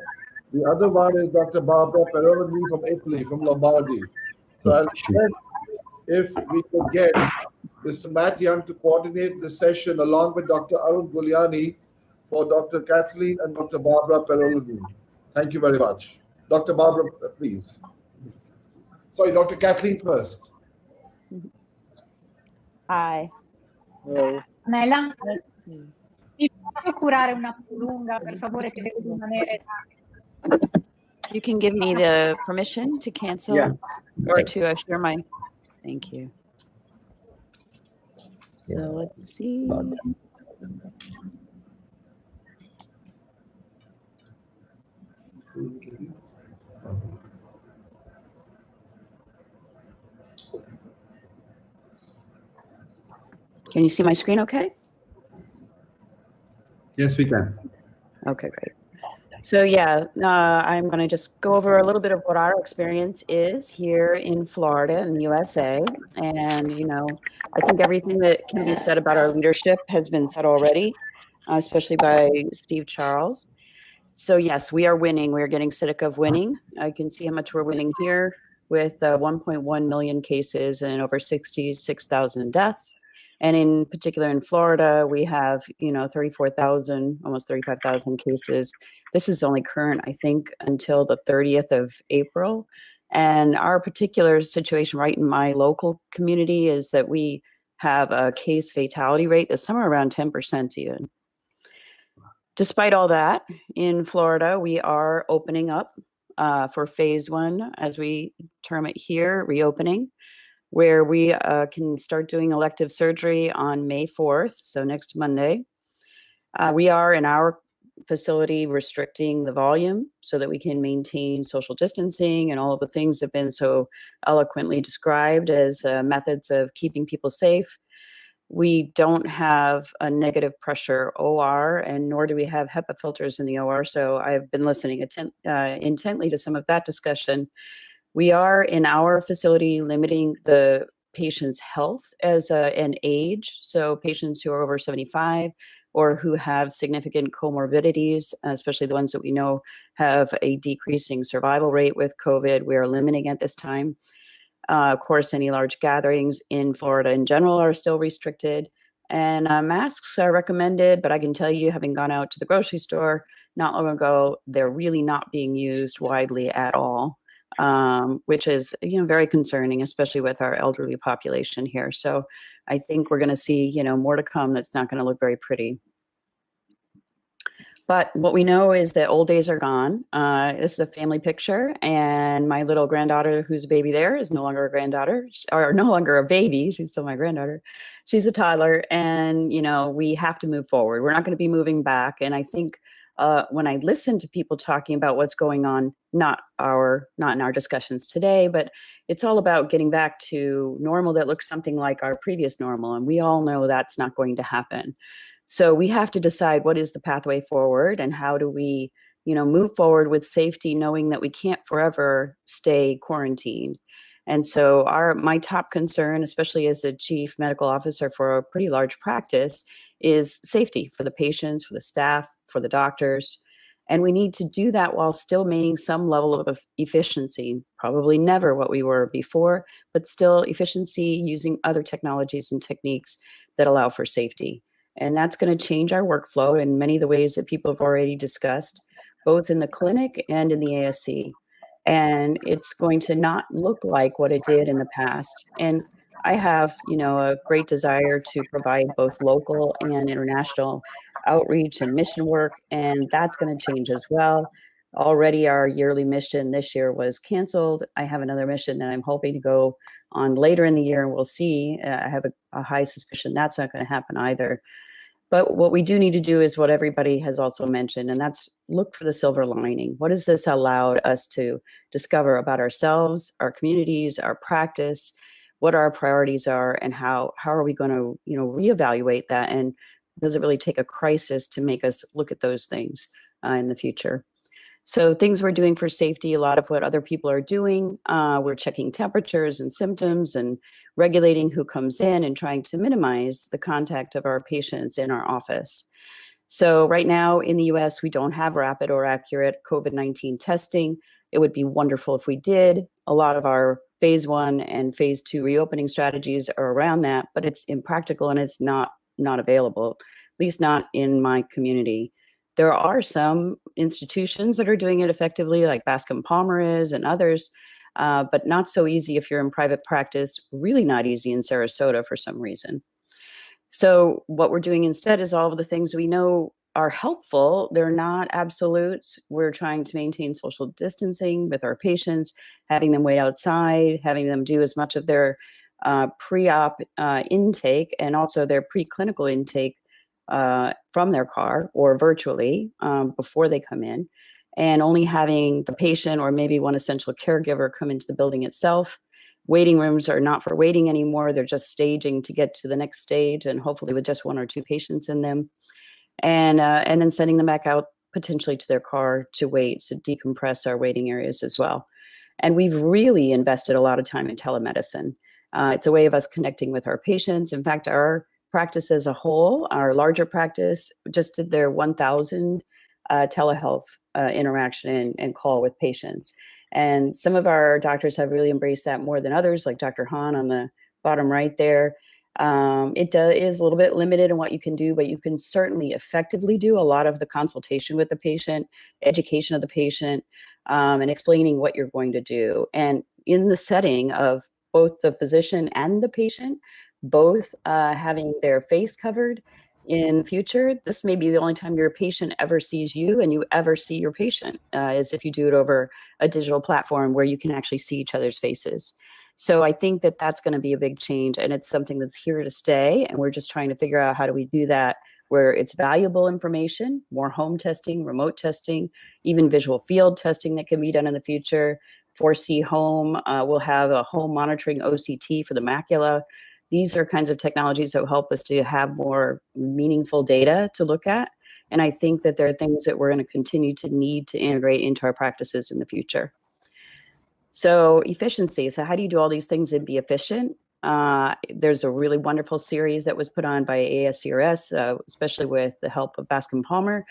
The other one is Dr. Barbara Parolini from Italy, from Lombardy. So I'll check if we could get Mr. Matt Young to coordinate the session along with Dr. Arun Gulani for Dr. Cathleen and Dr. Barbara Parolini. Thank you very much. Dr. Barbara, please. Sorry, Dr. Cathleen first. Hi. Hello. Nella, mi faccio curare una lunga, per favore, che devo rimanere. If you can give me the permission to cancel Yeah. or to uh, share my, thank you. So let's see. Can you see my screen okay? Yes, we can. Okay, great. So yeah, uh, I'm going to just go over a little bit of what our experience is here in Florida in the USA. And, you know, I think everything that can be said about our leadership has been said already, uh, especially by Steve Charles. So yes, we are winning. We are getting sick of winning. I can see how much we're winning here with uh, 1.1 million cases and over 66,000 deaths. And in particular in Florida, we have, you know, 34,000, almost 35,000 cases. This is only current, I think, until the 30th of April. And our particular situation right in my local community is that we have a case fatality rate that's somewhere around 10% even. Despite all that, in Florida, we are opening up uh, for phase one, as we term it here, reopening where we uh, can start doing elective surgery on May 4th, so next Monday. Uh, we are in our facility restricting the volume so that we can maintain social distancing and all of the things that have been so eloquently described as uh, methods of keeping people safe. We don't have a negative pressure OR, and nor do we have HEPA filters in the OR. So I've been listening uh, intently to some of that discussion. We are in our facility limiting the patient's health as a, an age. So patients who are over 75 or who have significant comorbidities, especially the ones that we know have a decreasing survival rate with COVID, we are limiting at this time. Uh, of course, any large gatherings in Florida in general are still restricted. And uh, masks are recommended, but I can tell you, having gone out to the grocery store not long ago, they're really not being used widely at all um, which is you know very concerning, especially with our elderly population here. So I think we're going to see you know more to come. That's not going to look very pretty. But what we know is that old days are gone. Uh, this is a family picture, and my little granddaughter, who's a baby there, is no longer a granddaughter, or no longer a baby. She's still my granddaughter. She's a toddler, and you know we have to move forward. We're not going to be moving back. And I think uh, when I listen to people talking about what's going on, not our not in our discussions today, but it's all about getting back to normal that looks something like our previous normal, and we all know that's not going to happen. So we have to decide what is the pathway forward and how do we you know, move forward with safety, knowing that we can't forever stay quarantined. And so our my top concern, especially as a chief medical officer for a pretty large practice, is safety for the patients, for the staff, for the doctors. And we need to do that while still maintaining some level of efficiency. Probably never what we were before, but still efficiency using other technologies and techniques that allow for safety. And that's going to change our workflow in many of the ways that people have already discussed, both in the clinic and in the ASC and it's going to not look like what it did in the past. And I have, you know, a great desire to provide both local and international outreach and mission work, and that's going to change as well. Already, our yearly mission this year was canceled. I have another mission that I'm hoping to go on later in the year, and we'll see. Uh, I have a, a high suspicion that's not going to happen either. But what we do need to do is what everybody has also mentioned, and that's look for the silver lining. What has this allowed us to discover about ourselves, our communities, our practice, what our priorities are, and how how are we going to you know reevaluate that? And does it really take a crisis to make us look at those things uh, in the future? So things we're doing for safety, a lot of what other people are doing. Uh, we're checking temperatures and symptoms and regulating who comes in and trying to minimize the contact of our patients in our office. So right now in the US, we don't have rapid or accurate COVID-19 testing. It would be wonderful if we did. A lot of our phase one and phase two reopening strategies are around that, but it's impractical and it's not not available, at least not in my community. There are some institutions that are doing it effectively, like Bascom Palmer is and others, uh, but not so easy if you're in private practice, really not easy in Sarasota for some reason. So, what we're doing instead is all of the things we know are helpful. They're not absolutes. We're trying to maintain social distancing with our patients, having them wait outside, having them do as much of their uh, pre op uh, intake and also their preclinical intake uh, from their car or virtually um, before they come in, and only having the patient or maybe one essential caregiver come into the building itself. Waiting rooms are not for waiting anymore. They're just staging to get to the next stage, and hopefully with just one or two patients in them, and uh, and then sending them back out potentially to their car to wait to decompress our waiting areas as well. And we've really invested a lot of time in telemedicine. Uh, it's a way of us connecting with our patients. In fact, our practice as a whole, our larger practice, just did their 1,000 uh, telehealth uh, interaction and, and, call with patients. And some of our doctors have really embraced that more than others, like Dr. Hahn on the bottom right there. Um, it do, is a little bit limited in what you can do, but you can certainly effectively do a lot of the consultation with the patient, education of the patient, um, and explaining what you're going to do. And in the setting of both the physician and the patient, both uh, having their face covered in future this may be the only time your patient ever sees you and you ever see your patient uh, is if you do it over a digital platform where you can actually see each other's faces. So i think that that's going to be a big change and it's something that's here to stay and we're just trying to figure out how do we do that where it's valuable information more home testing remote testing even visual field testing that can be done in the future ForeseeHome uh, will have a home monitoring oct for the macula these are kinds of technologies that will help us to have more meaningful data to look at. And I think that there are things that we're going to continue to need to integrate into our practices in the future. So, efficiency. So, how do you do all these things and be efficient? Uh, there's a really wonderful series that was put on by ASCRS, uh, especially with the help of Bascom Palmer,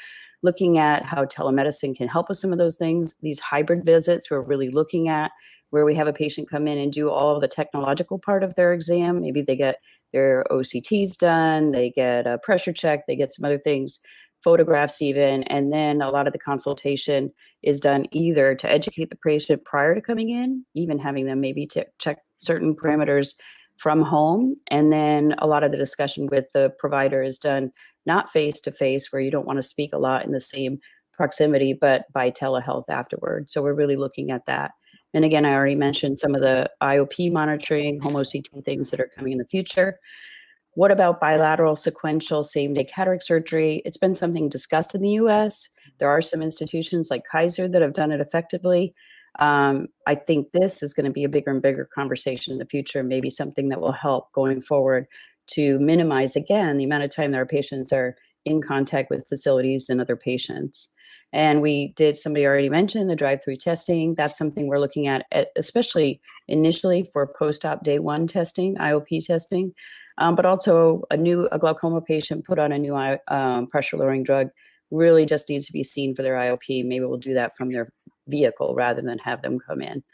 looking at how telemedicine can help with some of those things. These hybrid visits, we're really looking at where we have a patient come in and do all the technological part of their exam. Maybe they get their OCTs done, they get a pressure check, they get some other things, photographs even, and then a lot of the consultation is done either to educate the patient prior to coming in, even having them maybe to check certain parameters from home, and then a lot of the discussion with the provider is done not face to face, where you don't want to speak a lot in the same proximity, but by telehealth afterward. So we're really looking at that. And again, I already mentioned some of the IOP monitoring, home OCT things that are coming in the future. What about bilateral sequential same day cataract surgery? It's been something discussed in the US. There are some institutions like Kaiser that have done it effectively. Um, I think this is going to be a bigger and bigger conversation in the future, maybe something that will help going forward to minimize, again, the amount of time that our patients are in contact with facilities and other patients. And we did, somebody already mentioned the drive through testing. That's something we're looking at, especially initially for post op day one testing, IOP testing, um, but also a new a glaucoma patient put on a new um, pressure lowering drug really just needs to be seen for their IOP. Maybe we'll do that from their vehicle rather than have them come in.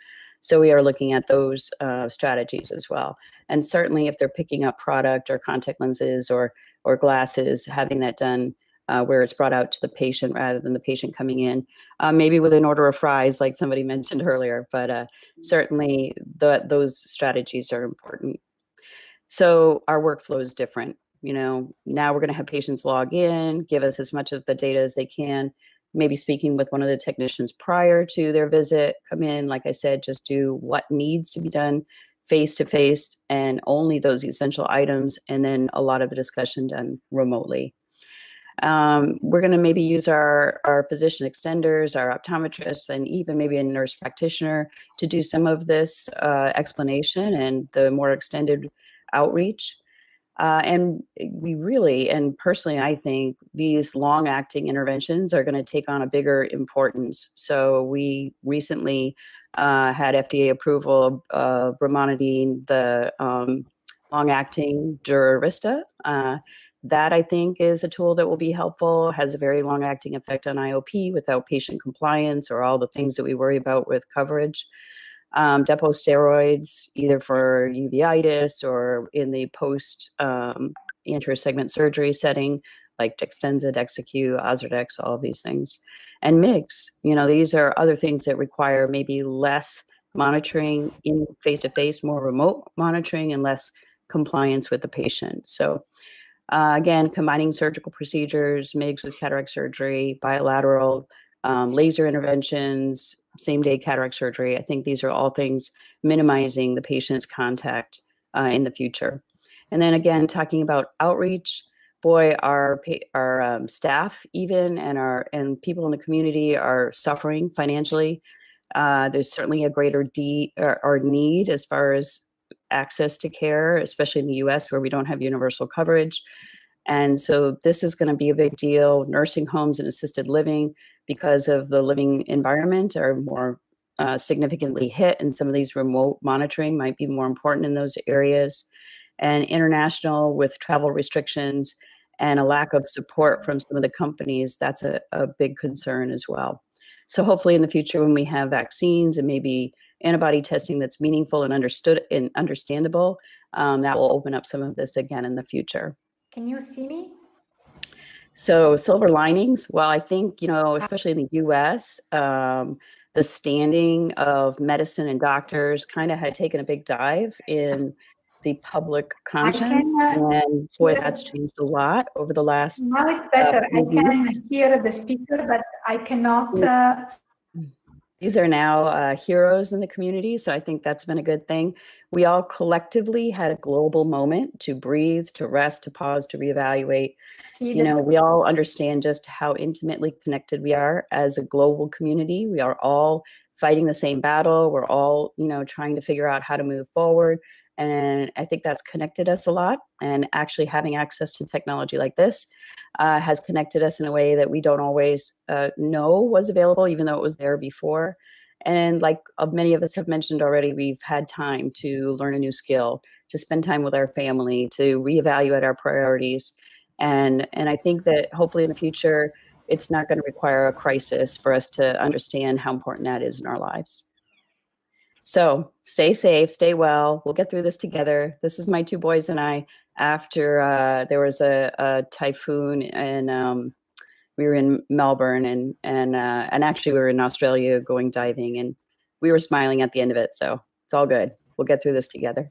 So we are looking at those uh, strategies as well. And certainly, if they're picking up product or contact lenses or or glasses, having that done uh, where it's brought out to the patient rather than the patient coming in, uh, maybe with an order of fries, like somebody mentioned earlier. But uh, certainly, the, those strategies are important. So our workflow is different. You know, now we're going to have patients log in, give us as much of the data as they can. Maybe speaking with one of the technicians prior to their visit, come in, like I said, just do what needs to be done face to face and only those essential items, and then a lot of the discussion done remotely. Um, we're going to maybe use our, our physician extenders, our optometrists, and even maybe a nurse practitioner to do some of this uh, explanation and the more extended outreach. Uh, and we really, and personally, I think these long acting interventions are going to take on a bigger importance. So we recently uh, had FDA approval of the um, long-acting Durysta. Uh, that I think is a tool that will be helpful, has a very long-acting effect on IOP without patient compliance or all the things that we worry about with coverage. Um, depot steroids, either for uveitis or in the post um, anterior segment surgery setting, like Dextenza, Dexycu, Ozurdex, all of these things and MIGS. You know, these are other things that require maybe less monitoring in face to face, more remote monitoring, and less compliance with the patient. So, uh, again, combining surgical procedures, MIGS with cataract surgery, bilateral um, laser interventions, same day cataract surgery. I think these are all things minimizing the patient's contact uh, in the future. And then again, talking about outreach, boy, our our um, staff even and our and people in the community are suffering financially. Uh, there's certainly a greater de- or, or, need as far as access to care, especially in the U.S. where we don't have universal coverage. And so this is going to be a big deal. Nursing homes and assisted living, because of the living environment, are more uh, significantly hit, and some of these remote monitoring might be more important in those areas. And international with travel restrictions and a lack of support from some of the companies, that's a, a big concern as well. So hopefully in the future, when we have vaccines and maybe antibody testing that's meaningful and understood and understandable, um, that will open up some of this again in the future. Can you see me? So silver linings. Well, I think you know, especially in the U.S., um, the standing of medicine and doctors kind of had taken a big dive in the public conscience. And boy, that's changed a lot over the last. Now it's better. Uh, I can hear the speaker, but I cannot. Uh... These are now uh, heroes in the community. So I think that's been a good thing. We all collectively had a global moment to breathe, to rest, to pause, to reevaluate. See, you know, we all understand just how intimately connected we are as a global community. We are all fighting the same battle. We're all, you know, trying to figure out how to move forward. And I think that's connected us a lot. And actually, having access to technology like this uh, has connected us in a way that we don't always uh, know was available, even though it was there before. And like uh, many of us have mentioned already, we've had time to learn a new skill, to spend time with our family, to reevaluate our priorities. And, and I think that hopefully in the future, it's not going to require a crisis for us to understand how important that is in our lives. So stay safe, stay well. We'll get through this together. This is my two boys and I. After uh, there was a, a typhoon and um, we were in Melbourne and and uh, and actually we were in Australia going diving and we were smiling at the end of it. So it's all good. We'll get through this together.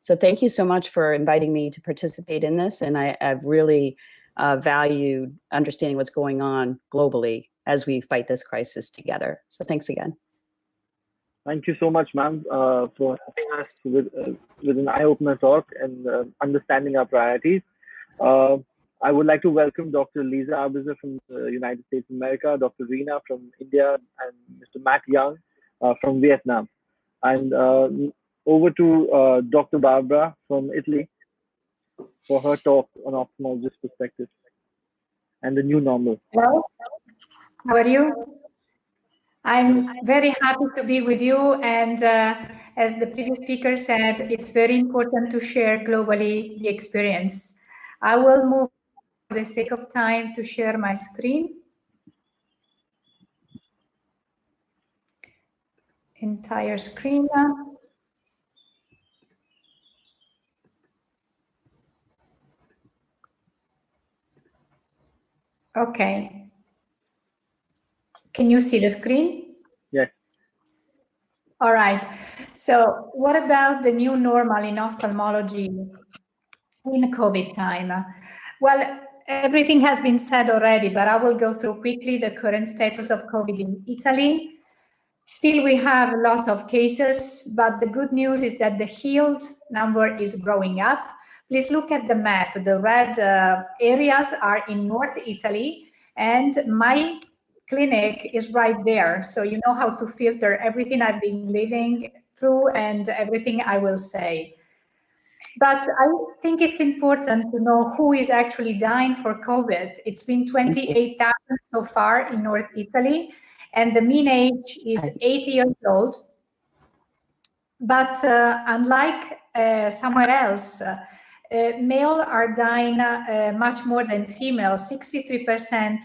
So thank you so much for inviting me to participate in this, and I, I've really uh, valued understanding what's going on globally as we fight this crisis together. So thanks again. Thank you so much, ma'am, uh, for helping us with, uh, with an eye-opener talk and uh, understanding our priorities. Uh, I would like to welcome Dr. Lisa Arbisser from the United States of America, Dr. Reena from India, and Mr. Matt Young uh, from Vietnam. And uh, over to Dr. Barbara from Italy for her talk on ophthalmologist perspective and the new normal. Hello. How are you? I'm very happy to be with you. And uh, as the previous speaker said, it's very important to share globally the experience. I will move for the sake of time to share my screen. Entire screen. Okay. Can you see the screen? Yes. All right. So what about the new normal in ophthalmology in COVID time? Well, everything has been said already, but I will go through quickly the current status of COVID in Italy. Still, we have lots of cases, but the good news is that the healed number is growing up. Please look at the map. The red uh, areas are in North Italy, and my clinic is right there. So you know how to filter everything I've been living through and everything I will say. But I think it's important to know who is actually dying for COVID. It's been 28,000 so far in North Italy, and the mean age is 80 years old. But uh, unlike uh, somewhere else, uh, male are dying uh, much more than female. 63%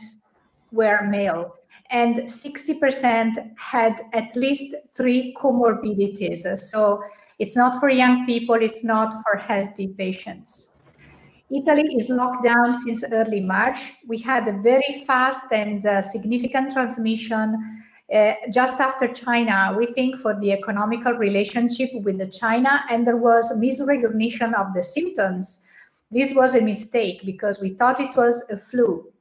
were male, and 60% had at least three comorbidities. So it's not for young people, it's not for healthy patients. Italy is locked down since early March. We had a very fast and uh, significant transmission uh, just after China, we think for the economical relationship with the China, and there was misrecognition of the symptoms. This was a mistake because we thought it was a flu.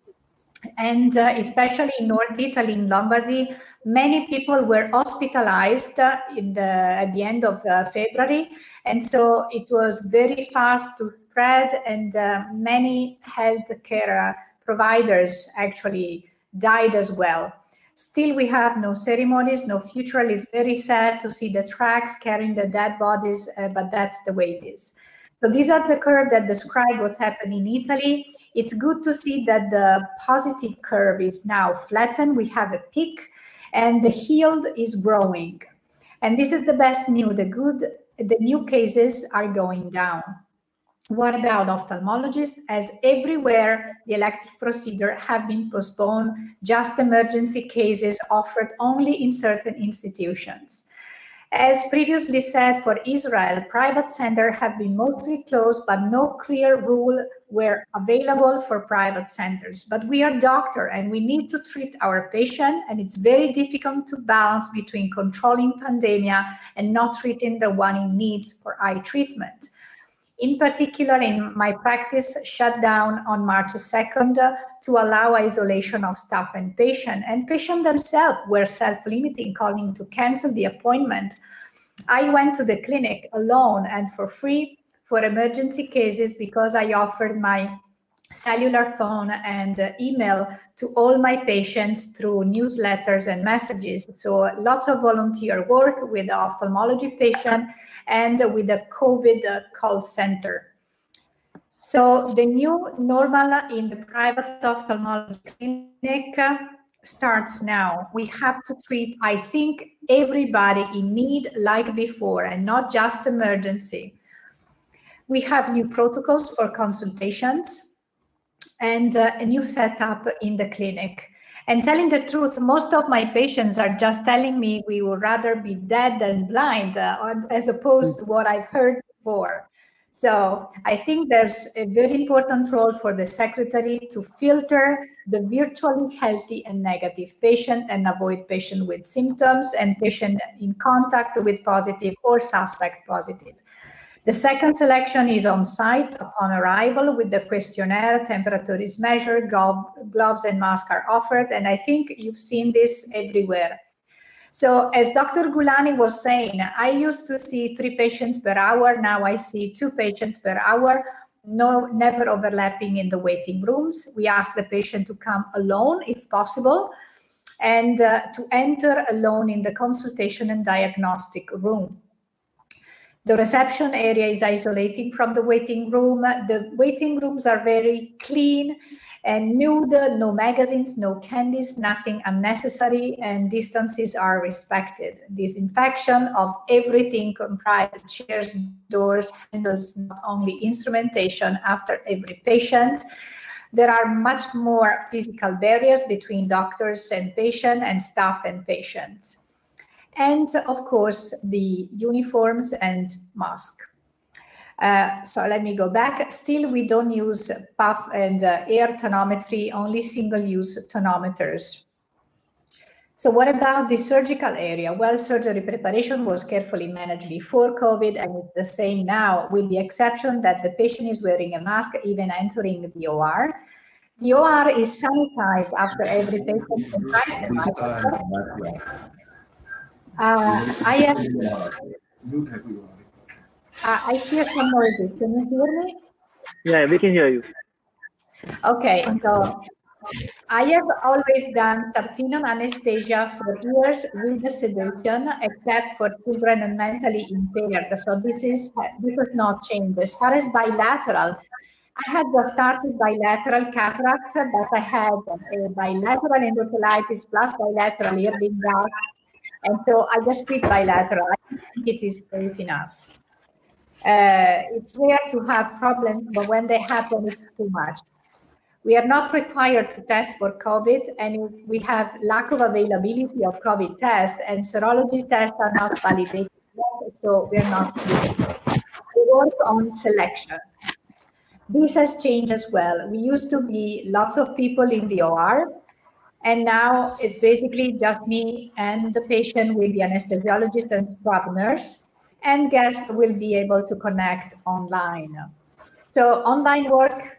And uh, especially in North Italy, in Lombardy, many people were hospitalized uh, the, at the end of uh, February. And so it was very fast to spread, and uh, many healthcare providers actually died as well. Still, we have no ceremonies, no funeral. It's very sad to see the tracks carrying the dead bodies, uh, but that's the way it is. So these are the curve that describe what's happened in Italy. It's good to see that the positive curve is now flattened. We have a peak and the healed is growing. And this is the best news. The good, the new cases are going down. What about ophthalmologists? As everywhere, the elective procedure have been postponed, just emergency cases offered only in certain institutions. As previously said, for Israel, private centers have been mostly closed, but no clear rule were available for private centers. But we are doctor and we need to treat our patient, and it's very difficult to balance between controlling pandemia and not treating the one in needs for eye treatment in particular in my practice shut down on March 2nd uh, to allow isolation of staff and patient and patient themselves were self-limiting calling to cancel the appointment. I went to the clinic alone and for free for emergency cases because I offered my cellular phone and uh, email to all my patients through newsletters and messages. So lots of volunteer work with ophthalmology patient and with the COVID uh, call center. So the new normal in the private ophthalmology clinic starts now. We have to treat, I think, everybody in need like before and not just emergency. We have new protocols for consultations and uh, a new setup in the clinic. And telling the truth, most of my patients are just telling me we would rather be dead than blind, uh, as opposed to what I've heard before. So I think there's a very important role for the secretary to filter the virtually healthy and negative patient and avoid patient with symptoms and patient in contact with positive or suspect positive. The second selection is on site upon arrival with the questionnaire, temperature is measured, gloves and mask are offered, and I think you've seen this everywhere. So as Dr. Gulani was saying, I used to see three patients per hour, now I see two patients per hour, no, never overlapping in the waiting rooms. We ask the patient to come alone if possible, and uh, to enter alone in the consultation and diagnostic room. The reception area is isolating from the waiting room. The waiting rooms are very clean And nude, no magazines, no candies, nothing unnecessary, and distances are respected. Disinfection of everything comprised chairs, doors, handles, not only instrumentation after every patient. There are much more physical barriers between doctors and patient and staff and patients. And of course, the uniforms and mask. Uh, so let me go back. Still, we don't use puff and uh, air tonometry, only single-use tonometers. So what about the surgical area? Well, surgery preparation was carefully managed before COVID and it's the same now, with the exception that the patient is wearing a mask even entering the OR. The OR is sanitized after every patient enters the mask. Uh, I have uh, I hear some noises. Can you hear me? Yeah, we can hear you. Okay, so I have always done subtenon anesthesia for years with sedation, except for children and mentally impaired. So this is this has not changed. As far as bilateral, I had just started bilateral cataract, but I had a bilateral endothelitis plus bilateral earring gap, and so I just speak bilateral. I think it is safe enough. Uh, it's rare to have problems, but when they happen, it's too much. We are not required to test for COVID, and we have lack of availability of COVID tests, and serology tests are not validated so we're not We work on selection. This has changed as well. We used to be lots of people in the OR, and now it's basically just me and the patient with the anesthesiologist and scrub nurse and guests will be able to connect online. So online work,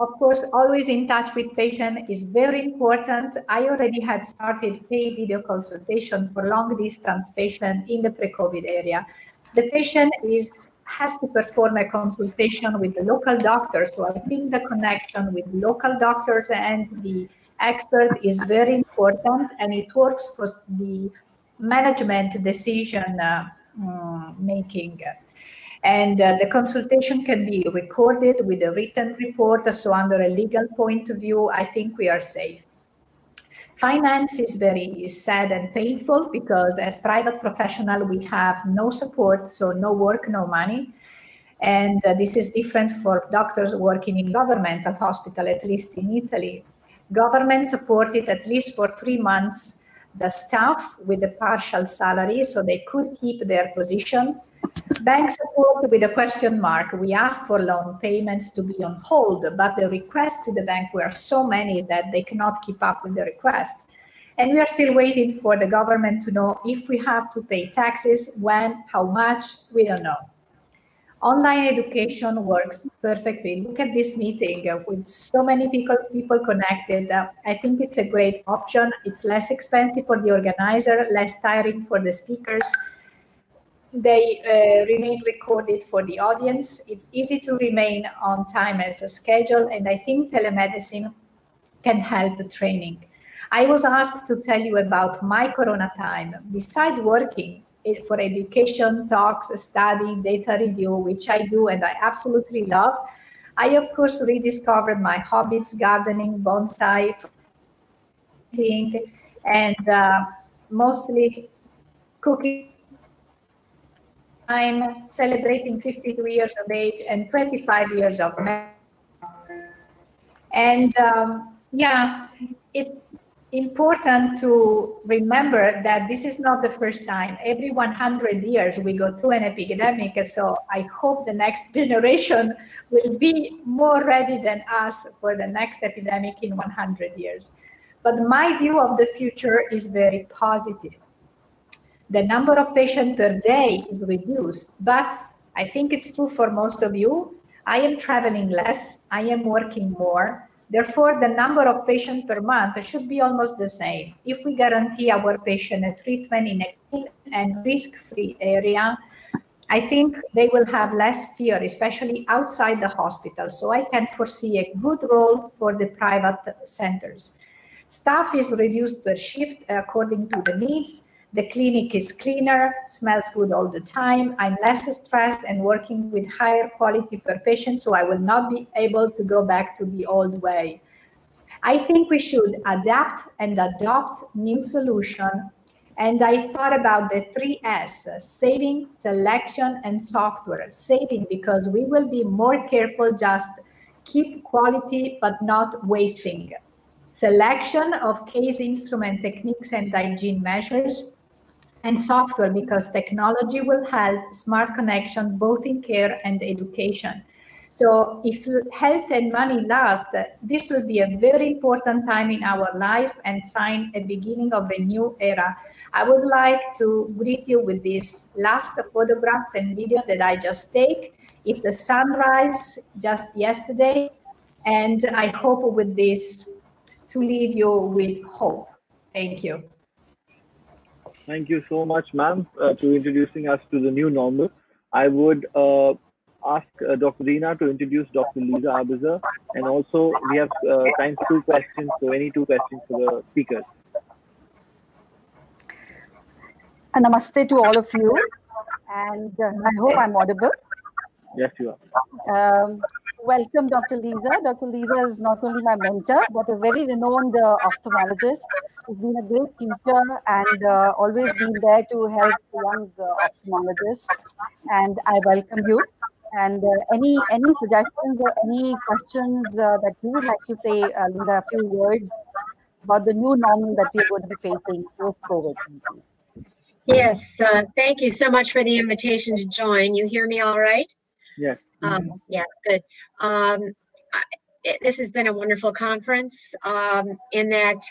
of course, always in touch with patient is very important. I already had started pay video consultation for long distance patient in the pre-COVID area. The patient is has to perform a consultation with the local doctor. So I think the connection with local doctors and the expert is very important and it works for the management decision uh, uh, making. And uh, the consultation can be recorded with a written report. So under a legal point of view, I think we are safe. Finance is very sad and painful because as private professional, we have no support, so no work, no money. And uh, this is different for doctors working in governmental hospital, at least in Italy. Government supported at least for three months the staff with a partial salary so they could keep their position. Bank support with a question mark. We asked for loan payments to be on hold, but the requests to the bank were so many that they cannot keep up with the request. And we are still waiting for the government to know if we have to pay taxes, when, how much, we don't know online education works perfectly. Look at this meeting with so many people people connected. Uh, I think it's a great option. It's less expensive for the organizer, less tiring for the speakers. They uh, remain recorded for the audience. It's easy to remain on time as a schedule, and I think telemedicine can help the training. I was asked to tell you about my Corona time. Besides working, for education, talks, study, data review, which I do and I absolutely love. I, of course, rediscovered my hobbies, gardening, bonsai, painting, and uh, mostly cooking. I'm celebrating 52 years of age and 25 years of marriage. And um, yeah, it's important to remember that this is not the first time. Every 100 years we go through an epidemic. So I hope the next generation will be more ready than us for the next epidemic in 100 years. But my view of the future is very positive. The number of patients per day is reduced, but I think it's true for most of you. I am traveling less, I am working more, Therefore, the number of patients per month should be almost the same. If we guarantee our patient a treatment in a clean and risk-free area, I think they will have less fear, especially outside the hospital. So I can foresee a good role for the private centers. Staff is reduced per shift according to the needs the clinic is cleaner, smells good all the time. I'm less stressed and working with higher quality per patient, so I will not be able to go back to the old way. I think we should adapt and adopt new solution. And I thought about the three S, saving, selection, and software. Saving because we will be more careful, just keep quality, but not wasting. Selection of case instrument techniques and hygiene measures and software because technology will help smart connection both in care and education. So if health and money last, this will be a very important time in our life and sign a beginning of a new era. I would like to greet you with these last photographs and video that I just take. It's the sunrise just yesterday. And I hope with this to leave you with hope. Thank you. Thank you so much, ma'am, uh, to introducing us to the new normal. I would uh, ask uh, Dr. Dina to introduce Dr. Lisa Arbisser. And also, we have uh, time for two questions, so any two questions for the speakers. And Namaste to all of you. And uh, I hope I'm audible. Yes, you are. Um, welcome, Dr. Lisa. Dr. Lisa is not only my mentor, but a very renowned uh, ophthalmologist who's been a great teacher and uh, always been there to help young uh, ophthalmologists. And I welcome you. And uh, any any suggestions or any questions uh, that you would like to say, uh, Linda, a few words about the new normal that we're going to be facing post-COVID? Yes, thank you so much for the invitation to join. You hear me all right? Yes. Um, yes, good. Um, I, it, this has been a wonderful conference um, in that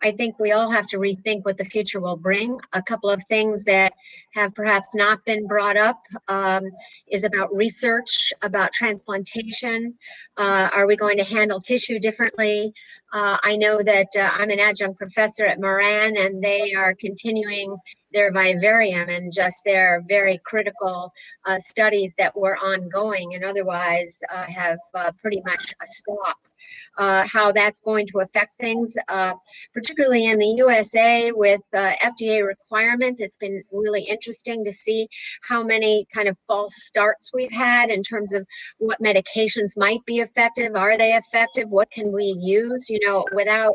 I think we all have to rethink what the future will bring. A couple of things that have perhaps not been brought up um, is about research, about transplantation. Uh, are we going to handle tissue differently? Uh, I know that uh, I'm an adjunct professor at Moran and they are continuing their vivarium and just their very critical uh, studies that were ongoing and otherwise uh, have uh, pretty much stopped. Uh, how that's going to affect things, uh, particularly in the USA with uh, FDA requirements. It's been really interesting to see how many kind of false starts we've had in terms of what medications might be effective. Are they effective? What can we use? You know, without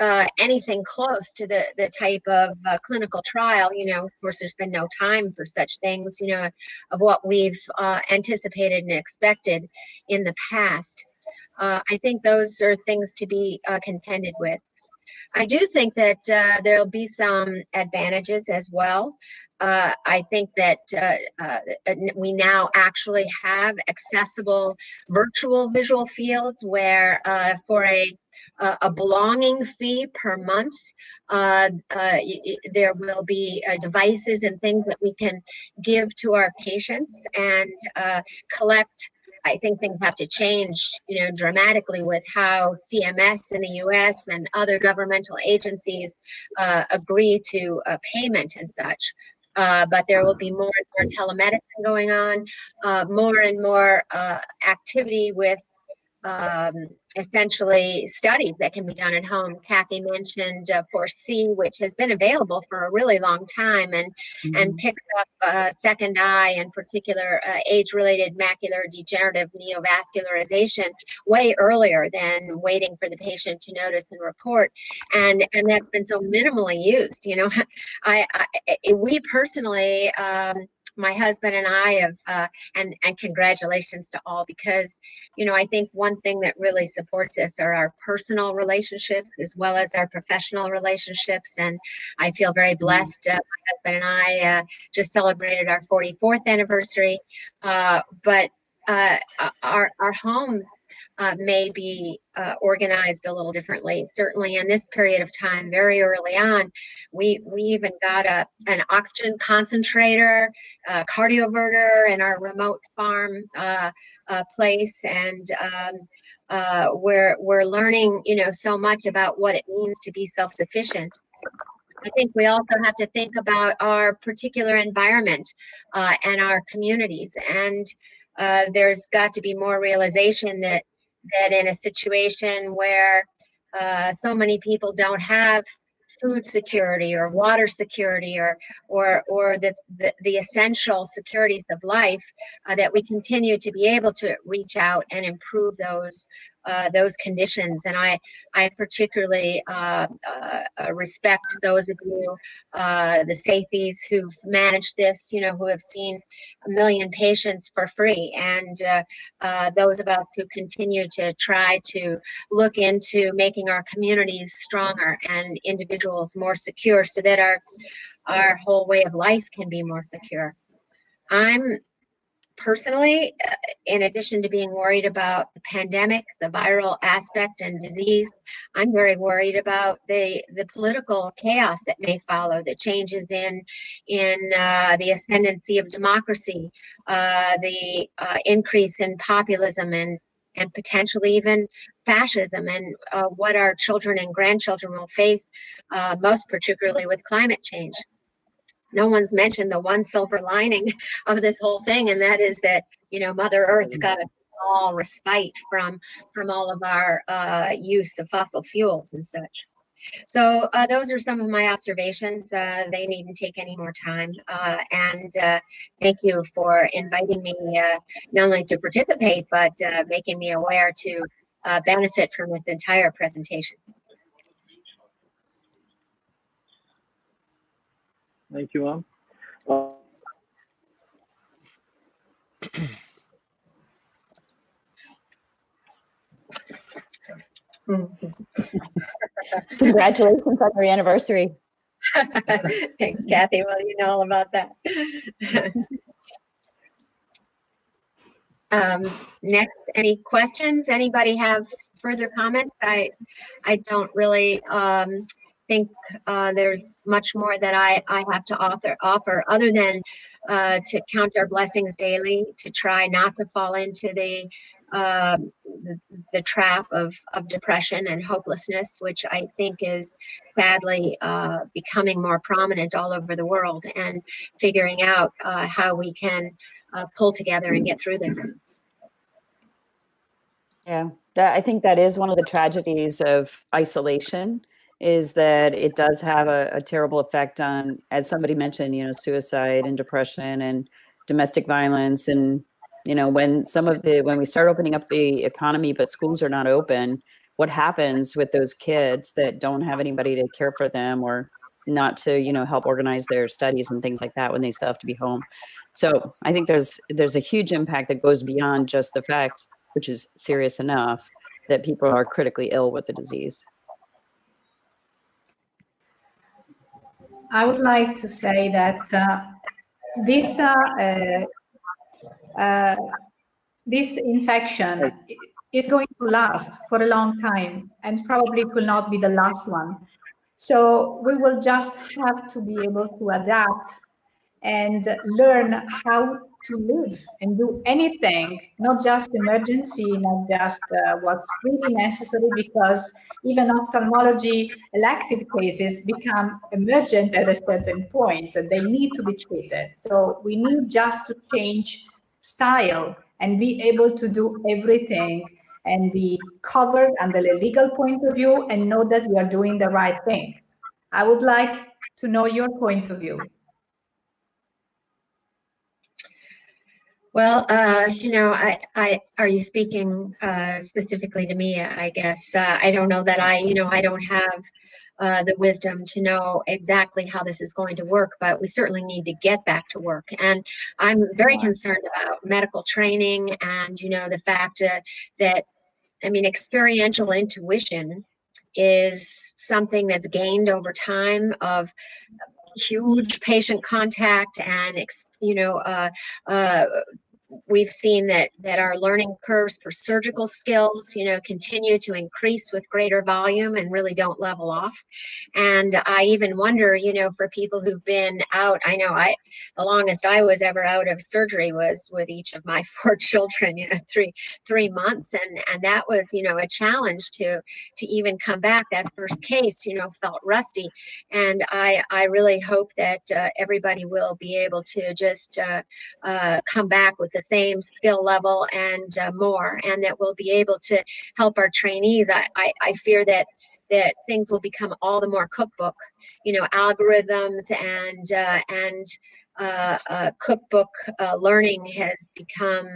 uh, anything close to the the type of uh, clinical trial. You know, of course, there's been no time for such things. You know, of what we've uh, anticipated and expected in the past. Uh, I think those are things to be uh, contended with. I do think that there'll be some advantages as well. I think that we now actually have accessible virtual visual fields where for a uh, a belonging fee per month. Uh, uh, there will be uh, devices and things that we can give to our patients and uh, collect. I think things have to change, you know, dramatically with how CMS in the U.S. and other governmental agencies agree to payment and such. Uh, but there will be more and more telemedicine going on, uh, more and more uh, activity with um, essentially studies that can be done at home. Kathy mentioned uh, Foresee, which has been available for a really long time and mm-hmm. and picks up uh, second eye and particular uh, age-related macular degenerative neovascularization way earlier than waiting for the patient to notice and report. And and that's been so minimally used. You know, I, I we personally. Um, my husband and I have, uh, and and congratulations to all because, you know, I think one thing that really supports us are our personal relationships as well as our professional relationships, and I feel very mm-hmm. blessed. Uh, my husband and I uh, just celebrated our 44th anniversary, uh, but uh, our our homes uh, may be uh, organized a little differently. Certainly, in this period of time, very early on, we we even got a an oxygen concentrator, a cardioverter in our remote farm uh, uh place, and um, uh, we're we're learning, you know, so much about what it means to be self-sufficient. I think we also have to think about our particular environment uh, and our communities and uh, there's got to be more realization that that in a situation where uh, so many people don't have food security or water security or or or the the, the essential securities of life uh, that we continue to be able to reach out and improve those uh, those conditions. And I, I particularly uh, uh, uh respect those of you, uh, the Sethis who've managed this, you know, who have seen a million patients for free, and those of us who continue to try to look into making our communities stronger and individuals more secure so that our our whole way of life can be more secure. I'm personally, uh, in addition to being worried about the pandemic, the viral aspect and disease, I'm very worried about the the political chaos that may follow, the changes in in uh, the ascendancy of democracy, uh, the uh, increase in populism and and potentially even fascism and uh, what our children and grandchildren will face, uh, most particularly with climate change no one's mentioned the one silver lining of this whole thing, and that is that you know Mother Earth mm-hmm. got a small respite from from all of our uh, use of fossil fuels and such. So uh, those are some of my observations. Uh, they needn't take any more time. Uh, and uh, thank you for inviting me uh, not only to participate, but uh, making me aware to benefit from this entire presentation. Thank you, ma'am. Uh, Congratulations on your anniversary. Thanks, Kathy. Well, you know all about that. um, next, any questions? Anybody have further comments? I, I don't really um, think uh, there's much more that I, I have to author, offer other than uh, to count our blessings daily, to try not to fall into the uh, the, the, trap of, of depression and hopelessness, which I think is sadly uh, becoming more prominent all over the world, and figuring out uh, how we can uh, pull together and get through this. Yeah, that, I think that is one of the tragedies of isolation is that it does have a, a, terrible effect on, as somebody mentioned, you know, suicide and depression and domestic violence. And, you know, when some of the, when we start opening up the economy, but schools are not open, what happens with those kids that don't have anybody to care for them or not to, you know, help organize their studies and things like that when they still have to be home. So I think there's, there's a huge impact that goes beyond just the fact, which is serious enough, that people are critically ill with the disease. I would like to say that uh, this uh, uh, uh, this infection is going to last for a long time, and probably it will not be the last one. So we will just have to be able to adapt and learn how to live and do anything, not just emergency, not just uh, what's really necessary, because even ophthalmology elective cases become emergent at a certain point and they need to be treated. So we need just to change style and be able to do everything and be covered under the legal point of view and know that we are doing the right thing. I would like to know your point of view. Well, uh, you know, I, I, are you speaking uh, specifically to me? I guess uh, I don't know that I, you know, I don't have uh, the wisdom to know exactly how this is going to work, but we certainly need to get back to work. And I'm very concerned about medical training and, you know, the fact uh, that, I mean, experiential intuition is something that's gained over time of huge patient contact and you know uh, uh, we've seen that that our learning curves for surgical skills you know continue to increase with greater volume and really don't level off. And i even wonder you know for people who've been out i know i the longest i was ever out of surgery was with each of my four children you know three three months. And and that was you know a challenge to to even come back. That first case you know felt rusty. And i i really hope that uh, everybody will be able to just uh, uh, come back with the same skill level and uh, more, and that we'll be able to help our trainees. I, I, I fear that that things will become all the more cookbook, you know, algorithms and uh, and uh, uh, cookbook uh, learning has become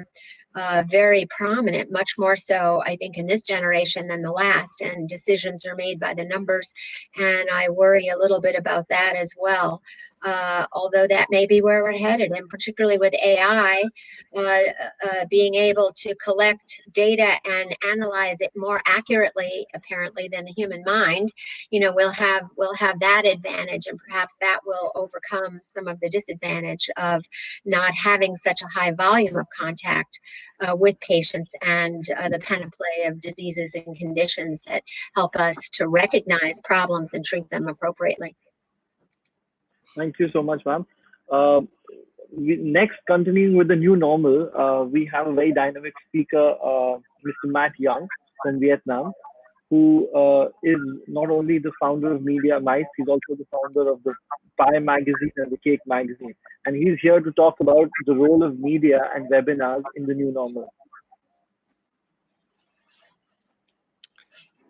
uh, very prominent, much more so, I think, in this generation than the last. And decisions are made by the numbers. And I worry a little bit about that as well. Uh, although that may be where we're headed, and particularly with AI, uh, uh, being able to collect data and analyze it more accurately, apparently, than the human mind, you know, we'll have we'll have that advantage, and perhaps that will overcome some of the disadvantage of not having such a high volume of contact uh, with patients and uh, the panoply of diseases and conditions that help us to recognize problems and treat them appropriately. Thank you so much, ma'am. Uh, we, next, continuing with the new normal, uh, we have a very dynamic speaker, uh, Mr. Matt Young from Vietnam, who uh, is not only the founder of Media Mice, he's also the founder of the Pie magazine and the Cake magazine. And he's here to talk about the role of media and webinars in the new normal.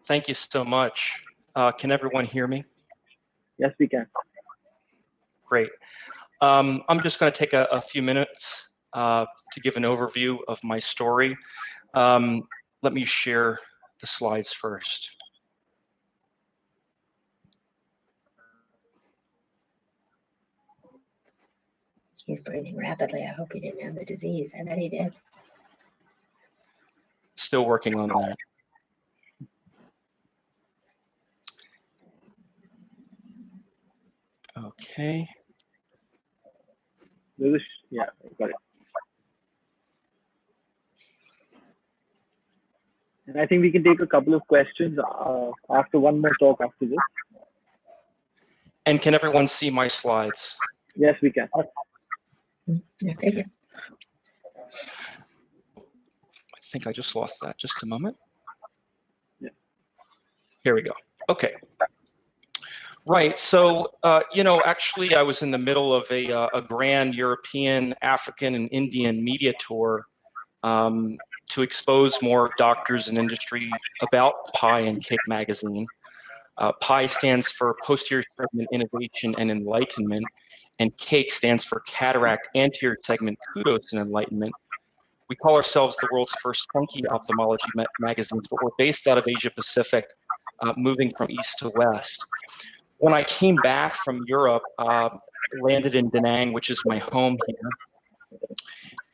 Thank you so much. Uh, can everyone hear me? Yes, we can. Great. Um, I'm just going to take a, a, few minutes uh, to give an overview of my story. Um, let me share the slides first. He's breathing rapidly. I hope he didn't have the disease. I bet he did. Still working on that. Okay. Lewis, yeah, got it. And I think we can take a couple of questions uh, after one more talk after this. And can everyone see my slides? Yes, we can. Yeah, thank you. I think I just lost that. Just a moment. Yeah. Here we go. Okay. Right. So, uh, you know, actually, I was in the middle of a, uh, a grand European, African, and Indian media tour um, to expose more doctors and industry about PIE and Cake magazine. Uh, PIE stands for Posterior Segment Innovation and Enlightenment, and CAKE stands for Cataract Anterior Segment Kudos and Enlightenment. We call ourselves the world's first funky ophthalmology ma magazines, but we're based out of Asia Pacific, uh, moving from east to west when I came back from Europe, uh, landed in Da Nang, which is my home here,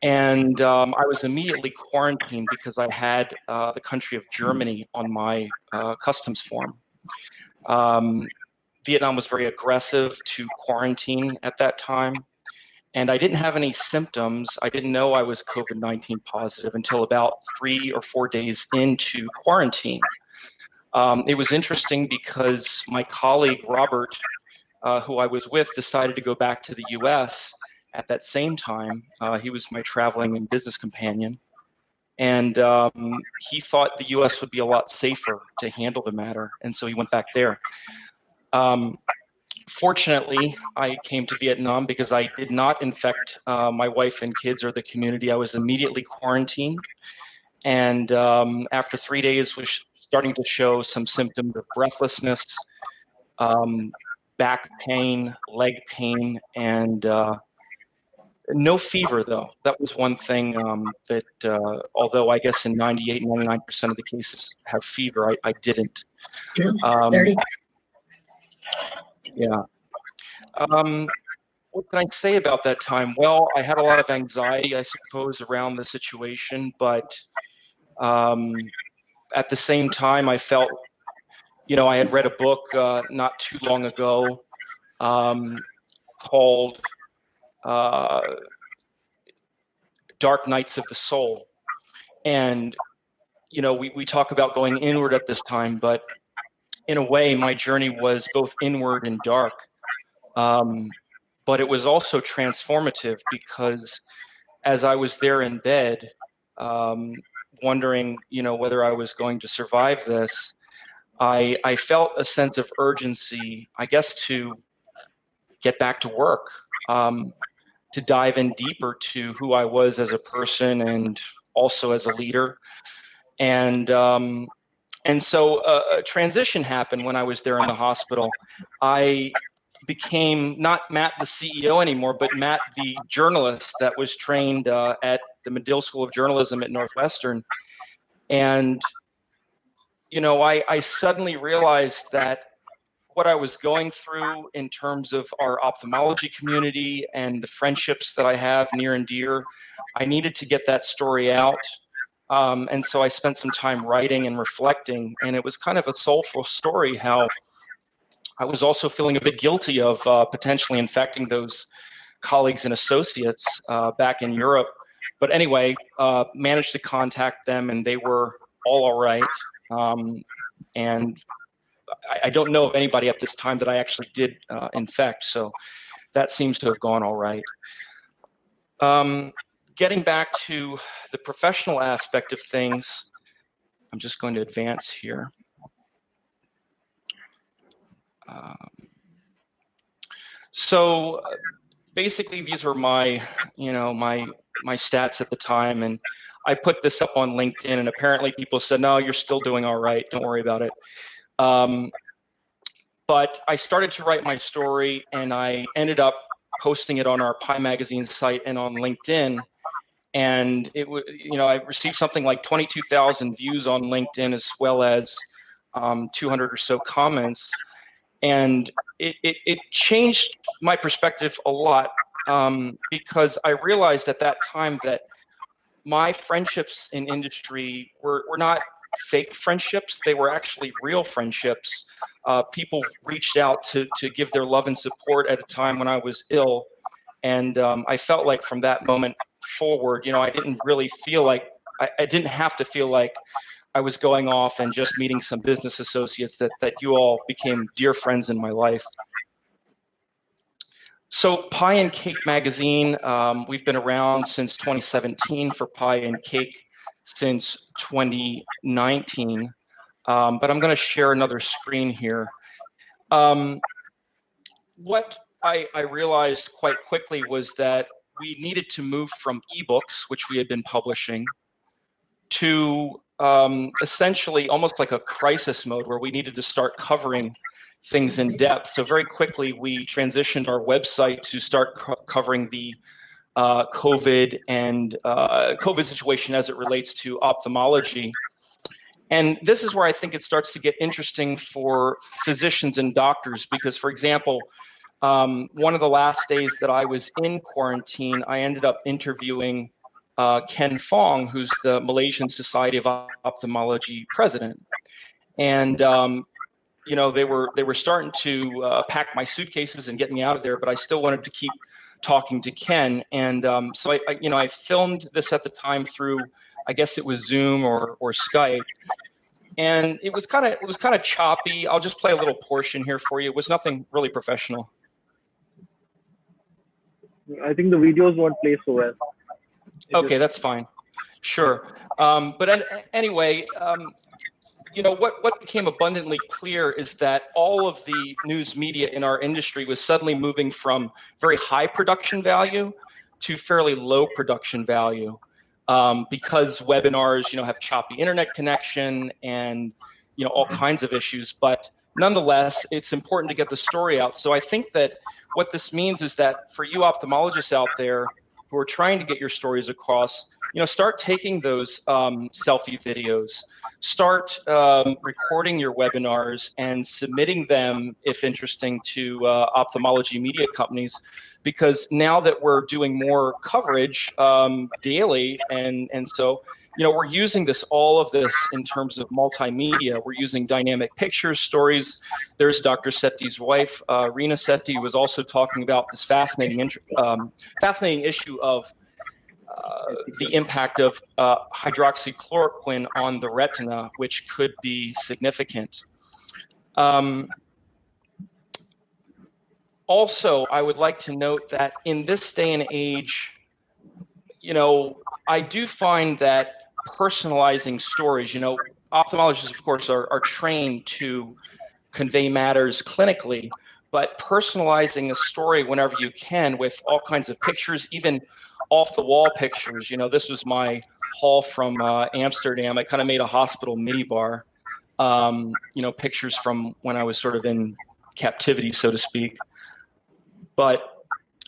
and um, I was immediately quarantined because I had uh, the country of Germany on my uh, customs form. Um, Vietnam was very aggressive to quarantine at that time. And I didn't have any symptoms. I didn't know I was COVID 19 positive until about three or four days into quarantine. Um, it was interesting because my colleague Robert, uh, who I was with, decided to go back to the U.S. at that same time. Uh, he was my traveling and business companion, and um, he thought the U.S. would be a lot safer to handle the matter, and so he went back there. Um, fortunately, I came to Vietnam because I did not infect uh, my wife and kids or the community. I was immediately quarantined. And um, after three days, was starting to show some symptoms of breathlessness, um, back pain, leg pain, and uh, no fever, though. That was one thing um, that, uh, although I guess in 98, 99% of the cases have fever, I, I didn't. Um, 30. Yeah. Um, what can I say about that time? Well, I had a lot of anxiety, I suppose, around the situation, but um, at the same time, I felt, you know, I had read a book uh, not too long ago um, called uh, Dark Nights of the Soul. And, you know, we, we talk about going inward at this time, but in a way, my journey was both inward and dark. Um, but it was also transformative because as I was there in bed, um, wondering, you know, whether I was going to survive this, I I felt a sense of urgency, I guess, to get back to work, um, to dive in deeper to who I was as a person and also as a leader, and um, and so a, a transition happened when I was there in the hospital. I became not Matt the CEO anymore, but Matt the journalist that was trained uh, at the Medill School of Journalism at Northwestern. And, you know, I, I suddenly realized that what I was going through in terms of our ophthalmology community and the friendships that I have near and dear, I needed to get that story out. Um, and so I spent some time writing and reflecting, and it was kind of a soulful story how I was also feeling a bit guilty of uh, potentially infecting those colleagues and associates uh, back in Europe. But anyway, uh, managed to contact them, and they were all all right. Um, and I, I, don't know of anybody at this time that I actually did uh, infect, so that seems to have gone all right. Um, getting back to the professional aspect of things, I'm just going to advance here. Um, so uh, basically, these were my, you know, my my stats at the time, and I put this up on LinkedIn, and apparently people said, "No, you're still doing all right. Don't worry about it." Um, but I started to write my story, and I ended up posting it on our PIE Magazine site and on LinkedIn. And it was, you know, I received something like 22,000 views on LinkedIn, as well as um, 200 or so comments and it, it, it changed my perspective a lot um, because I realized at that time that my friendships in industry were, were not fake friendships. They were actually real friendships. Uh, people reached out to, to give their love and support at a time when i was ill. And um, i felt like from that moment forward you know i didn't really feel like I, I didn't have to feel like I was going off and just meeting some business associates that, that you all became dear friends in my life. So Pie and Cake Magazine, um, we've been around since 2017 for Pie and Cake since 2019. Um, but I'm going to share another screen here. Um, what I, I realized quite quickly was that we needed to move from ebooks, which we had been publishing, to um, essentially almost like a crisis mode where we needed to start covering things in depth. So very quickly, we transitioned our website to start co covering the uh, COVID and uh, COVID situation as it relates to ophthalmology. And this is where I think it starts to get interesting for physicians and doctors because, for example, um, one of the last days that I was in quarantine, I ended up interviewing uh, Ken Fong, who's the Malaysian Society of Ophthalmology president. And um, you know, they were they were starting to uh, pack my suitcases and get me out of there, but I still wanted to keep talking to Ken. And um, so I, I, you know, I filmed this at the time through, I guess it was Zoom or or Skype. And it was kind of it was kind of choppy. I'll just play a little portion here for you. It was nothing really professional. I think the videos won't play so well. Okay, that's fine. Sure. Um, but anyway, um, you know what what became abundantly clear is that all of the news media in our industry was suddenly moving from very high production value to fairly low production value um, because webinars you know have choppy internet connection and you know all kinds of issues but nonetheless it's important to get the story out so i think that what this means is that for you ophthalmologists out there who are trying to get your stories across, you know, start taking those um, selfie videos, start um, recording your webinars and submitting them, if interesting, to uh, ophthalmology media companies. Because now that we're doing more coverage um, daily, and and so you know, we're using this, all of this in terms of multimedia. We're using dynamic pictures, stories. There's Dr. Sethi's wife, uh, Reena Sethi, was also talking about this fascinating, um, fascinating issue of uh, the impact of uh, hydroxychloroquine on the retina, which could be significant. Um, also, I would like to note that in this day and age, you know, I do find that personalizing stories. You know, ophthalmologists, of course, are, are trained to convey matters clinically, but personalizing a story whenever you can with all kinds of pictures, even off the wall pictures. You know, this was my haul from uh, Amsterdam. I kind of made a hospital mini bar. Um, you know, pictures from when I was sort of in captivity, so to speak. But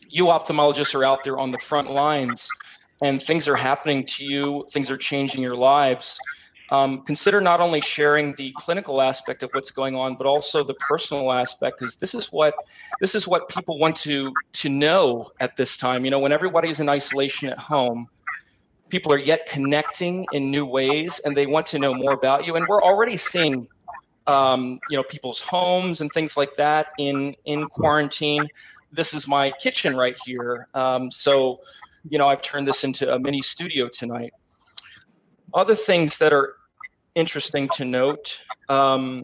you ophthalmologists are out there on the front lines and things are happening to you, things are changing your lives, um, consider not only sharing the clinical aspect of what's going on, but also the personal aspect, because this is what this is what people want to to know at this time. You know, when everybody's in isolation at home, people are yet connecting in new ways, and they want to know more about you. And we're already seeing, um, you know, people's homes and things like that in in quarantine. This is my kitchen right here. Um, so, you know, I've turned this into a mini studio tonight. Other things that are interesting to note. Um,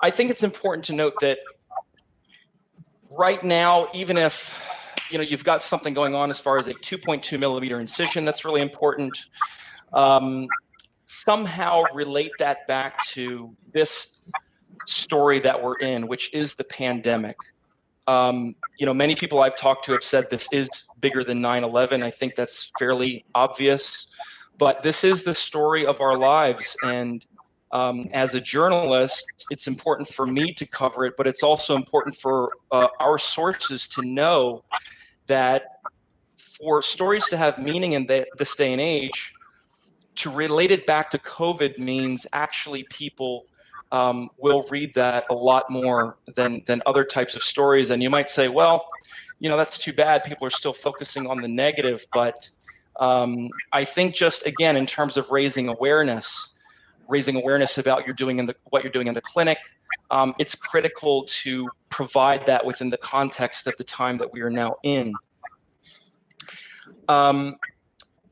I think it's important to note that right now, even if you know you've got something going on as far as a 2.2 millimeter incision, that's really important. Um, somehow relate that back to this story that we're in, which is the pandemic. Um, you know, many people I've talked to have said this is bigger than 9/11. I think that's fairly obvious but this is the story of our lives and um, as a journalist it's important for me to cover it but it's also important for uh, our sources to know that for stories to have meaning in the, this day and age to relate it back to covid means actually people um, will read that a lot more than than other types of stories and you might say well you know that's too bad people are still focusing on the negative but um, I think just again in terms of raising awareness, raising awareness about you're doing in the what you're doing in the clinic, um, it's critical to provide that within the context of the time that we are now in. Um,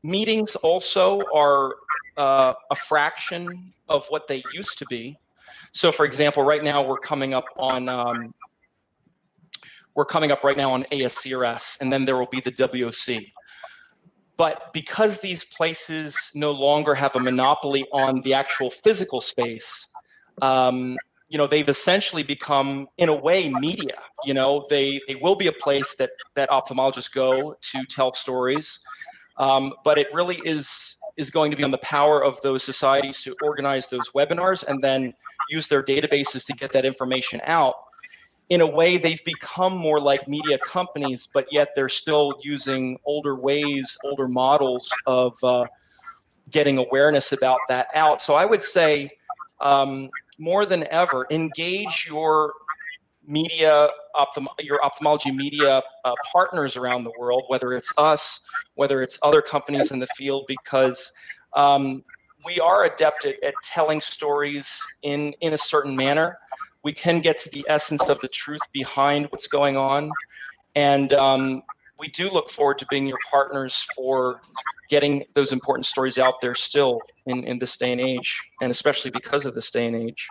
meetings also are uh, a fraction of what they used to be. So, for example, right now we're coming up on um, we're coming up right now on ASCRS, and then there will be the WOC. But because these places no longer have a monopoly on the actual physical space, um, you know, they've essentially become, in a way, media. You know, they they will be a place that that ophthalmologists go to tell stories, um, but it really is is going to be on the power of those societies to organize those webinars and then use their databases to get that information out in a way they've become more like media companies but yet they're still using older ways older models of uh, getting awareness about that out. So i would say um, more than ever engage your media ophthalm- your ophthalmology media uh, partners around the world whether it's us whether it's other companies in the field because um, we are adept at, at telling stories in in a certain manner we can get to the essence of the truth behind what's going on. And um, we do look forward to being your partners for getting those important stories out there still in, in this day and age, and especially because of this day and age.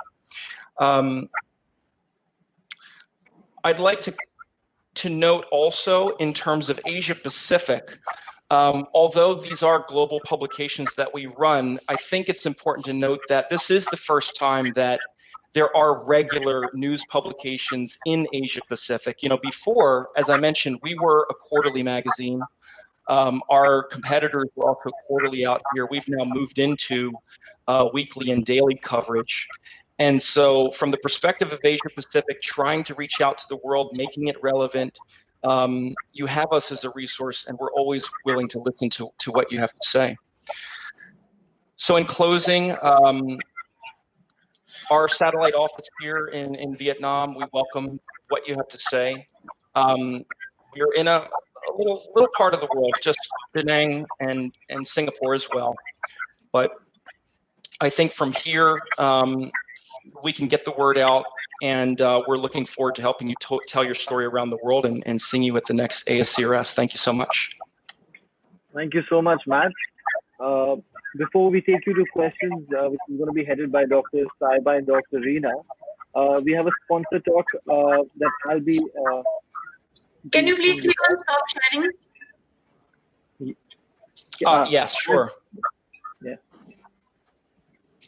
Um, I'd like to, to note also in terms of Asia Pacific, um, although these are global publications that we run, I think it's important to note that this is the first time that there are regular news publications in Asia Pacific. You know, before, as I mentioned, we were a quarterly magazine. Um, our competitors were also quarterly out here. We've now moved into uh, weekly and daily coverage. And so, from the perspective of Asia Pacific, trying to reach out to the world, making it relevant, um, you have us as a resource, and we're always willing to listen to, to what you have to say. So, in closing, um, our satellite office here in, in Vietnam. We welcome what you have to say. Um, you're in a, a, little little part of the world, just Da Nang and and Singapore as well. But I think from here um, we can get the word out, and uh, we're looking forward to helping you to- tell your story around the world and, and seeing you at the next ASCRS. Thank you so much. Thank you so much, Matt. Uh, before we take you to questions, uh, which is going to be headed by Dr. Saiba and Dr. Reena, uh, we have a sponsor talk uh, that I'll be. Uh, Can you please click on stop sharing? Uh, yes, sure. Yeah.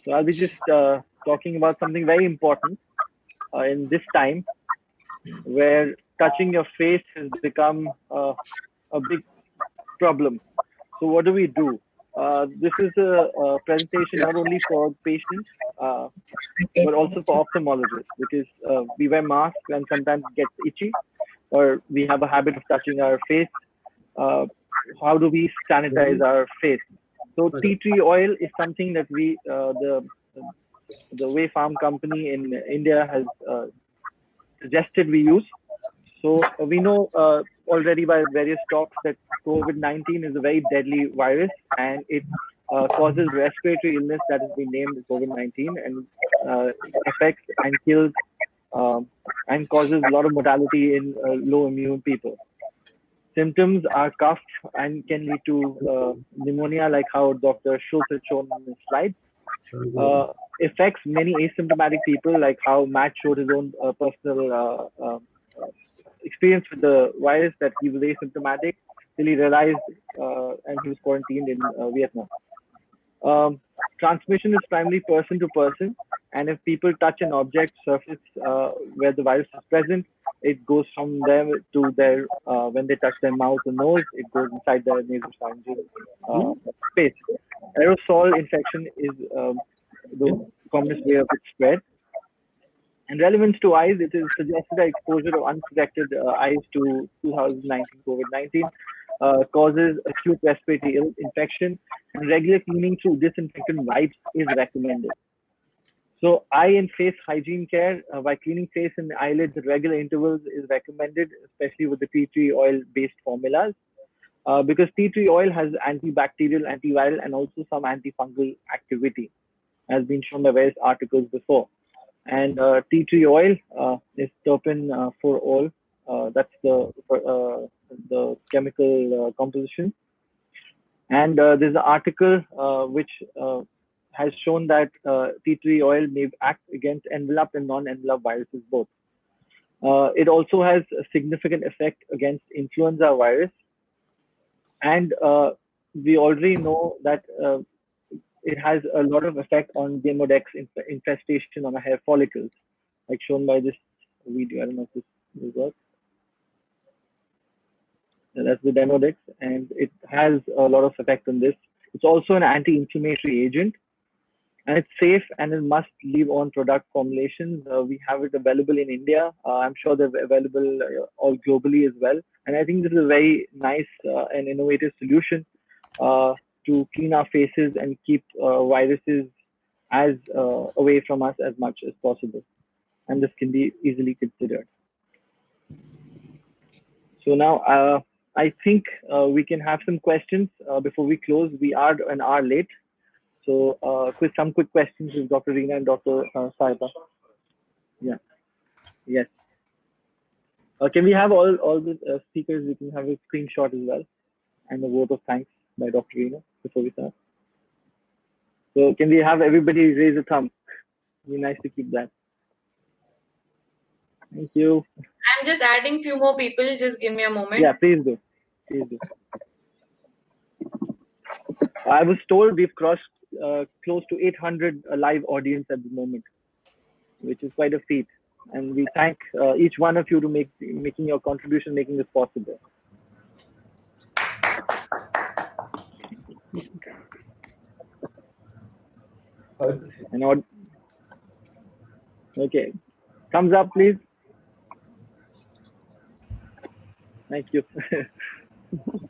So I'll be just uh, talking about something very important uh, in this time where touching your face has become uh, a big problem. So what do we do? Uh, this is a, a, presentation not only for patients uh, but also for ophthalmologists because uh, we wear masks and sometimes it gets itchy or we have a habit of touching our face. Uh, how do we sanitize our face? So tea tree oil is something that we uh, the the Way Farm company in India has uh, suggested we use. So we know uh, already by various talks that COVID-19 is a very deadly virus and it uh, causes respiratory illness that has been named COVID-19 and uh, affects and kills um, and causes a lot of mortality in uh, low immune people. Symptoms are cough and can lead to uh, pneumonia, like how Dr. Schultz has shown in the slide. Uh, affects many asymptomatic people, like how Matt showed his own uh, personal uh, experience with the virus that he was asymptomatic till he realized uh, and he was quarantined in uh, Vietnam. Um, transmission is primarily person to person, and if people touch an object surface uh, where the virus is present, it goes from them to their uh, when they touch their mouth and nose, it goes inside their nasopharyngeal uh, space. Aerosol infection is um, the commonest way of its spread. And relevance to eyes, it is suggested that exposure of unprotected uh, eyes to 2019 COVID-19 uh, causes acute respiratory infection, and regular cleaning through disinfectant wipes is recommended. So eye and face hygiene care uh, by cleaning face and eyelids at regular intervals is recommended, especially with the tea tree oil based formulas. Uh, because tea tree oil has antibacterial, antiviral, and also some antifungal activity, as been shown by various articles before. And uh, tea tree oil uh, is terpinen uh, 4-ol. Uh, that's the the chemical composition. And there's an article which has shown that uh, tea tree oil may act against enveloped and non-enveloped viruses both. Uh, it also has a significant effect against influenza virus. And uh, we already know that uh, it has a lot of effect on Demodex inf- infestation on the hair follicles, like shown by this video. I don't know if this will work. That's the Demodex, and it has a lot of effect on this. It's also an anti-inflammatory agent and it's safe and it must leave on product formulations. Uh, we have it available in India. Uh, I'm sure they're available uh, all globally as well. And I think this is a very nice uh, and innovative solution uh, to clean our faces and keep uh, viruses as away from us as much as possible. And this can be easily considered. So now I think we can have some questions before we close. We are an hour late. So uh, quick, some quick questions with Dr. Reena and Dr. Uh, Saiba. Yeah. Yes. Uh, can we have all, all the uh, speakers? We can have a screenshot as well and a vote of thanks by Dr. Reena before we start. So can we have everybody raise a thumb? It'd be nice to keep that. Thank you. I'm just adding few more people. Just give me a moment. Yeah, please do. Please do. I was told we've crossed close to 800 live audience at the moment, which is quite a feat. And we thank uh, each one of you to make making your contribution, making this possible. And okay, thumbs up, please. Thank you.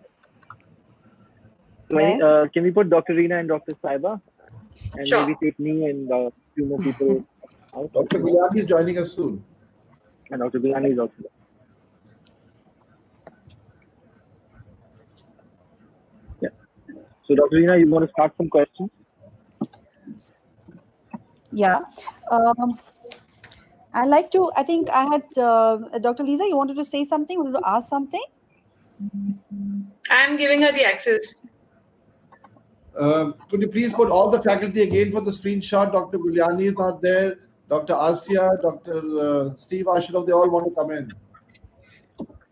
So uh, can we put Dr. Reena and Dr. Saiba? And sure. maybe take me and a uh, few more people out. Dr. Gulani is joining us soon. And Dr. Gulani is also there. Yeah. So Dr. Reena, you want to start some questions? Yeah. Um, I like to, I think I had, uh, Dr. Lisa, you wanted to say something, wanted to ask something? I'm giving her the access. Uh, could you please put all the faculty again for the screenshot? Dr. Gulani is not there. Dr. Assia, Dr. Uh, Steve Arshinoff, they all want to come in.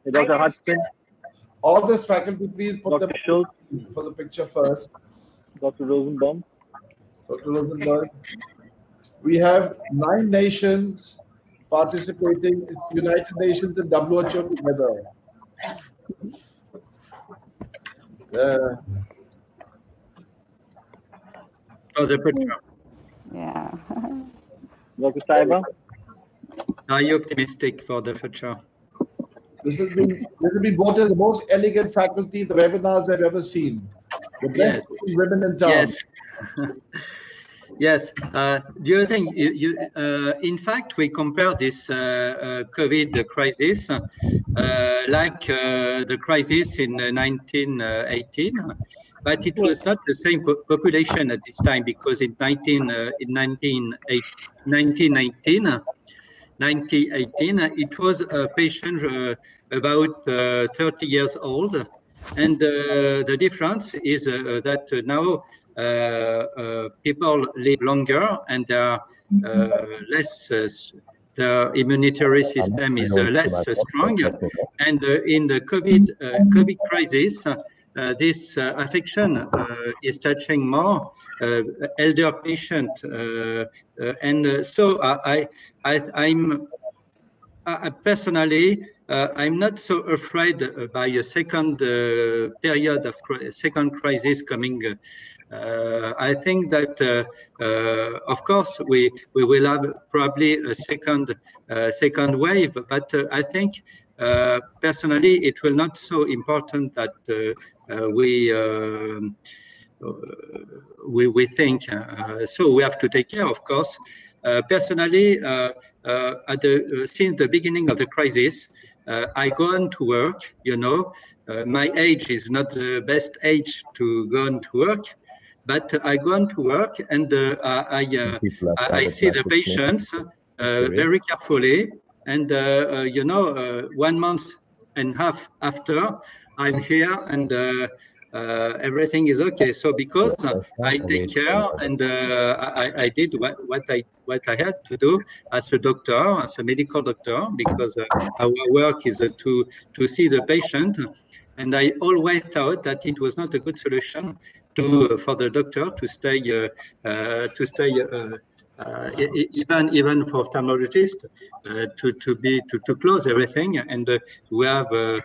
Hey, Dr. Hudson. All this faculty, please put Dr. them Schultz. for the picture first. Dr. Rosenbaum. Dr. Rosenberg. We have nine nations participating. It's United Nations and WHO together. Uh, The Petra. Yeah. Dr. Saiba? Are you optimistic for the future? This has been this has been voted the most elegant faculty the webinars I've ever seen. The best Yes. women in town. Yes. Yes. Uh, do you think you, you uh, in fact, we compare this uh, uh, COVID crisis uh, like uh, the crisis in uh, 1918, but it was not the same po- population at this time because in 19 uh, in 19, 1919. uh, 1918, uh, it was a patient uh, about uh, 30 years old. And uh, the difference is uh, that uh, now uh, uh, people live longer and they are uh, less, uh, the immunitary system is uh, less uh, strong. And uh, in the COVID, uh, COVID crisis, uh, uh, this uh, affection uh, is touching more uh, elder patient, uh, uh, and uh, so I, I, I'm personally, uh, I'm not so afraid uh, by a second uh, period of cri- second crisis coming. Uh, uh, I think that, uh, uh, of course, we we will have probably a second uh, second wave, but uh, I think uh, personally it will not so important that uh, uh, we. um we, we think uh, so we have to take care of course. Uh, personally uh, uh, at the, uh, since the beginning of the crisis uh, i go on to work you know. Uh, my age is not the best age to go on to work but i go on to work and uh, i uh, I, I see the patients uh, very carefully and uh, uh, you know uh, one month and half after i'm here and uh, uh, everything is okay. So because uh, I take care and uh, I, I did what, what I what I had to do as a doctor, as a medical doctor, because uh, our work is uh, to to see the patient, and I always thought that it was not a good solution to for the doctor to stay uh, uh, to stay. Uh, even even for ophthalmologists uh, to to be to, to close everything and uh, we have uh,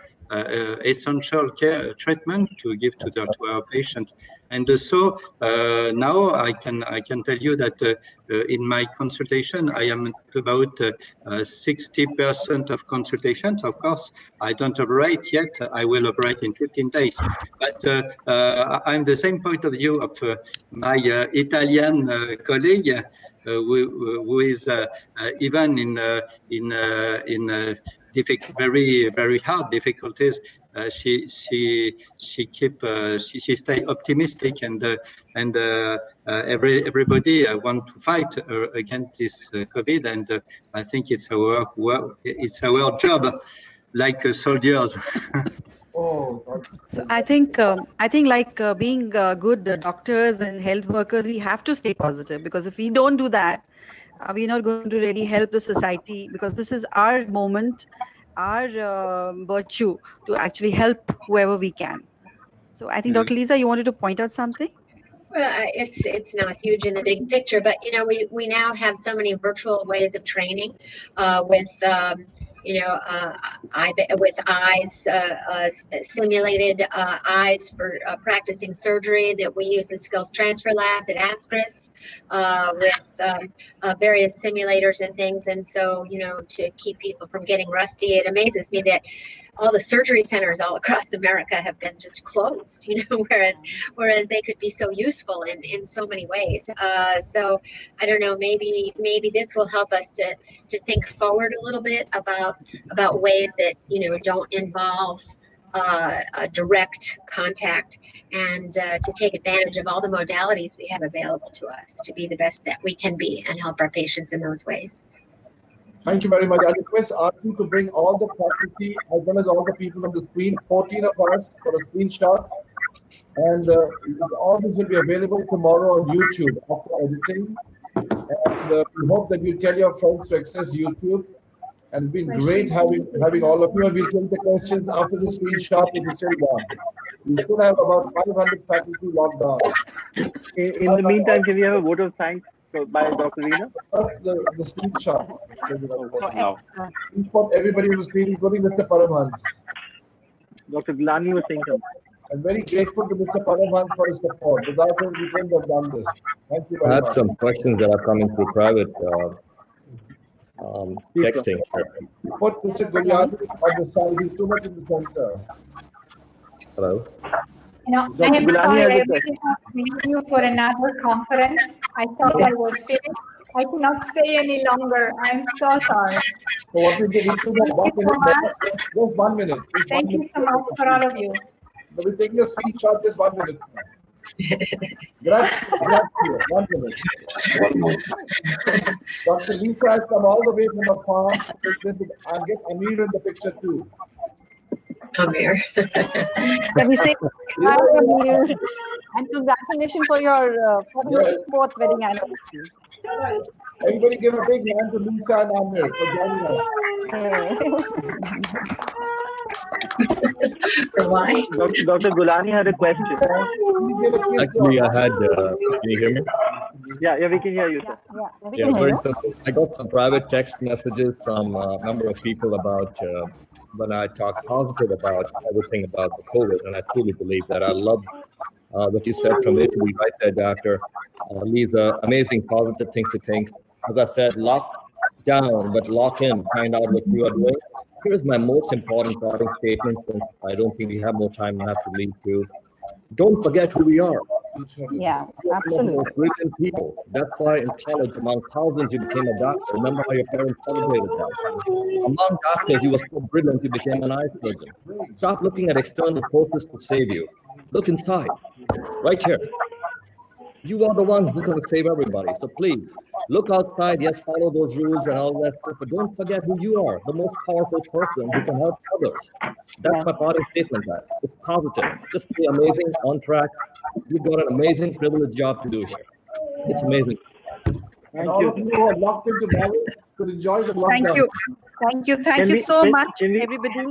essential care treatment to give to, to our patients. And uh, so uh, now I can I can tell you that uh, uh, in my consultation I am about uh, uh, 60% of consultations. Of course I don't operate yet. I will operate in 15 days. But uh, uh, I'm the same point of view of uh, my uh, Italian uh, colleague uh, who, who is uh, uh, even in uh, in uh, in uh, difficult, very very hard difficulties. Uh, she she she keep uh, she, she stay optimistic and uh, and uh, uh, every everybody uh, want to fight uh, against this uh, COVID and uh, I think it's our work it's our job like uh, soldiers. Oh, So I think um, I think like uh, being uh, good uh, doctors and health workers, we have to stay positive because if we don't do that, uh, we're not going to really help the society because this is our moment, our uh, virtue to actually help whoever we can. So I think Dr. Lisa, you wanted to point out something. Well, it's it's not huge in the big picture, but you know, we we now have so many virtual ways of training uh, with. Um, you know, uh, eye, with eyes, uh, uh, simulated uh, eyes for uh, practicing surgery that we use in skills transfer labs at ASCRS uh, with um, various simulators and things. And so, you know, to keep people from getting rusty, it amazes me that all the surgery centers all across America have been just closed, you know, whereas whereas they could be so useful in, in so many ways. Uh, so I don't know, maybe maybe this will help us to to think forward a little bit about about ways that you know don't involve uh, a direct contact and uh, to take advantage of all the modalities we have available to us to be the best that we can be and help our patients in those ways. Thank you very much. I request Arjun to bring all the faculty as well as all the people on the screen, 14 of us for a screenshot. And uh, all this will be available tomorrow on YouTube after editing. And uh, we hope that you tell your friends to access YouTube. And it's been great having having all of you. And we'll take the questions after the screenshot if you still want. We still have about 500 faculty logged on. In, in the meantime, can we have a vote of thanks for- by Dr. Reena? That's the, the screenshot. No. Screenshot everybody on the screen, including Mr. Paramhans. Dr. Gulani was saying something. I'm very grateful to Mr. Paramhans for his support. Without him, we couldn't have done this. Thank you I very have much. some questions that are coming through private. Uh, uh, um, texting. Put Mr. Gulani on the side. He's too much in the center. Hello. You know, I am Gulani sorry, has I a really have to leave you for another conference. I thought I was finished. I cannot stay any longer. I'm so sorry. So what we do, we do that Thank you so much. Just just one minute. Just Thank one you minute. so much for all of you. So we're taking a screenshot. Just one minute. Gracias. Gracias. One minute. Dr. Lisa has come all the way from the farm. I'll get Amir in the picture too. Come here. Can we say hi, Amir? and congratulations for your uh, 44th wedding anniversary. Everybody give a big hand to Lisa and Amir for joining us. Why? Dr. Dr. Gulani had a question. Actually, I had. Uh, can you hear me? Yeah, yeah, we can hear you, sir. Yeah, very simple. I got some private text messages from a number of people about uh, when I talk positive about everything about the COVID, and I truly believe that. I love uh, what you said from Italy right there, Doctor. Uh, Lisa, amazing positive things to think. As I said, lock down, but lock in, find out what you are doing. Here's my most important parting statement since I don't think we have more time, I have to leave too. Don't forget who we are. Yeah, You're one of the absolutely. brilliant people. That's why in college, among thousands, you became a doctor. Remember how your parents celebrated that. Among doctors, you were so brilliant, you became an eye surgeon. Stop looking at external forces to save you. Look inside, right here. You are the ones who's going to save everybody. So please look outside. Yes, follow those rules and all that stuff, but don't forget who you are the most powerful person who can help others. That's my parting statement. That it's positive. Just be amazing, on track. You've got an amazing, privileged job to do here. It's amazing. And all of you who are locked into marriage could enjoy the lockdown. Thank you. Thank you. Thank Can you so can- much, we- everybody.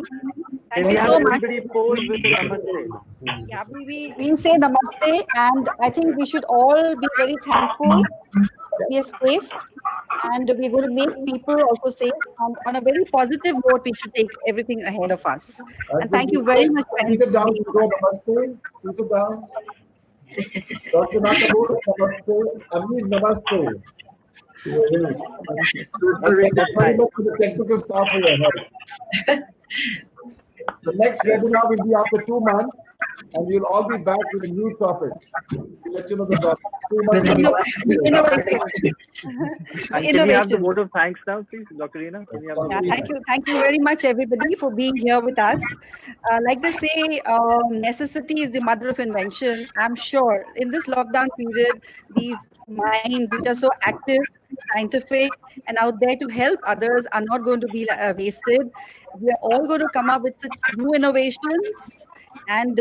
Thank you so much. everybody pose with a namaste? Yeah, we, we, we say namaste, and I think we should all be very thankful that we are safe, and we're going to make people also safe. And on a very positive note, we should take everything ahead of us. And thank you very much for Peter down to go namaste. Peter down. Dr. Nakamura, namaste. Amir, namaste. For the technical staff. The next webinar will be after two months, and we'll all be back with a new topic. We'll let you know the topic. Two months. Can we have the vote of thanks now, please, Dr. Reena? Can we have the Yeah, thank you. Thank you very much, everybody, for being here with us. Uh, like they say, um, necessity is the mother of invention. I'm sure in this lockdown period, these minds which are so active, scientific, and out there to help others are not going to be uh, wasted. We are all going to come up with such new innovations and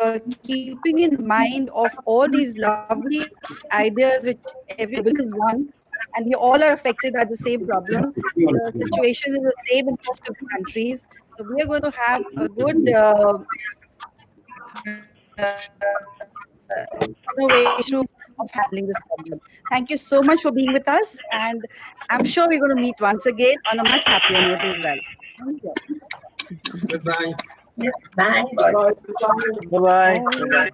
uh, keeping in mind of all these lovely ideas which everybody is one and we all are affected by the same problem. The situation is the same in most of the countries. So we are going to have a good uh, of handling this problem. Thank you so much for being with us, and I'm sure we're going to meet once again on a much happier note as well. Thank you. Goodbye. Bye. Bye. Bye-bye.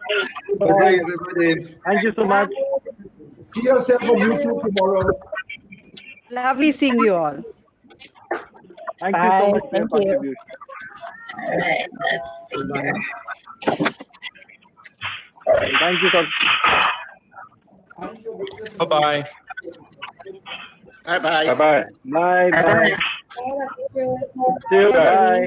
Bye, everybody. Thank you so much. See yourself on YouTube tomorrow. Lovely seeing you all. Thank you so much for your Thank you. contribution. All right, let's see here. Thank you, Dr. Bye bye. Bye bye. Bye bye. Bye bye. See you. Bye. Bye. Bye.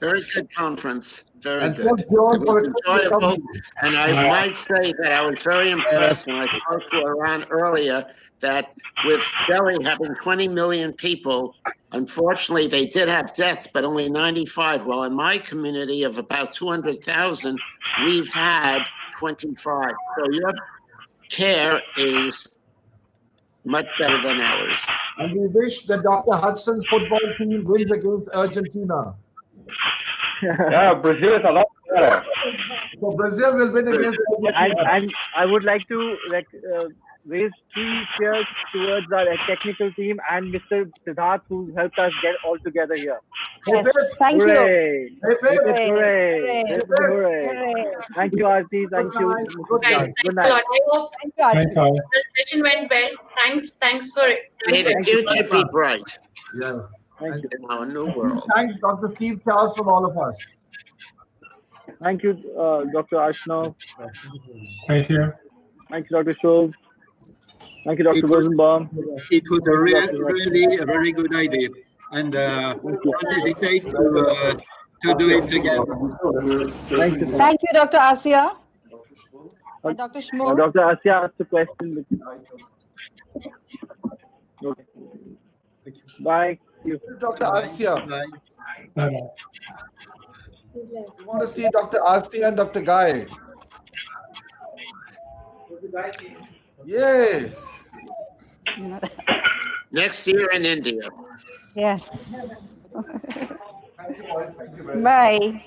Very good conference. Very And good. thank It was enjoyable. And I Yeah. might say that I was very impressed when I spoke to Arun earlier that with Delhi having 20 million people, unfortunately, they did have deaths, but only 95. Well, in my community of about 200,000, we've had 25. So your care is much better than ours. And we wish that Dr. Hudson's football team wins against Argentina. Yeah, Brazil is a lot better. So Brazil will win against and, Argentina. and I would like to like uh, raise three cheers towards our technical team and Mr. Siddharth, who helped us get all together here. Yes, thank you. Hooray! Hip, hooray! Hooray. Hip, hip, hooray! Hooray. Thank you, Aarti. Thank you. Mr. Guys, Siddharth. thanks Good night. lot. I hope Thank you, Aarti. Thanks, the session went well. Thanks, thanks for it. May the future be bright Yeah. Thank you. in our new world. Thanks, Dr. Steve Charles, from all of us. Thank you, uh, Dr. Arshinoff. Thank you. Thank you, Dr. Schultz. Thank you, Dr. Rosenbaum. It was a real, really a very good idea, and uh, don't hesitate to uh, to do it again. Thank you. Thank you, Dr. Assia. And Dr. Uh, Dr. Assia asked a question. Okay. Bye. You. Dr. Assia. Bye bye. We want to see Dr. Assia and Dr. Guy. Yay! Next year in India. Yes. Bye.